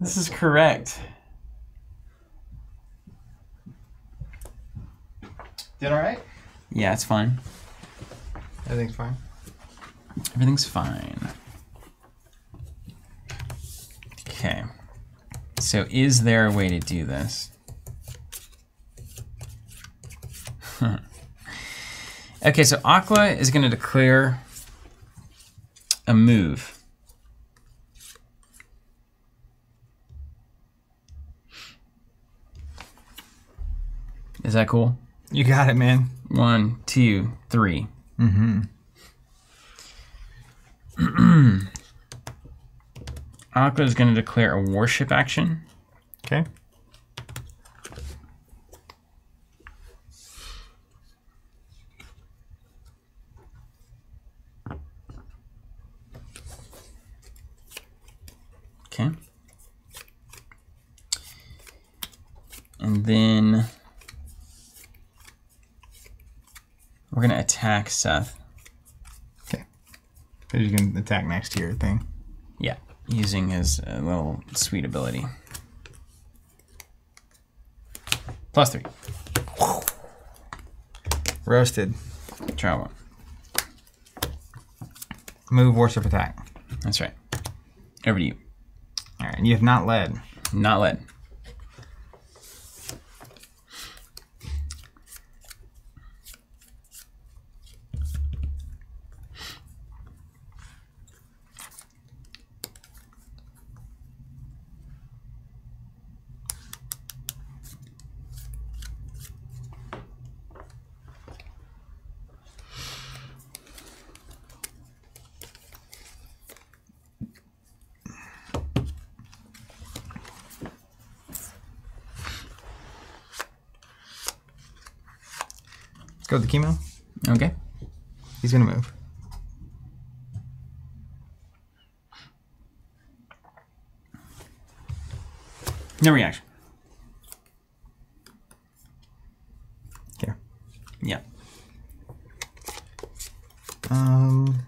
This is correct. Did all right? Yeah, it's fine. Everything's fine. Everything's fine. Okay. So is there a way to do this? *laughs* Okay, so Aqua is going to declare a move. Is that cool? You got it, man. One, two, three. Mm-hmm. *clears throat* Aqua is going to declare a warship action. Okay. Okay. And then we're going to attack Seth. Okay. You can attack next to your thing. Yeah, using his uh, little sweet ability. Plus three. Roasted. Try one. Move worship attack. That's right. Over to you. All right. And you have not led. Not led. Go with the chemo. Okay. He's gonna move. No reaction. Here. Yeah. Um.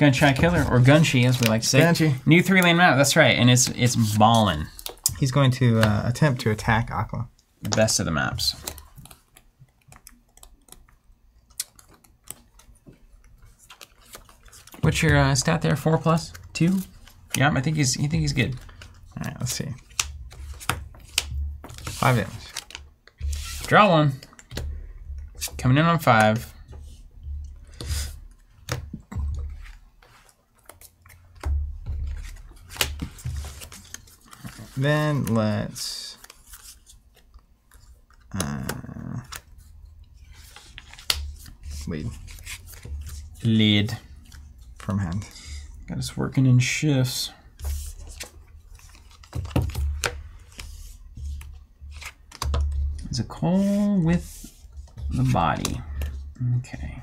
Try killer or Gunshi, as we like to say. Gunshi. New three lane map. That's right, and it's it's ballin'. He's going to uh, attempt to attack Aqua. Best of the maps. What's your uh, stat there? Four plus two. Yeah, I think he's. You think he's good. All right. Let's see. Five damage. Draw one. Coming in on five. Then let's. Uh, lead Lead. from hand. Got us working in shifts. It's a call with the body. Okay.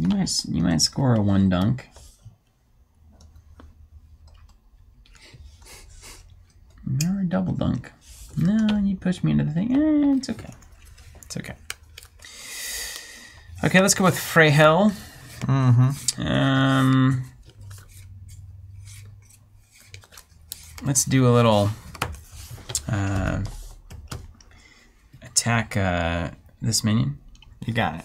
You might you might score a one dunk. Or a double dunk. Pushed me into the thing. Eh, it's okay. It's okay. Okay, let's go with Freyhel. Um, let's do a little uh, attack uh, this minion. You got it.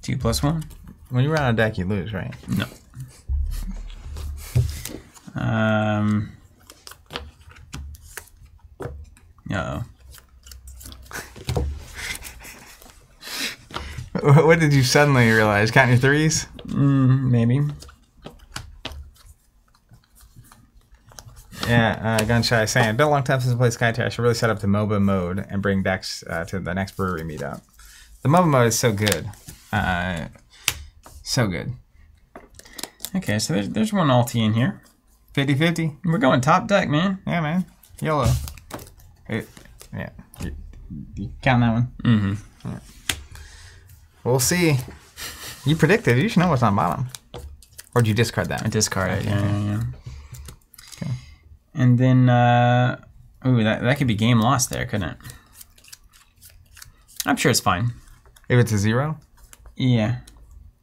Two plus one. When you run out of deck, you lose, right? No. Um. Uh oh. What did you suddenly realize? Count your threes? Mm, maybe. Yeah, uh, Gunshy saying, been a long time since I played Skytear. I should really set up the MOBA mode and bring decks uh, to the next brewery meetup. The MOBA mode is so good. Uh, so good. Okay, so there's, there's one ulti in here. 50 50. We're going top deck, man. Yeah, man. YOLO. It, yeah. You, you count that one? Mm-hmm. We'll see. You predicted. You should know what's on bottom. Or did you discard that? I that? discarded. Yeah, yeah, yeah. Okay. And then, uh, ooh, that that could be game lost there, couldn't it? I'm sure it's fine. If it's a zero, Yeah.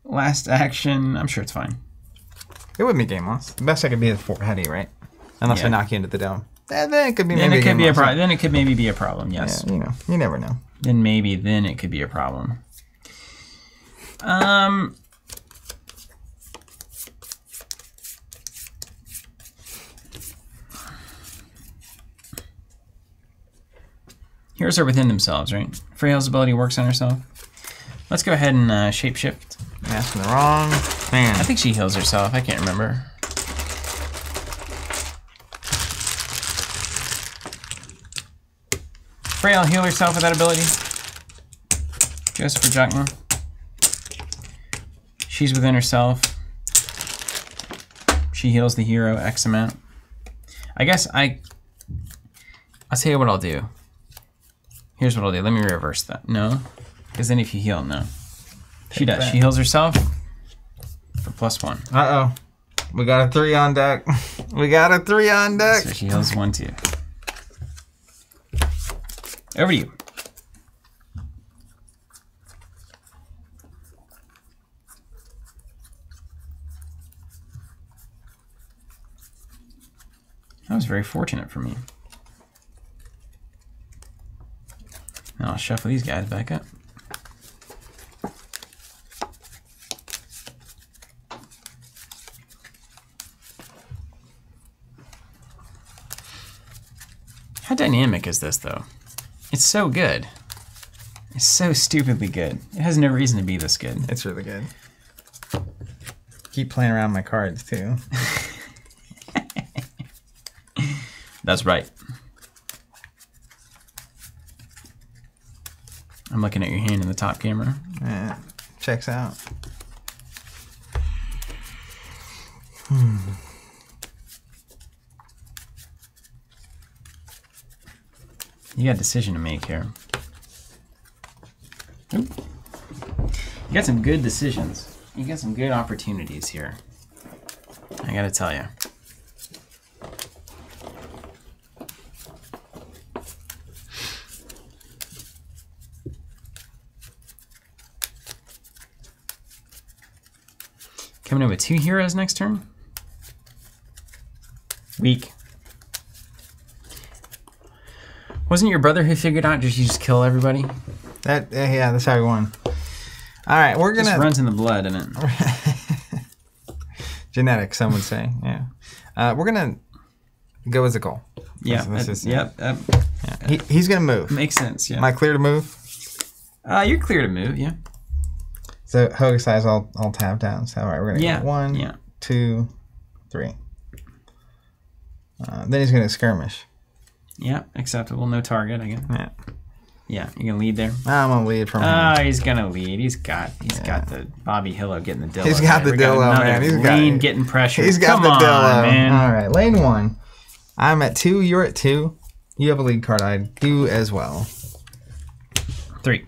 Last action, I'm sure it's fine. it wouldn't be game loss. The best I could be is four heady, right? Unless I knock you into the dome. Eh, then it could be Then maybe it could be a problem. Then it could maybe be a problem. Yes. Yeah, you know, you never know. Then maybe then it could be a problem. Um. Heroes are within themselves, right? Freyhel's ability works on herself. Let's go ahead and uh, shapeshift. Asking the wrong man. I think she heals herself. I can't remember. Frey'll heal herself with that ability. Just for Giacomo. She's within herself. She heals the hero X amount. I guess I. I'll tell you what I'll do. Here's what I'll do. Let me reverse that. No. Because then if you heal, no. She does. that. She heals herself for plus one. Uh oh. We got a three on deck. *laughs* We got a three on deck. So she heals one, two. Over to you. That was very fortunate for me. Now I'll shuffle these guys back up. How dynamic is this, though? It's so good. It's so stupidly good. It has no reason to be this good. It's really good. Keep playing around my cards too. *laughs* That's right. I'm looking at your hand in the top camera. Yeah, checks out. Hmm. You got a decision to make here. Oop. You got some good decisions. You got some good opportunities here. I gotta tell you. Coming in with two heroes next turn. Weak. Wasn't your brother who figured out just you just kill everybody? That uh, yeah, that's how we won. All right, we're Just gonna runs in the blood, and it. *laughs* Genetic, Some would say, yeah. Uh, we're gonna go as a goal. Yeah. This- this uh, is- yep. uh, Yeah. He, he's gonna move. makes sense. Yeah. Am I clear to move? uh, you're clear to move. Yeah. So Hoga size, I'll I'll tap down. So all right, we're gonna Yeah. go one, Yeah. two, three. Uh, then he's gonna skirmish. Yeah. Acceptable. No target. Again. Yeah, Yeah. You can lead there. I'm gonna lead from him. Ah, he's gonna lead. He's got. He's got the Bobby Hillo getting the dillo. He's got there. the got dillo, another man. He's got getting pressure. He's got Come the on, dillo. man. All right, lane one. I'm at two. You're at two. You have a lead card. I do as well. Three.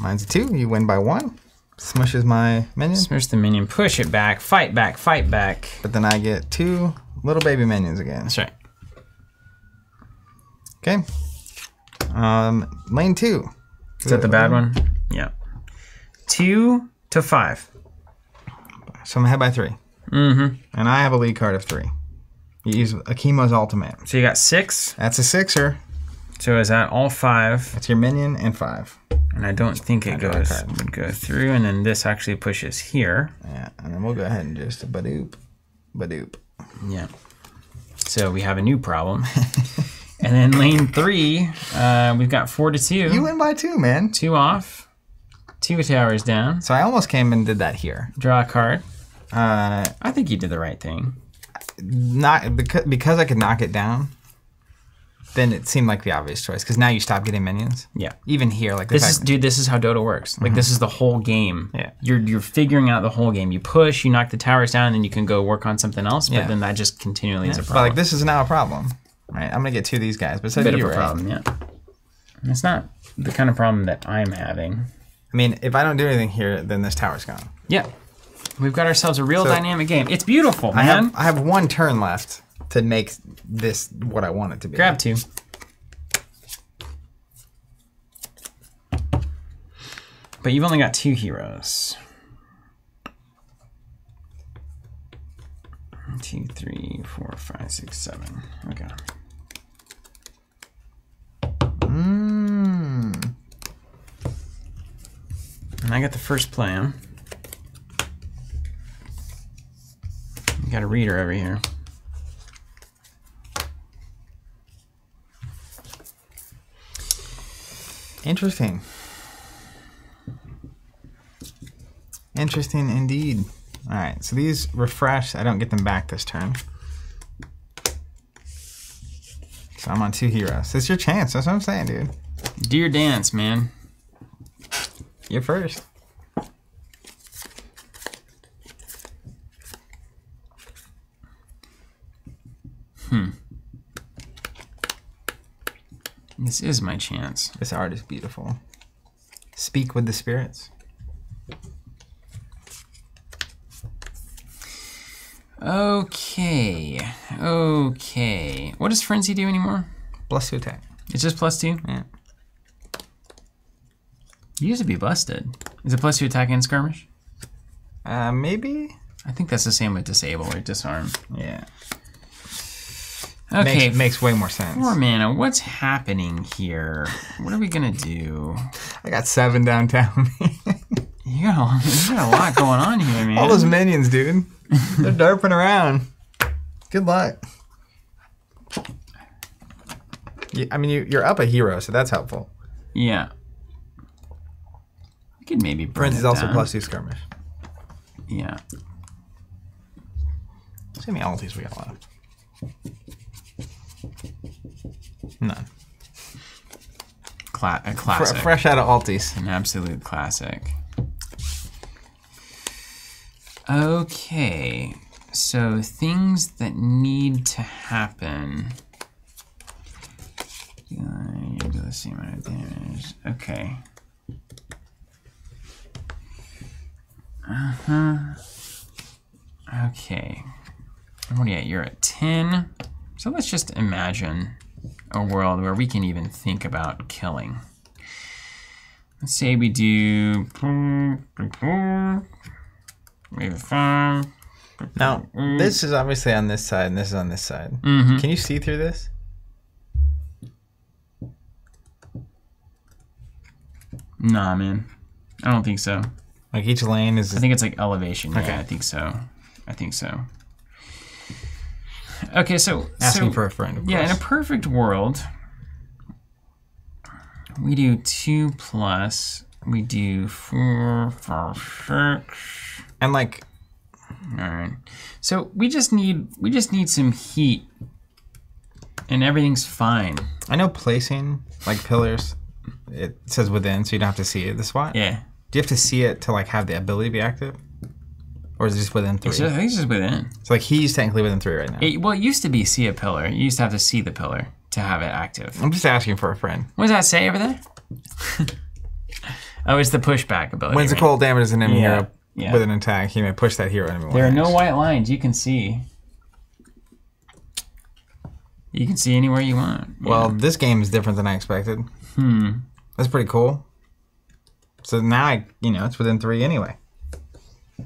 Mine's a two. You win by one. Smushes my minion, Smash the minion. Push it back. Fight back. Fight back. but then I get two little baby minions again. That's right. Okay. Um, lane two. Is that the bad one? Yeah. Two to five. So I'm ahead by three, Mm-hmm. and I have a lead card of three. You use Akimo's ultimate. So you got six. That's a sixer. So is that all five? That's your minion and five. And I don't think it goes would go through. And then this actually pushes here. Yeah, and then we'll go ahead and just badoop, badoop. Yeah. So we have a new problem. *laughs* and then lane three, uh, we've got four to two. You win by two, man. two off. Two towers down. So I almost came and did that here. Draw a card. Uh, I think you did the right thing. not because because I could knock it down. Then it seemed like the obvious choice because now you stop getting minions. Yeah. Even here, like This is dude, this is how Dota works. Like this mm-hmm. is the whole game. Yeah. You're you're figuring out the whole game. You push, you knock the towers down, and then you can go work on something else, but Yeah. then that just continually is a problem. But like this is now a problem, right? I'm gonna get two of these guys, but so bit of a right? problem, yeah. It's not the kind of problem that I'm having. I mean, if I don't do anything here, then this tower's gone. Yeah. We've got ourselves a real So- dynamic game. It's beautiful, I man. have I have one turn left to make this what I want it to be. Grab two. But you've only got two heroes. Two, three, four, five, six, seven. Okay. Mm. And I got the first plan. You got a reader over here. Interesting. Interesting indeed. All right, so these refresh. I don't get them back this turn. So I'm on two heroes. It's your chance. That's what I'm saying, dude. Your dance, man. You're first. Hmm. This is my chance. This art is beautiful. Speak with the spirits. Okay. Okay. What does Frenzy do anymore? Plus two attack. It's just plus two? Yeah. It used to be busted. Is it plus two attack and skirmish? Uh, maybe. I think that's the same with disable or disarm. Yeah. Okay. Makes, makes way more sense. Four mana. What's happening here? What are we gonna do? I got seven downtown. *laughs* You got a, you got a lot going on here, man. All those minions, dude. They're *laughs* derping around. Good luck. Yeah, I mean, you, you're up a hero, so that's helpful. yeah. We could maybe Frenzy's it also down. plus two skirmish. Yeah. See how many ultis we got left. None. Cla- a Fre- classic. fresh out of ultis. An absolute classic. Okay, so things that need to happen. Yeah, You do the same amount of damage. Okay. Uh huh. Okay. What are you at? You're at 10. So let's just imagine a world where we can even think about killing. Let's say we do. Now, this is obviously on this side, and this is on this side. Mhm. Can you see through this? Nah, man. I don't think so. Like each lane is. I think it's like elevation. Okay. Yeah, I think so. I think so. Okay, so asking so, for a friend. Of yeah, in a perfect world, we do two plus. We do four, five, six. and like All right. So we just need we just need some heat, and everything's fine. I know placing like pillars. It says within, so you don't have to see it. The spot. Yeah. Do you have to see it to like have the ability be active, or is it just within three? It's just, I think it's just within. so like he's technically within three right now. It, well, it used to be see a pillar. You used to have to see the pillar to have it active. I'm just asking for a friend. What does that say over there? *laughs* oh, it's the pushback ability. When's the right? cold damage an enemy Yeah, hero yeah. with an attack? He may push that hero enemy. There are no white lines you can see. You can see anywhere you want. Yeah. Well, this game is different than I expected. hmm. That's pretty cool. So now I, you know, it's within three anyway.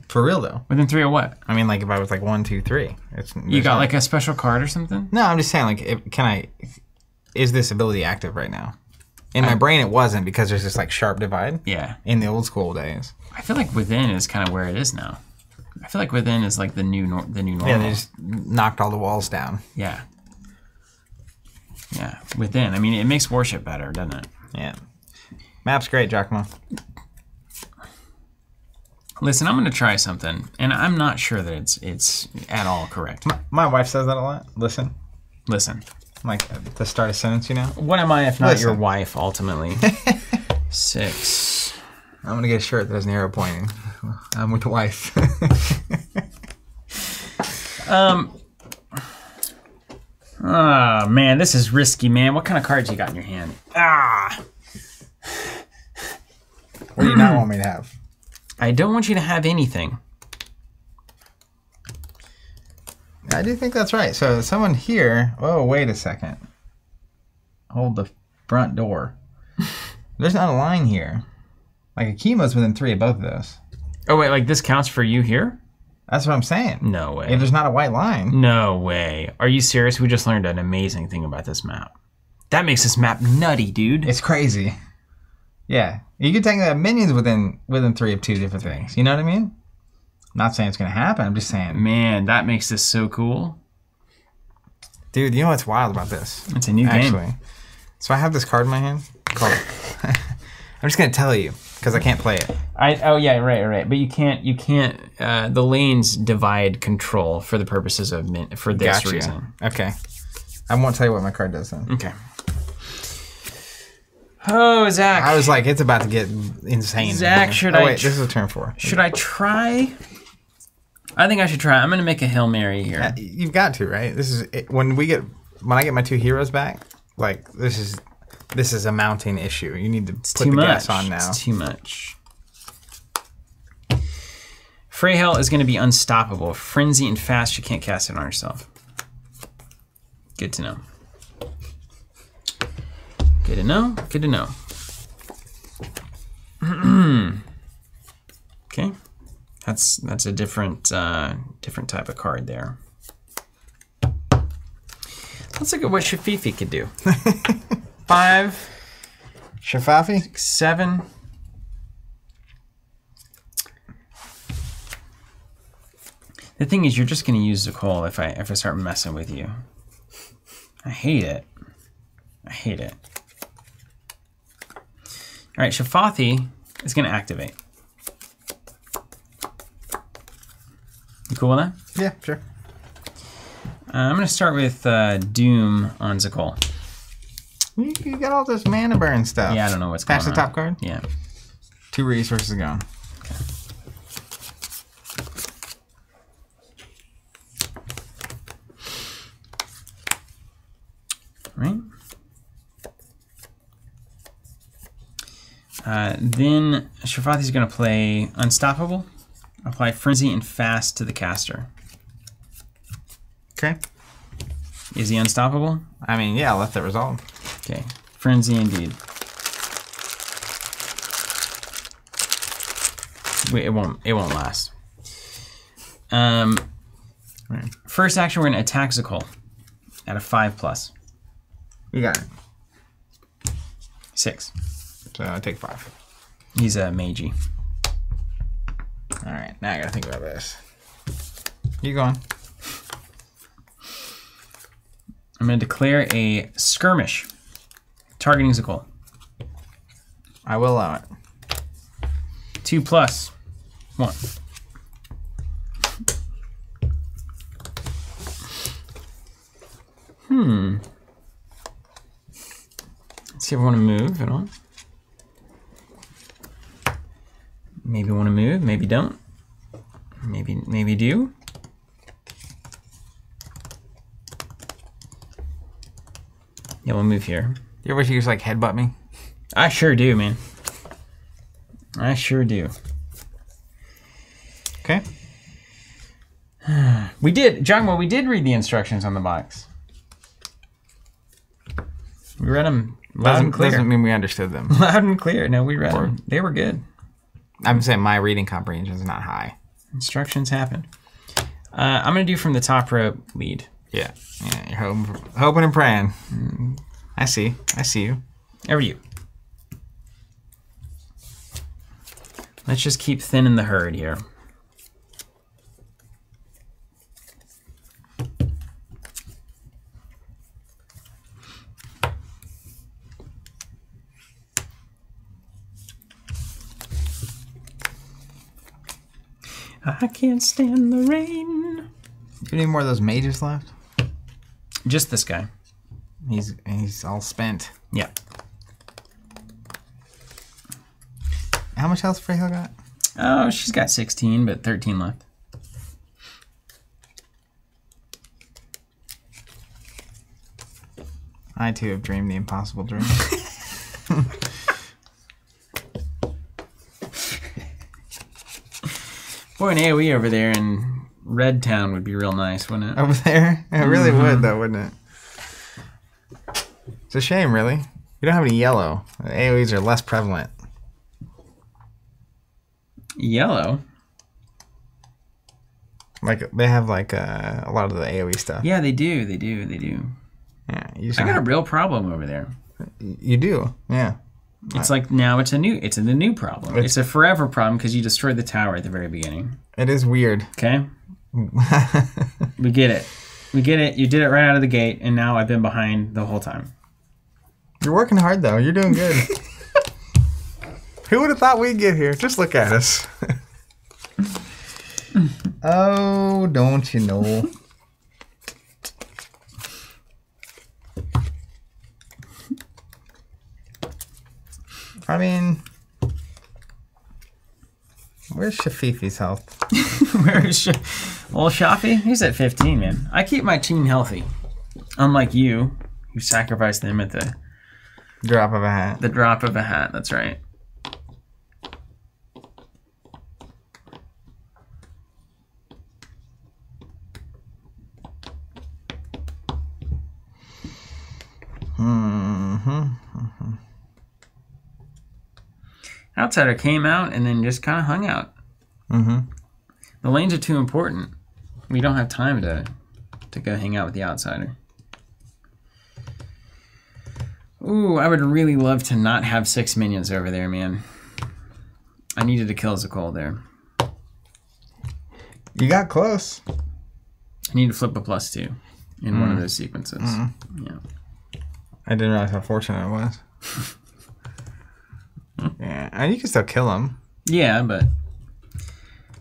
For real though. Within three or what? I mean, like if I was like one, two, three, it's You got like a special card or something? No, I'm just saying, like, if, can I? Is this ability active right now? In my brain, it wasn't because there's this like sharp divide Yeah. in the old school days. I feel like within is kind of where it is now. I feel like within is like the new nor- the new normal. Yeah, they just knocked all the walls down. yeah. Yeah, within. I mean, it makes worship better, doesn't it? Yeah, map's great, Giacomo. Listen, I'm going to try something, and I'm not sure that it's it's at all correct. My wife says that a lot. Listen, Listen, like at the start of sentence, you know. what am I if not your wife? Ultimately, *laughs* six. I'm gonna get a shirt that has an arrow pointing. *laughs* I'm with the wife. *laughs* Um. Oh man, this is risky, man. What kind of cards you got in your hand? Ah, what do you not want me to have? I don't want you to have anything. I do think that's right. So someone here. Oh, wait a second. Hold the front door. *laughs* There's not a line here. Like Akimo's within three of both of those. Oh wait, like this counts for you here? That's what I'm saying. No way. If there's not a white line, No way. Are you serious? We just learned an amazing thing about this map. That makes this map nutty, dude. it's crazy. Yeah, you could technically have minions within within three of two different things. You know what I mean? not saying it's gonna happen. I'm just saying, Man, that makes this so cool. dude. You know what's wild about this? It's a new game. Actually, so I have this card in my hand called. *laughs* I'm just gonna tell you because I can't play it. I oh yeah right right but you can't you can't uh, the lanes divide control for the purposes of min- for this Gotcha. reason. Okay. I won't tell you what my card does then. Okay. Oh Zach, I was like, it's about to get insane. Zach, should oh, I wait, this is a turn four. should I try? I think I should try. I'm gonna make a hail mary here. Uh, You've got to, right? This is it, when we get when I get my two heroes back. Like this is this is a mounting issue. You need to put too the much. gas on now. It's too much. Freyhell is going to be unstoppable. Frenzy and fast, you can't cast it on yourself. Good to know. Good to know. Good to know. *clears throat* okay, that's that's a different uh, different type of card there. Let's look at what Shafathi could do. *laughs* Five Shafathi? seven. The thing is, you're just gonna use the coal if I if I start messing with you. I hate it. I hate it. All right, Shafathi is gonna activate. You cool with that? Yeah, sure. Uh, I'm gonna start with uh, Doom on Zakol. You, you got all this mana burn stuff. Yeah, I don't know what's Patch going the top card. Yeah. Two resources gone. right? Uh, then Shafathi's going to play Unstoppable, apply Frenzy and Fast to the caster. Okay. Is he unstoppable? I mean, yeah, let that resolve. Okay, Frenzy indeed. Wait, it won't. It won't last. Um, Right. first action, we're going to attack Zakol at a five plus You got it. six. So I take five. He's a magey. All right, now I gotta think about this. You going? I'm to declare a skirmish targeting Zakol. I will allow it. Two plus one. Hmm. Let's see if I want to move at all. Maybe want to move, maybe don't. Maybe maybe do. Yeah, we'll move here. You ever just like headbutt me? I sure do, man. I sure do. Okay. We did, John. Well, we did read the instructions on the box. We read them loud Doesn't, and clear. doesn't mean we understood them. *laughs* Loud and clear. No, we read them. They were good. I'm saying my reading comprehension is not high. Instructions happen. Uh, I'm gonna do from the top rope lead. Yeah. Yeah. You're hoping, hoping and praying. I see. I see you. Over to you. Let's just keep thinning the herd here. I can't stand the rain. Do you need more of those mages left? Just this guy. He's he's all spent. Yeah. How much health Freyhel got? Oh, she's got 16, but 13 left. I too have dreamed the impossible dream. *laughs* Boy, an AoE over there in Red Town would be real nice, wouldn't it? Over there? It really would though, wouldn't it? It's a shame, really. You don't have any yellow. AoEs are less prevalent. Yellow? Like they have like uh, a lot of the AoE stuff. Yeah, they do. They do. They do. Yeah, you, I got a real problem over there. you do. Yeah. It's like now it's a new it's a the new problem. It's, a forever problem because you destroyed the tower at the very beginning. It is weird. Okay, *laughs* we get it. We get it. You did it right out of the gate, and now I've been behind the whole time. You're working hard though. You're doing good. *laughs* Who would have thought we'd get here? Just look at us. *laughs* oh, don't you know? I mean, where's Shafathi's health? *laughs* Where is Sh- well Shafi? He's at 15, man. I keep my team healthy, unlike you, who sacrificed them at the Drop of a hat. the drop of a hat. That's right. Outsider came out and then just kind of hung out. Mm-hmm. The lanes are too important. We don't have time to to go hang out with the outsider. Ooh, I would really love to not have six minions over there, man. I needed to kill Zakol there. You got close. I need to flip a plus two in one of those sequences. Yeah. I didn't realize how fortunate I was. *laughs* yeah, and you can still kill him. Yeah, but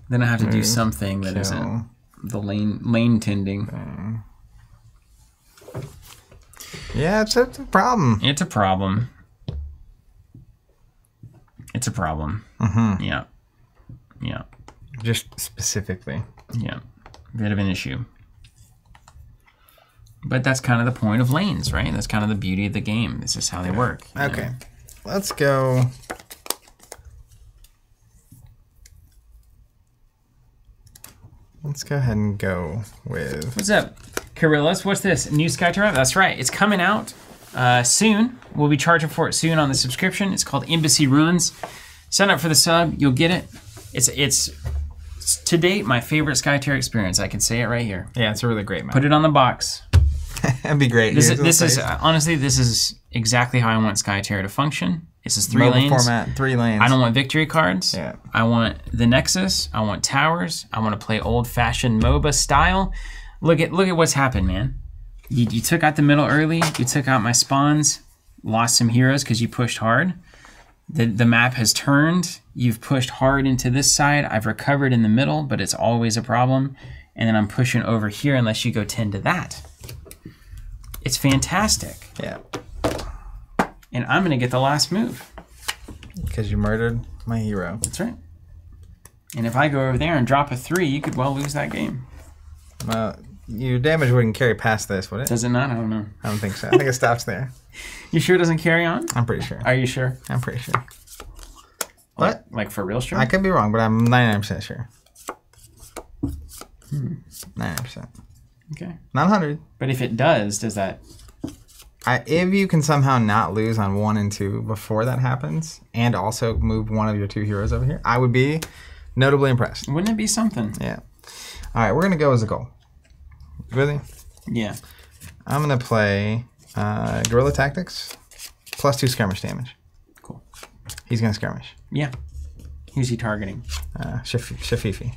then I have to do something that not the lane lane tending. Yeah, it's a, it's a problem. It's a problem. It's a problem. Mm-hmm. Yeah. Yeah. Just specifically. Yeah. Bit of an issue. But that's kind of the point of lanes, right? That's kind of the beauty of the game. This is how they work. Okay. know? Okay, let's go. Let's go ahead and go with. What's up, Carillas? What's this? New Skytear? That's right. It's coming out uh, soon. We'll be charging for it soon on the subscription. It's called Embassy Ruins. Sign up for the sub. You'll get it. It's it's, it's to date my favorite Skytear experience. I can say it right here. Yeah, it's a really great map. Put it on the box. *laughs* That'd be great. This is this is honestly this is exactly how I want Skytear to function. This is three mobile lanes. format, three lanes. I don't want victory cards. Yeah. I want the Nexus. I want towers. I want to play old fashioned MOBA style. Look at look at what's happened, man. You, you took out the middle early. You took out my spawns. Lost some heroes because you pushed hard. The the map has turned. You've pushed hard into this side. I've recovered in the middle, but it's always a problem. And then I'm pushing over here unless you go ten to that. It's fantastic. Yeah, And I'm gonna get the last move. because you murdered my hero. That's right. And if I go over there and drop a three, you could well lose that game. Well, your damage wouldn't carry past this, would it? Does it not? I don't know. I don't think so. I think it stops there. *laughs* You sure it doesn't carry on? I'm pretty sure. Are you sure? I'm pretty sure. What? like for real sure? I could be wrong, but I'm 99% sure. Hmm. 99%. Okay. Not 100. But if it does, does that? I, if you can somehow not lose on one and two before that happens, and also move one of your two heroes over here, I would be notably impressed. Wouldn't it be something? Yeah. All right, we're gonna go as a goal. Really? Yeah. I'm gonna play uh, guerrilla tactics plus two skirmish damage. Cool. He's gonna skirmish. Yeah. Who's he targeting? Uh, Shaf- Shafathi.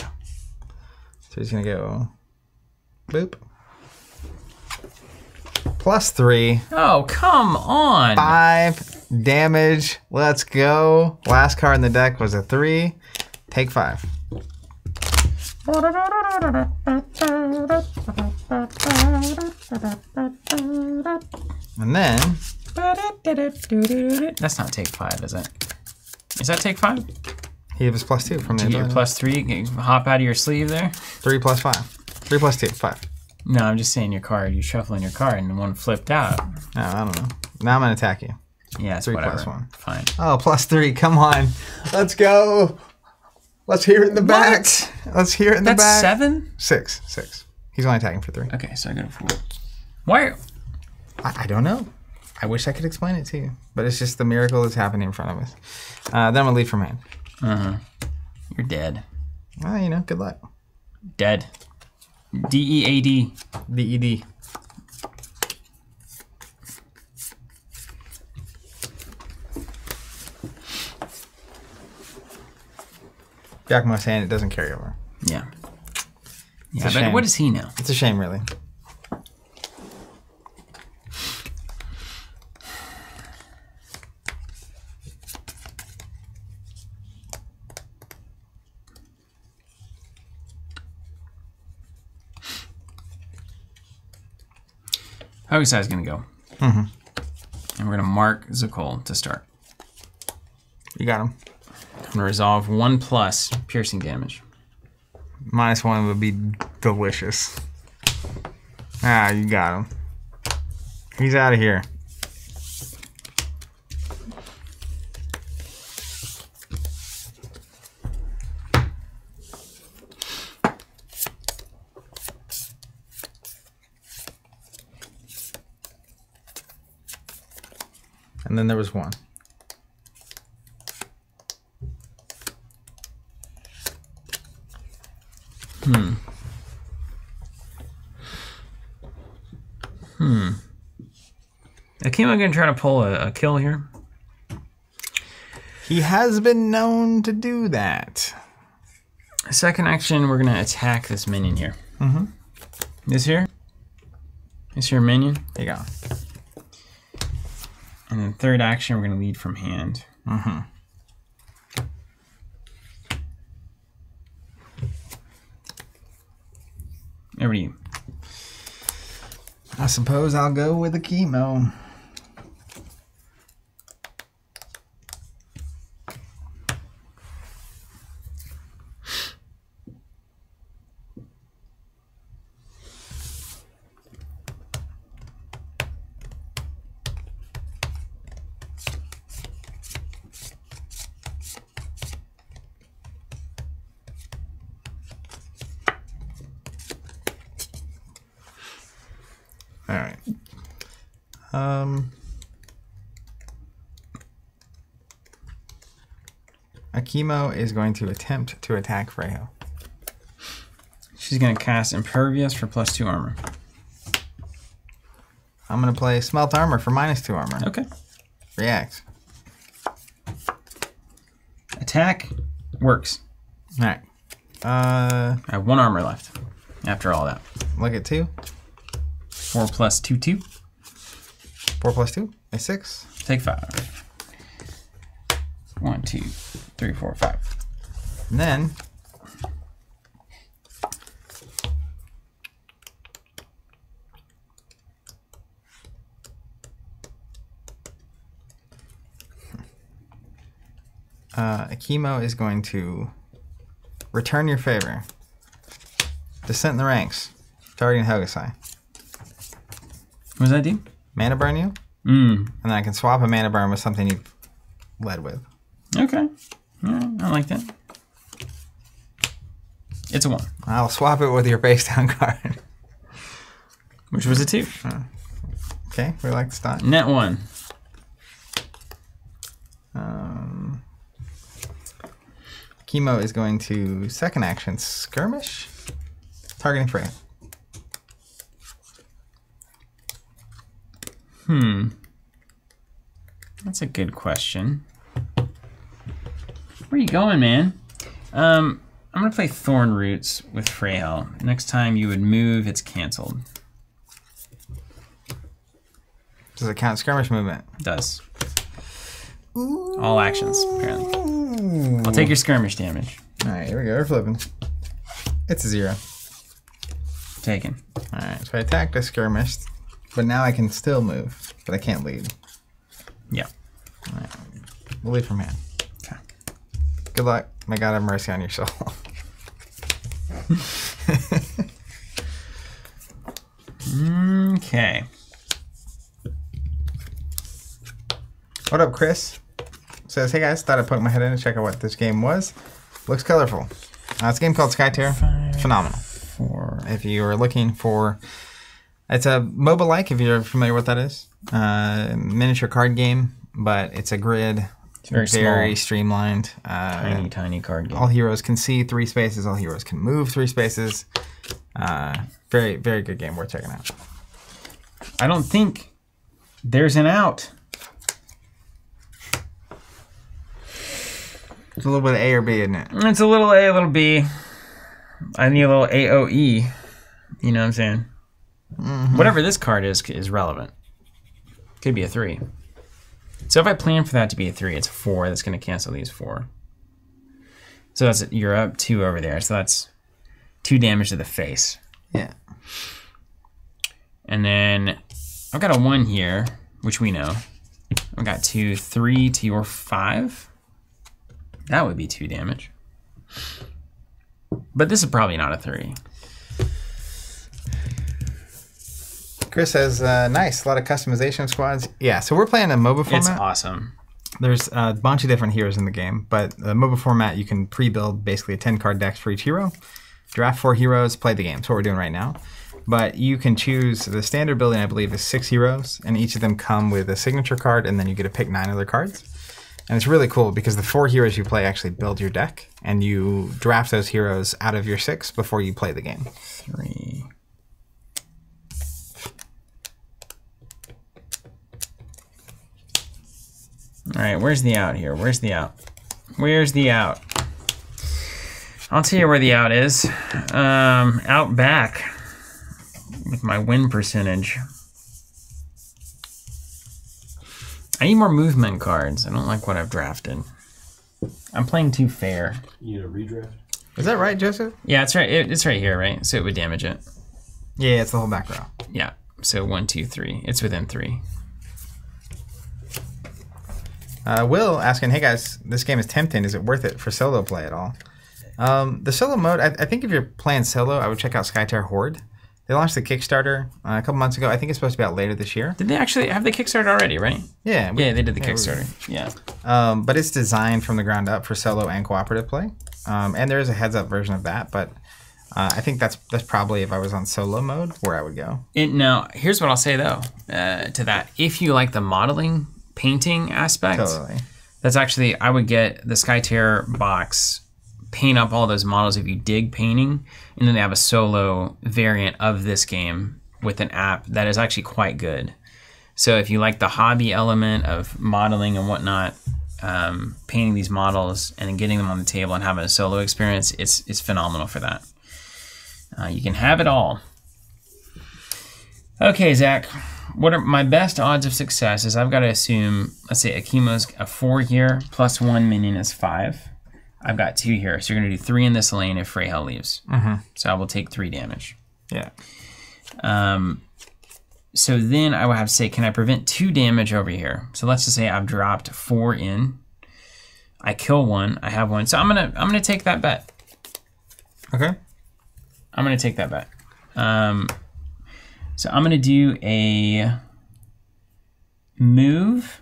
So he's gonna go. Boop. Plus three. Oh, come on. Five damage. Let's go. Last card in the deck was a three. Take five. And then That's not take five, is it? Is that take five? he was plus two from the You get plus three, hop out of your sleeve there? three plus five. Three plus two, five. No, I'm just saying your card. You're shuffling your card and one flipped out. No, I don't know. Now I'm gonna attack you. Yeah, it's Three whatever. plus one. Fine. Oh, plus three. Come on. Let's go. Let's hear it in the back. Let's hear it in the That's back. seven? Six. Six. He's only attacking for three. Okay, so I got a four. Why? I, I don't know. I wish I could explain it to you, but it's just the miracle that's happening in front of us. Uh, then I'm gonna leave from hand. You're dead. Well, you know, good luck. Dead. D E A D. D E D. Yakuma's hand, it doesn't carry over. Yeah. It's yeah, but shame. does he know? It's a shame, really. Hokusai's gonna go. Mm-hmm. And we're gonna mark Zakol to start. You got him. I'm gonna resolve one plus piercing damage. Minus one would be delicious. Ah, you got him. He's out of here. And then there was one. Hmm. Hmm. Akimo gonna try to pull a, a kill here. He has been known to do that. Second action, we're gonna attack this minion here. Mm-hmm. This here. This here minion. There you go. And then third action, we're gonna lead from hand. Mm-hmm. Over to you. I suppose I'll go with the chemo. All right. Um. Akimo is going to attempt to attack Freyo. She's gonna cast Impervious for plus two armor. I'm going to play Smelt Armor for minus two armor. Okay. React. Attack works. All right. Uh, I have one armor left. After all that, look at two. four plus two, two. Four plus two is six. Take five. One, two, three, four, five. And then *laughs* uh, Akimo is going to return your favor. Descent in the ranks. Targeting Hokusai. What does that do? Mana burn you, Mm. and then I can swap a mana burn with something you've led with. Okay. Yeah, I like that. It's a one, I'll swap it with your face down *laughs* card. which was a two. okay, we like the start. Net one. Um, Chemo is going to second action skirmish, targeting Freya. Hmm. That's a good question. Where are you going, man? Um, I'm gonna play Thorn Roots with Freyhel. Next time you would move, it's canceled. Does it count skirmish movement? It does. All actions, apparently. I'll take your skirmish damage. All right, here we go. We're flipping. It's a zero. Taken. All right, so I attacked, I skirmished, but now I can still move, but I can't lead. Yeah. We'll lead from hand. Good luck. May God have mercy on your soul. *laughs* Okay. what up, Chris? Says, hey guys, thought I'd poke my head in and check out what this game was. Looks colorful. Uh, it's a game called Skytear. Phenomenal. Four. if you are looking for it's a MOBA like if you're familiar with what that is uh, miniature card game but it's a grid It's very, small. streamlined uh, Tiny, tiny card game. all heroes can see three spaces all heroes can move three spaces uh, very very good game worth checking out I don't think there's an out. It's a little bit of A or B, isn't it? It's a little A, a little B. I need a little AOE. You know what I'm saying? Whatever this card is is relevant. Could be a three. So if I plan for that to be a three, it's four. That's going to cancel these four. So that's you're up two over there. So that's two damage to the face. Yeah. And then I've got a one here, which we know. I've got two, three to your five. That would be two damage. But this is probably not a three. Chris says, uh, nice. A lot of customization squads. Yeah, so we're playing a MOBA format. It's awesome. There's a bunch of different heroes in the game, but the MOBA format, you can pre build basically a 10 card deck for each hero, draft four heroes, play the game. That's what we're doing right now. But you can choose the standard building, I believe, is six heroes, and each of them come with a signature card, and then you get to pick nine other cards. And it's really cool because the four heroes you play actually build your deck, and you draft those heroes out of your six before you play the game. Three. All right, where's the out here? Where's the out? Where's the out? I'll tell you where the out is. Um, out back with my win percentage. I need more movement cards. I don't like what I've drafted. I'm playing too fair. You need a redraft? Is that right, Joseph? Yeah, it's right. It, it's right here, right? So it would damage it. Yeah, it's the whole back row. Yeah. So one, two, three. It's within three. Uh, Will asking, "Hey guys, this game is tempting. Is it worth it for solo play at all?" Um, the solo mode, I, I think if you're playing solo, I would check out Skytear Horde. They launched the Kickstarter uh, a couple months ago. I think it's supposed to be out later this year. Did they actually have the Kickstarter already? Right? Yeah, we- Yeah, they did the yeah, we- Kickstarter. *laughs* Yeah. Um, but it's designed from the ground up for solo and cooperative play. Um, and there is a heads up version of that, but uh, I think that's that's probably if I was on solo mode where I would go. It, now, here's what I'll say though uh, to that. If you like the modeling, painting aspect, Totally. that's actually I would get the Skytear box, paint up all those models if you dig painting, and then they have a solo variant of this game with an app that is actually quite good. So if you like the hobby element of modeling and whatnot, um, painting these models and then getting them on the table and having a solo experience, it's it's phenomenal for that. Uh, you can have it all. Okay, Zach. What are my best odds of success? Is I've got to assume, let's say Akimo's a four here, plus one minion is five. I've got two here, so you're gonna do three in this lane if Freyhel leaves. Mm-hmm. So I will take three damage. Yeah. Um, so then I would have to say, can I prevent two damage over here? So let's just say I've dropped four in. I kill one. I have one. So I'm gonna I'm gonna take that bet. Okay. I'm gonna take that bet. Um, so I'm gonna do a move.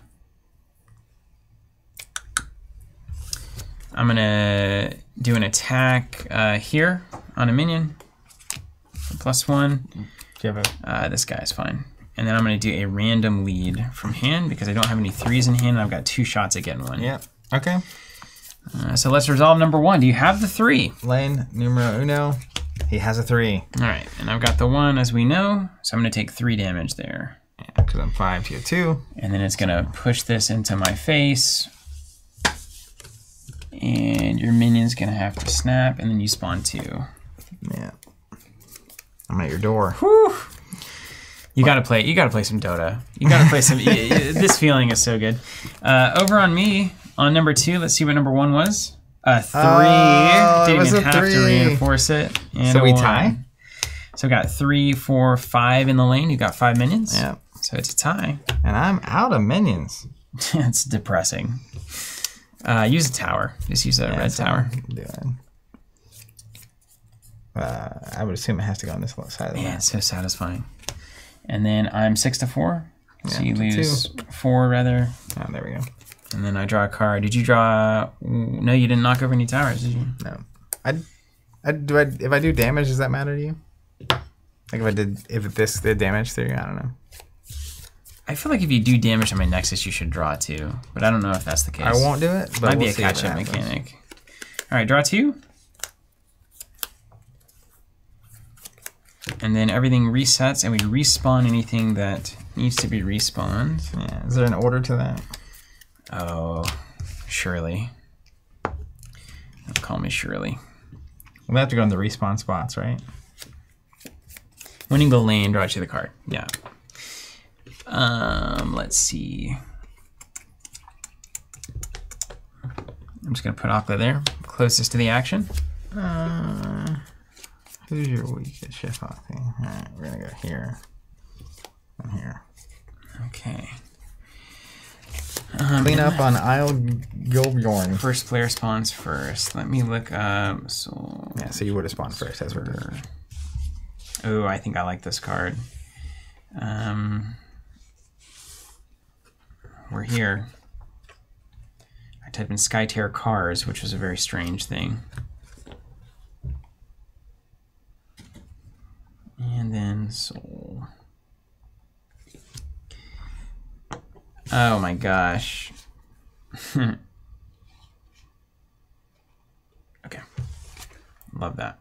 I'm gonna do an attack uh, here on a minion. Plus one. Do you have a Uh, this guy's fine. And then I'm gonna do a random lead from hand because I don't have any threes in hand. and I've got two shots at getting one. yeah? Okay. Uh, so let's resolve number one. Do you have the three? Lane numero uno. He has a three. All right, and I've got the one as we know. So I'm gonna take three damage there. Yeah, because I'm five to two. and then it's gonna push this into my face. And your minion's gonna have to snap, and then you spawn two. Yeah. I'm at your door. You gotta play. You gotta play some Dota. You gotta play some. *laughs* this feeling is so good. Uh, over on me on number two. Let's see what number one was. A three. Oh, it Didn't was even a have to three. reinforce it. And So we one. tie? So we got three, four, five in the lane. You got five minions. Yeah. So it's a tie. And I'm out of minions. *laughs* it's depressing. Uh, use a tower. Just use a red tower. I'm doing. Uh, I would assume it has to go on this side of the Man, map. it's so satisfying. And then I'm six to four. So Yeah, you to lose four rather. Oh, there we go. And then I draw a card. Did you draw? No, you didn't knock over any towers, did you? No, I, I do. I, if I do damage, does that matter to you? Like if I did, if this did damage you, I don't know. I feel like if you do damage on my Nexus, you should draw two. But I don't know if that's the case. I won't do it, but Might we'll be a catch-up mechanic. All right, draw two. And then everything resets, and we respawn anything that needs to be respawned. Yeah, is there an order to that? Oh, surely. call me Shirley. We have to go in the respawn spots, right? When you go lane, draw you the card. Yeah. Um, let's see. I'm just gonna put Aqua there, closest to the action. Uh, who's your weakest shift off thing? All right, we're gonna go here and here. Okay. Clean up on Isle Gilbjorn. First player spawns first. Let me look up. So, Yeah, so you would have spawned first as we're oh, I think I like this card. Um, we're here. I typed in Skytear cars, which was a very strange thing. And then soul. Oh my gosh. *laughs* okay. Love that.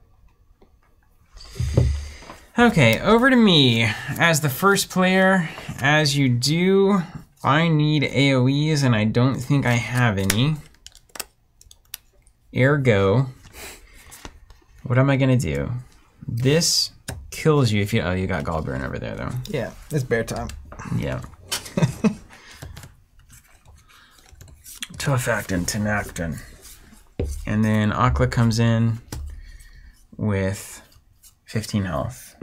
Okay, over to me. As the first player, as you do, I need AoEs and I don't think I have any. Ergo, what am I gonna do? This kills you if you, oh, you got Gallburn over there though. Yeah, it's bear time. Yeah. *laughs* Tough and Tenactin. And then Akla comes in with 15 health.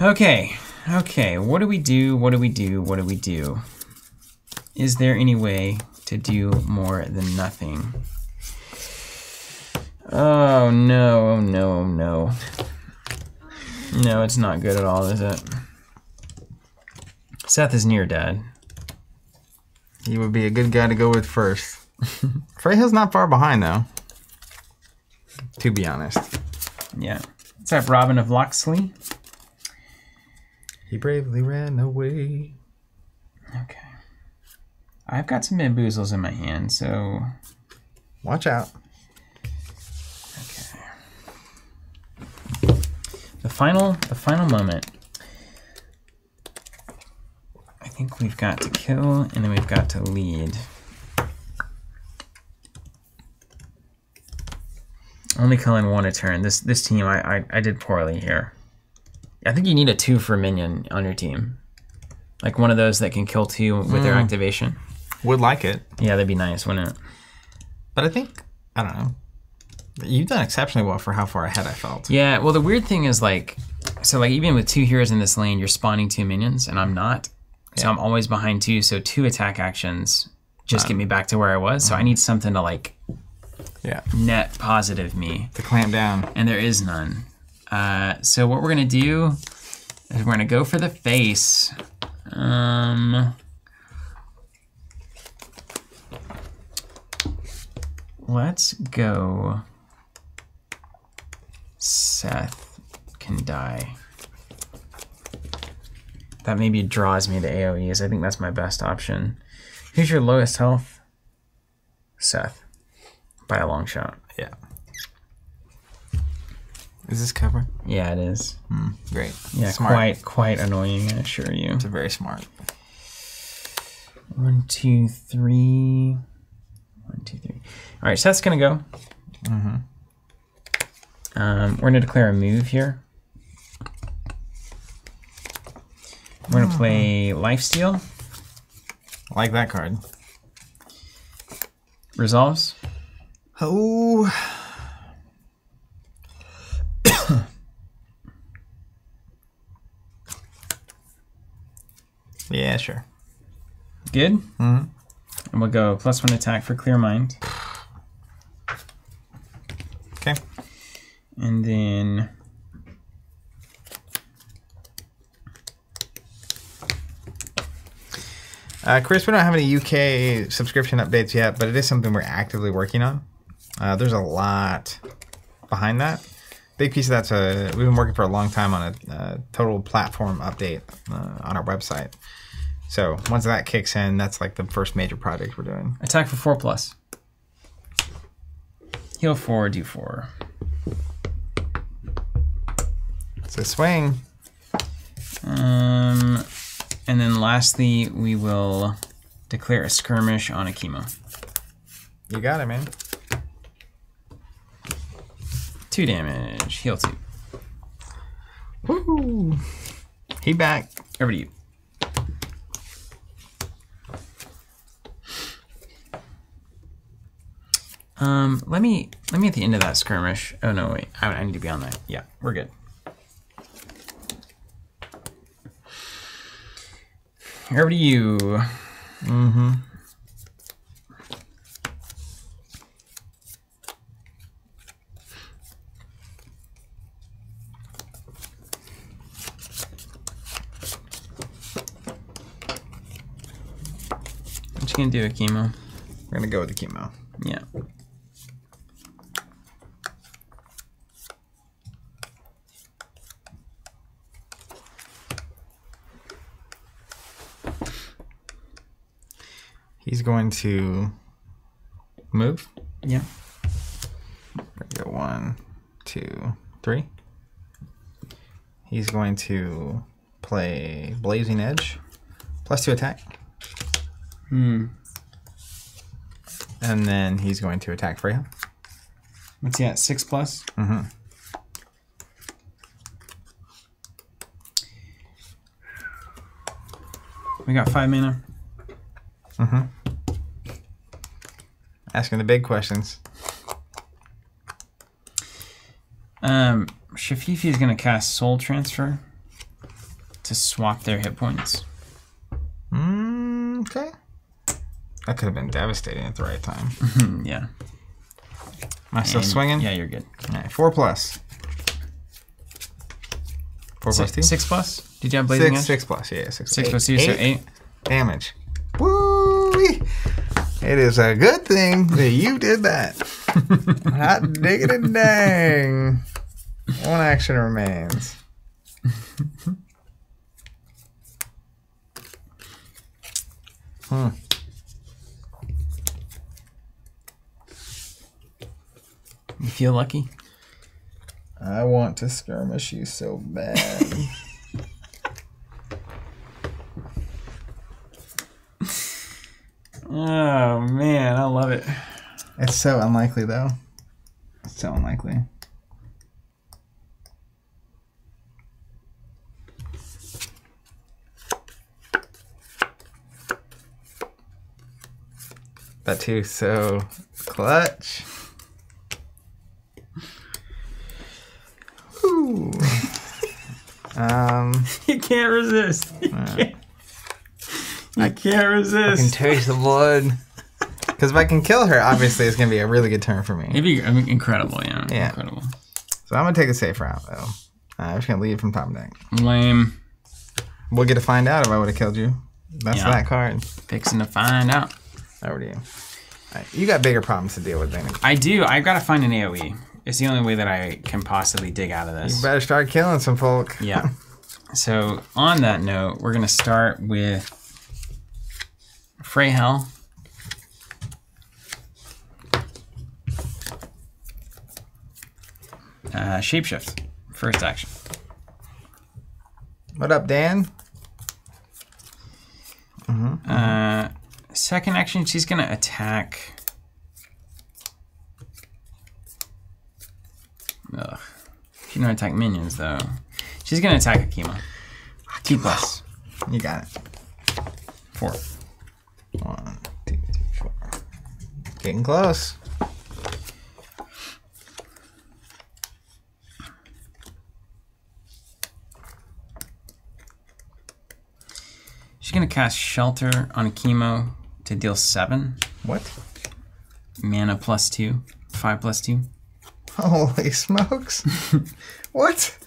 Okay, okay, what do we do? What do we do? What do we do? Is there any way to do more than nothing? Oh no, oh no, oh no. No, it's not good at all, is it? Seth is near dead. He would be a good guy to go with first. *laughs* Freyhel's not far behind though. To be honest. Yeah. What's up, Robin of Loxley? He bravely ran away. Okay. I've got some bamboozles in my hand, so Watch out. okay. The final the final moment. I think we've got to kill and then we've got to lead. Only killing one a turn. This this team I, I, I did poorly here. I think you need a two for minion on your team. Like one of those that can kill two with their hmm. activation. Would like it. Yeah, that'd be nice, wouldn't it? But I think I don't know. You've done exceptionally well for how far ahead I felt. Yeah, well the weird thing is like so like even with two heroes in this lane, you're spawning two minions and I'm not. So I'm always behind two, so two attack actions just get me back to where I was. So I need something to like Yeah. net positive me. To clamp down. And there is none. Uh, so what we're gonna do is we're gonna go for the face. Um Let's go. Seth can die. That maybe draws me to AoEs. I think that's my best option. Who's your lowest health? Seth. By a long shot. Yeah. Is this cover? Yeah, it is. Great. Yeah, smart. quite quite annoying, I assure you. It's a very smart. One, two, three. One, two, three. All right, Seth's gonna go. Um, we're gonna declare a move here. We're gonna play Lifesteal. I like that card. Resolves. Oh. *coughs* yeah, sure. Good. Mm-hmm. And we'll go plus one attack for Clear Mind. Okay. And then Uh, Chris, we don't have any UK subscription updates yet, but it is something we're actively working on. Uh, there's a lot behind that. Big piece of that's a we've been working for a long time on a, uh total platform update uh, on our website. So once that kicks in, that's like the first major project we're doing. attack for four plus. Heal four, do four. So swing. Um, and then lastly, we will declare a skirmish on Akimo. You got it, man. Two damage. Heal two. Woo! He back. Over to you. Um, let me let me at the end of that skirmish. Oh no, wait, I, I need to be on that. Yeah, we're good. Over to you. Mm-hmm. What you gonna do, Akimo? We're gonna go with the chemo. Yeah. He's going to move. Yeah. Go one, two, three. He's going to play Blazing Edge, plus two attack, Hmm. and then he's going to attack Freya. What's he at? Six plus? Mhm. We got five mana. Asking the big questions. Um, Shafathi is gonna cast Soul Transfer to swap their hit points. Mm, okay. That could have been devastating at the right time. *laughs* Yeah. Am I still And- swinging? Yeah, you're good. All right, four plus. Four plus Six, two. six plus? Did you have Blazing Six, Edge? six plus. Yeah, six. Six eight- plus two, so eight eight. damage. Woo! It is a good thing that you did that. Hot diggity dang. One action remains. Hmm. You feel lucky? I want to skirmish you so bad. *laughs* Oh man, I love it. it's so unlikely though. It's so unlikely. That too so clutch. Ooh. um, *laughs* You can't resist. You can't, you can't resist. I can taste the blood. *laughs* Because if I can kill her, obviously it's gonna be a really good turn for me. It'd be I mean, incredible, yeah. Yeah. Incredible. So I'm gonna take a safe route though. Uh, I'm just gonna leave from top deck. Lame. We'll get to find out if I would have killed you. That's Yeah. that card. Fixing to find out. Over to you. Alright, you got bigger problems to deal with than me. I do. I've got to find an AoE. It's the only way that I can possibly dig out of this. You better start killing some folk. Yeah. *laughs* So on that note, we're gonna start with Freyhel. Uh, shapeshift. First action. What up, Dan? Uh, second action, she's gonna attack. Ugh. She don't attack minions though. She's gonna attack Akimo. Two plus You got it. four. One, two, three, four. Getting close. She's gonna cast Shelter on Chemo to deal seven What? mana plus two, five plus two. Holy smokes. *laughs* what?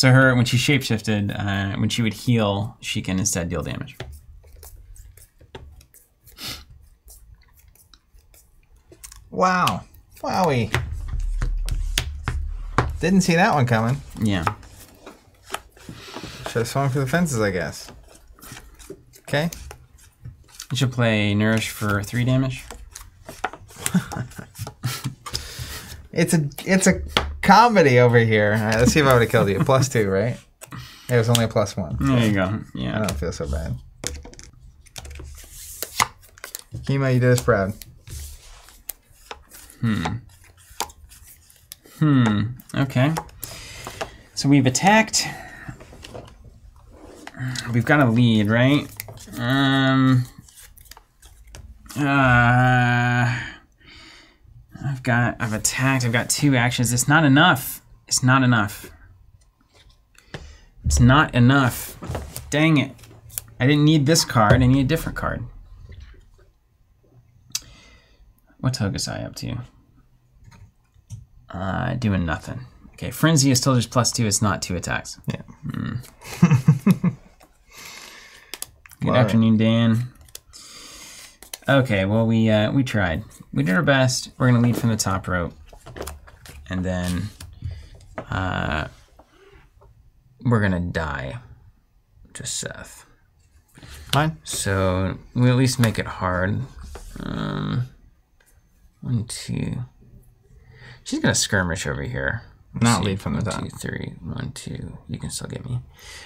So her, when she shapeshifted, uh, when she would heal, she can instead deal damage. Wow. Wowie. Didn't see that one coming. Yeah. Should have swung for the fences, I guess. Okay. You should play Nourish for three damage. *laughs* It's a it's a comedy over here. All right, let's see if I would have killed you. *laughs* Plus two, right? It was only a plus one. There you go. Yeah. I don't feel so bad. Kima, you did us proud. Hmm. Hmm. Okay. So we've attacked. We've got a lead, right? Um. Uh. I've got. I've attacked. I've got two actions. It's not enough. It's not enough. It's not enough. Dang it. I didn't need this card. I need a different card. What's Hokusai up to? Uh, doing nothing. Okay, Frenzy is still just plus two. It's not two attacks. Yeah. *laughs* Good Love it. afternoon, Dan. Okay, well we uh, we tried. We did our best. We're gonna lead from the top rope, and then uh, we're gonna die to Seth. Fine. So we at least make it hard. Um, one, two. She's gonna skirmish over here. Let's Not see. lead from the top. two, three. One, two. You can still get me.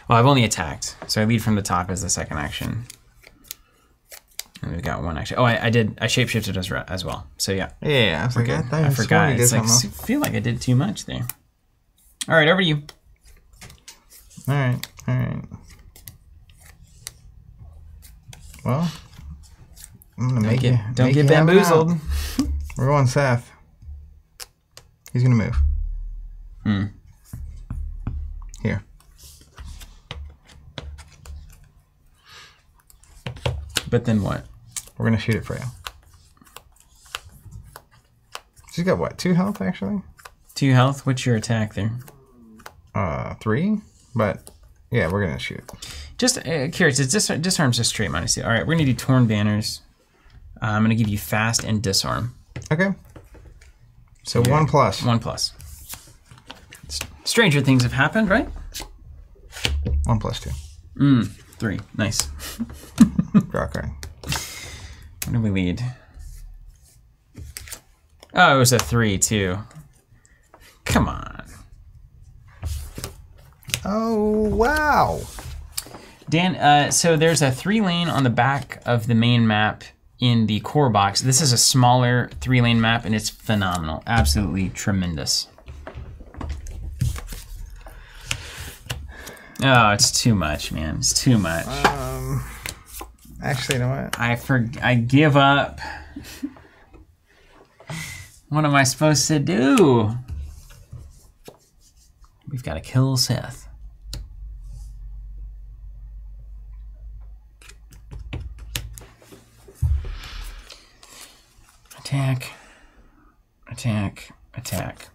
Well, I've only attacked, so I lead from the top as the second action. We've got one action. Oh, I, I did. I shapeshifted as, as well. So yeah, Yeah, I was like, I, I forgot. It's like I feel like I did too much there. All right, over to you. All right, all right. Well, I'm gonna make get- you. don't make get you it bamboozled. We're going Seth. He's gonna move. Hmm. Here. But then what? We're gonna shoot it for you. She's got what? Two health actually. Two health. What's your attack there? Uh, three. But yeah, we're gonna shoot. Just uh, curious. It's dis- disarm's just straight minus two. All right, we're gonna do torn banners. Uh, I'm gonna give you fast and disarm. Okay. So Yeah. one plus. One plus. Stranger things have happened, right? One plus two. Mm, Three. Nice. Draw a card. What do we lead? Oh, it was a three too. Come on, Oh wow. Dan. Uh, so there's a three lane on the back of the main map in the core box. This is a smaller three lane map, and it's phenomenal. Absolutely tremendous. Oh, it's too much, man. It's too much. Um. Actually, you know what? I for I give up. what am I supposed to do? We've got to kill Seth. Attack. Attack. Attack.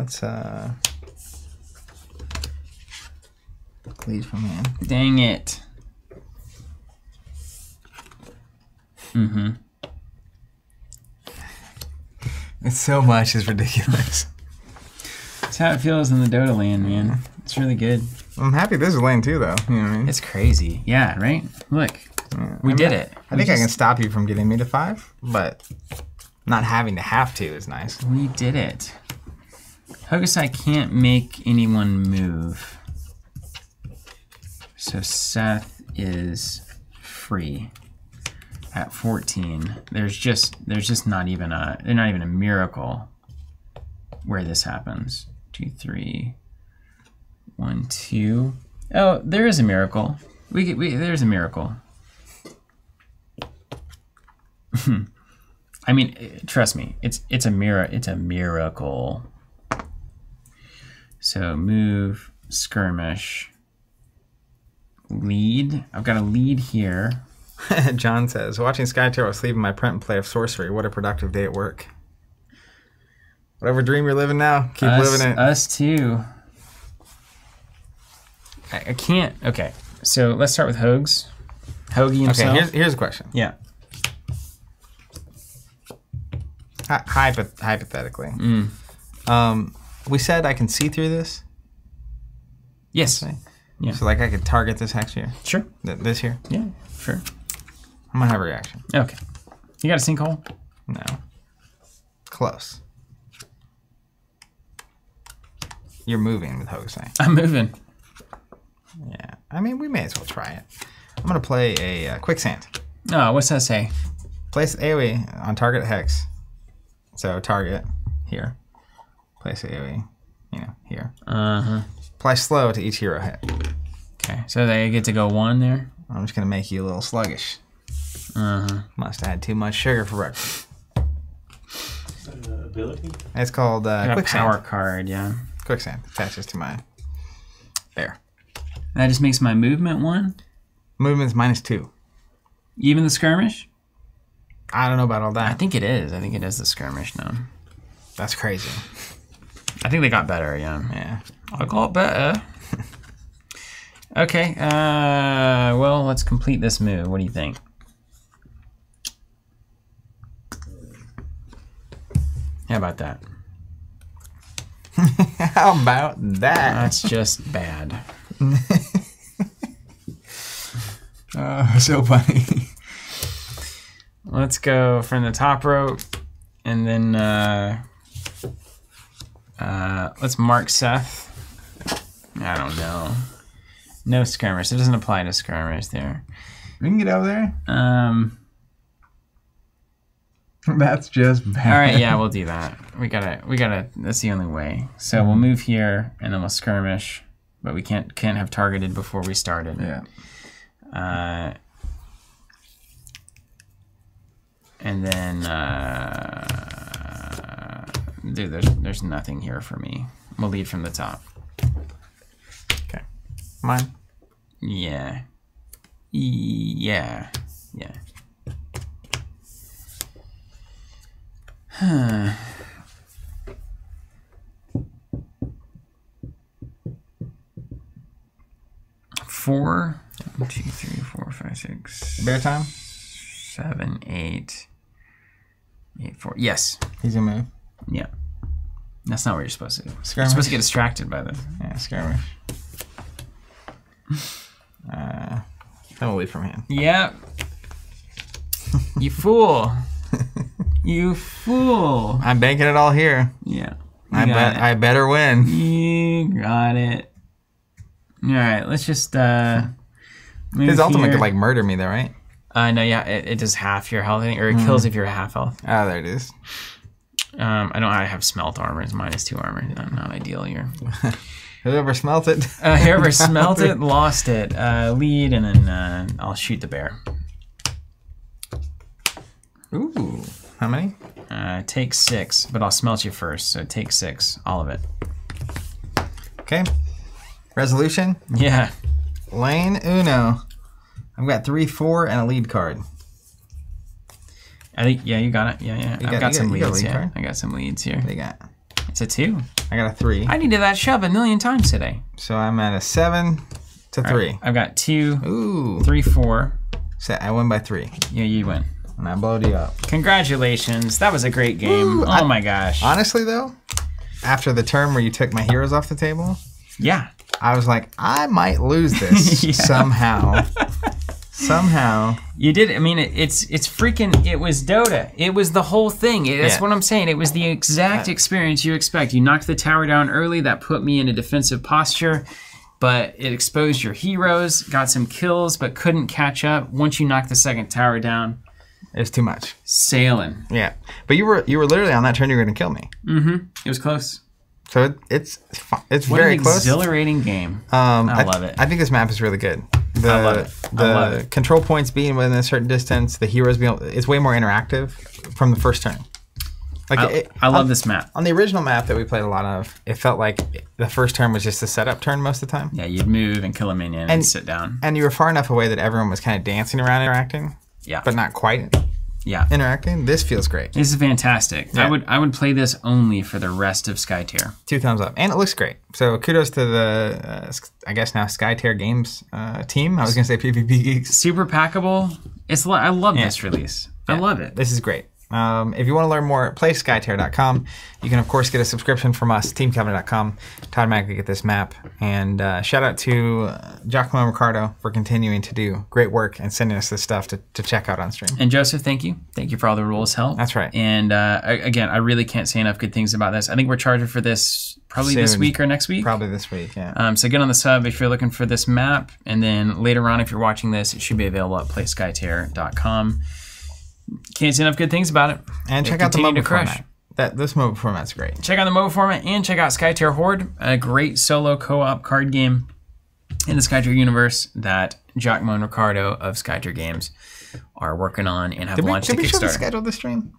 Let's uh. Lead from hand. Dang it. Mm-hmm. It's so much. It's ridiculous. That's how it feels in the Dota land, man. It's really good. I'm happy this is lane two, though. You know what I mean? It's crazy. Yeah, right? Look, we I'm did not- it. I think I can stop you from getting me to five, but not having to have to is nice. We did it. Hokusai can't make anyone move. So Seth is free at 14. There's just there's just not even a there's not even a miracle where this happens. Two, three, one, two. Oh, there is a miracle. We, get- we there's a miracle. *laughs* I mean, trust me, it's it's a mirror. It's a miracle. So move, skirmish, lead. I've got a lead here. *laughs* John says, watching Skytear while sleeping my print and play of sorcery. What a productive day at work. Whatever dream you're living now, keep us, living it. Us too. I, I can't. Okay, so let's start with Hogs. Hoagie okay, here's, here's a question. yeah. Hy- hypo- hypothetically. Mm. Um, we said I can see through this. Yes. Yeah. So, like, I could target this hex here. Sure. Th- This here. Yeah. Sure. I'm going to have a reaction. Okay. You got a sinkhole? No. Close. You're moving with Hosei. I'm moving. Yeah. I mean, we may as well try it. I'm going to play a uh, quicksand. Oh, what's that say? Place AoE on target hex. So target here. Place AoE, you know, here. Uh huh. Apply slow to each hero hit. Okay, so they get to go one there. I'm just gonna make you a little sluggish. Uh huh. Must have had too much sugar for breakfast. Uh, ability? It's called uh, Got a quicksand. power card, yeah. Quicksand attaches to my there. That just makes my movement one. Movement's minus two. Even the skirmish? I don't know about all that. I think it is. I think it is the skirmish now. That's crazy. I think they got better, yeah. Yeah. I got better. okay, uh, well, let's complete this move. What do you think? How about that? *laughs* How about that? That's just bad. *laughs* Oh, so funny. Let's go from the top rope, and then uh, uh, let's mark Seth. I don't know. No skirmish. It doesn't apply to skirmish there. we can get over there. Um, *laughs* That's just bad. all right, yeah, we'll do that. We gotta, we gotta. That's the only way. So we'll move here, and then we'll skirmish, but we can't can't have targeted before we started. Yeah. Uh, and then, uh, dude, there's there's nothing here for me. We'll lead from the top. Mine. Yeah. Yeah. Yeah. Huh. *sighs* Four, one, two, three, four, five, six, Bear time. seven, eight, eight, four. Yes. He's gonna move. Yeah. That's not what you're supposed to do. You're supposed to get distracted by this. Yeah, skirmish. Uh, then we'll from him. Yep. you fool. You fool. I'm banking it all here. Yeah. I bet it. I better win. You got it. All right, let's just uh. His ultimate here. could like murder me though, right? Uh, no, yeah, it, it does half your health, or it kills if you're half health. Oh, there it is. Um, I don't. I have smelt armor. It's minus two armor. Not, not ideal here. *laughs* Whoever smelt it. Uh, whoever *laughs* smelt it lost it. Uh, lead, and then uh, I'll shoot the bear. Ooh. How many? Uh, take six, but I'll smelt you first. So take six, all of it. Okay. Resolution. Yeah. Lane Uno. I've got three, four, and a lead card. I think yeah, you got it. Yeah, yeah. I've got- got, some got- you got a leads. lead Yeah, card? I got some leads here. What do you got? It's a two. I got a three. I needed that shove a million times today. So I'm at a seven to three. I've got two, Ooh. three, four. So I win by three. Yeah, you win. And I blowed you up. Congratulations. That was a great game. Woo, oh I- my gosh. Honestly though, after the turn where you took my heroes off the table, yeah. I was like, I might lose this *laughs* Yeah. somehow. *laughs* somehow. You did. I mean, it, it's it's freaking. It was Dota. It was the whole thing. It- That's Yeah. what I'm saying. It was the exact experience you expect. You knocked the tower down early. That put me in a defensive posture, but it exposed your heroes. Got some kills, but couldn't catch up. Once you knocked the second tower down, It was too much. sailing. Yeah. But you were you were literally on that turn you were gonna kill me. Mm-hmm. It was close. So it, it's it's What very an close. exhilarating game. Um, I love it. I think this map is really good. The, I love it. I The love it. control points being within a certain distance, the heroes being it's way more interactive from the first turn. Like I, it, I love on, this map. on the original map that we played a lot of, it felt like the first turn was just a setup turn most of the time, Yeah, you'd move and kill a minion and, And- sit down. and you were far enough away that everyone was kind of dancing around interacting, Yeah, but not quite yeah. interacting. This feels great. This is fantastic. Yeah. I would I would play this only for the rest of Skytear. Two thumbs up, and it looks great. So kudos to the, uh, I guess now Skytear Games uh, team. I was gonna say PvP Geeks. super packable. It's I love Yeah. this release. I love it. This is great. Um, if you want to learn more, play skytear.com. You can, of course, get a subscription from us, teamcovenant.com, to automatically get this map. And uh, shout out to uh, Giacomo Riccardo for continuing to do great work and sending us this stuff to, to check out on stream. And Joseph, thank you. Thank you for all the rules help. That's right. And uh, I- again, I really can't say enough good things about this. I think we're charging for this probably this week or next week. Probably this week, yeah. Um, so get on the sub if you're looking for this map, and then later on, if you're watching this, it should be available at playskytear.com. Can't say enough good things about it. and They check out the MOBA format. That This MOBA format's great. Check out the MOBA format and check out Skytear Horde, a great solo co-op card game in the Skytear universe that Giacomo and Riccardo of Skytear Games are working on and have Did we, launched did a we show the Kickstarter. schedule the stream?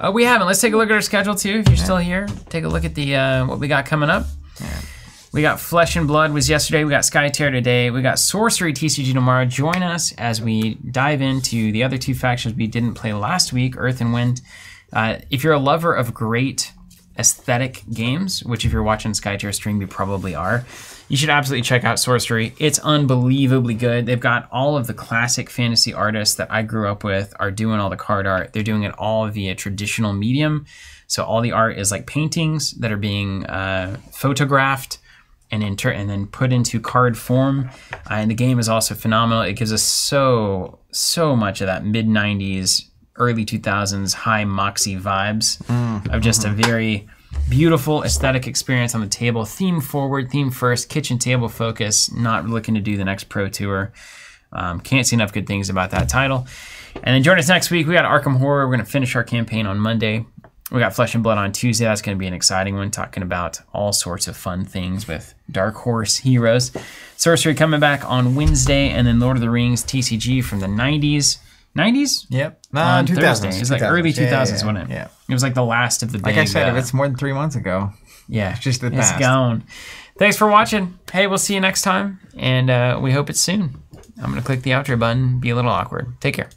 Oh, we haven't. Let's take a look at our schedule too. If you're still here, take a look at the uh, what we got coming up. We got Flesh and Blood was yesterday. We got Skytear today. We got Sorcery TCG tomorrow. Join us as we dive into the other two factions we didn't play last week, Earth and Wind. Uh, if you're a lover of great aesthetic games, which if you're watching Skytear stream, you probably are, you should absolutely check out Sorcery. It's unbelievably good. They've got all of the classic fantasy artists that I grew up with are doing all the card art. They're doing it all via traditional medium. So all the art is like paintings that are being uh, photographed and in tur- and then put into card form. Uh, and the game is also phenomenal. It gives us so so much of that mid '90s, early 2000s high moxie vibes of just a very beautiful aesthetic experience on the table. Theme forward, theme first, kitchen table focus. Not looking to do the next pro tour. Um, can't see enough good things about that title. And then join us next week. We got Arkham Horror. We're going to finish our campaign on Monday. We got Flesh and Blood on Tuesday. That's going to be an exciting one, talking about all sorts of fun things with Dark Horse heroes. Sorcery coming back on Wednesday, and then Lord of the Rings TCG from the 90s. 90s? Yep. No, On 2000s. Thursday. It's like early 2000s, Yeah, yeah, wasn't it? Yeah. It was like the last of the Like. I said, uh, if it's more than three months ago, yeah, it's just the it's past. gone. Thanks for watching. Hey, we'll see you next time, and uh, we hope it's soon. I'm going to click the outro button, be a little awkward. Take care.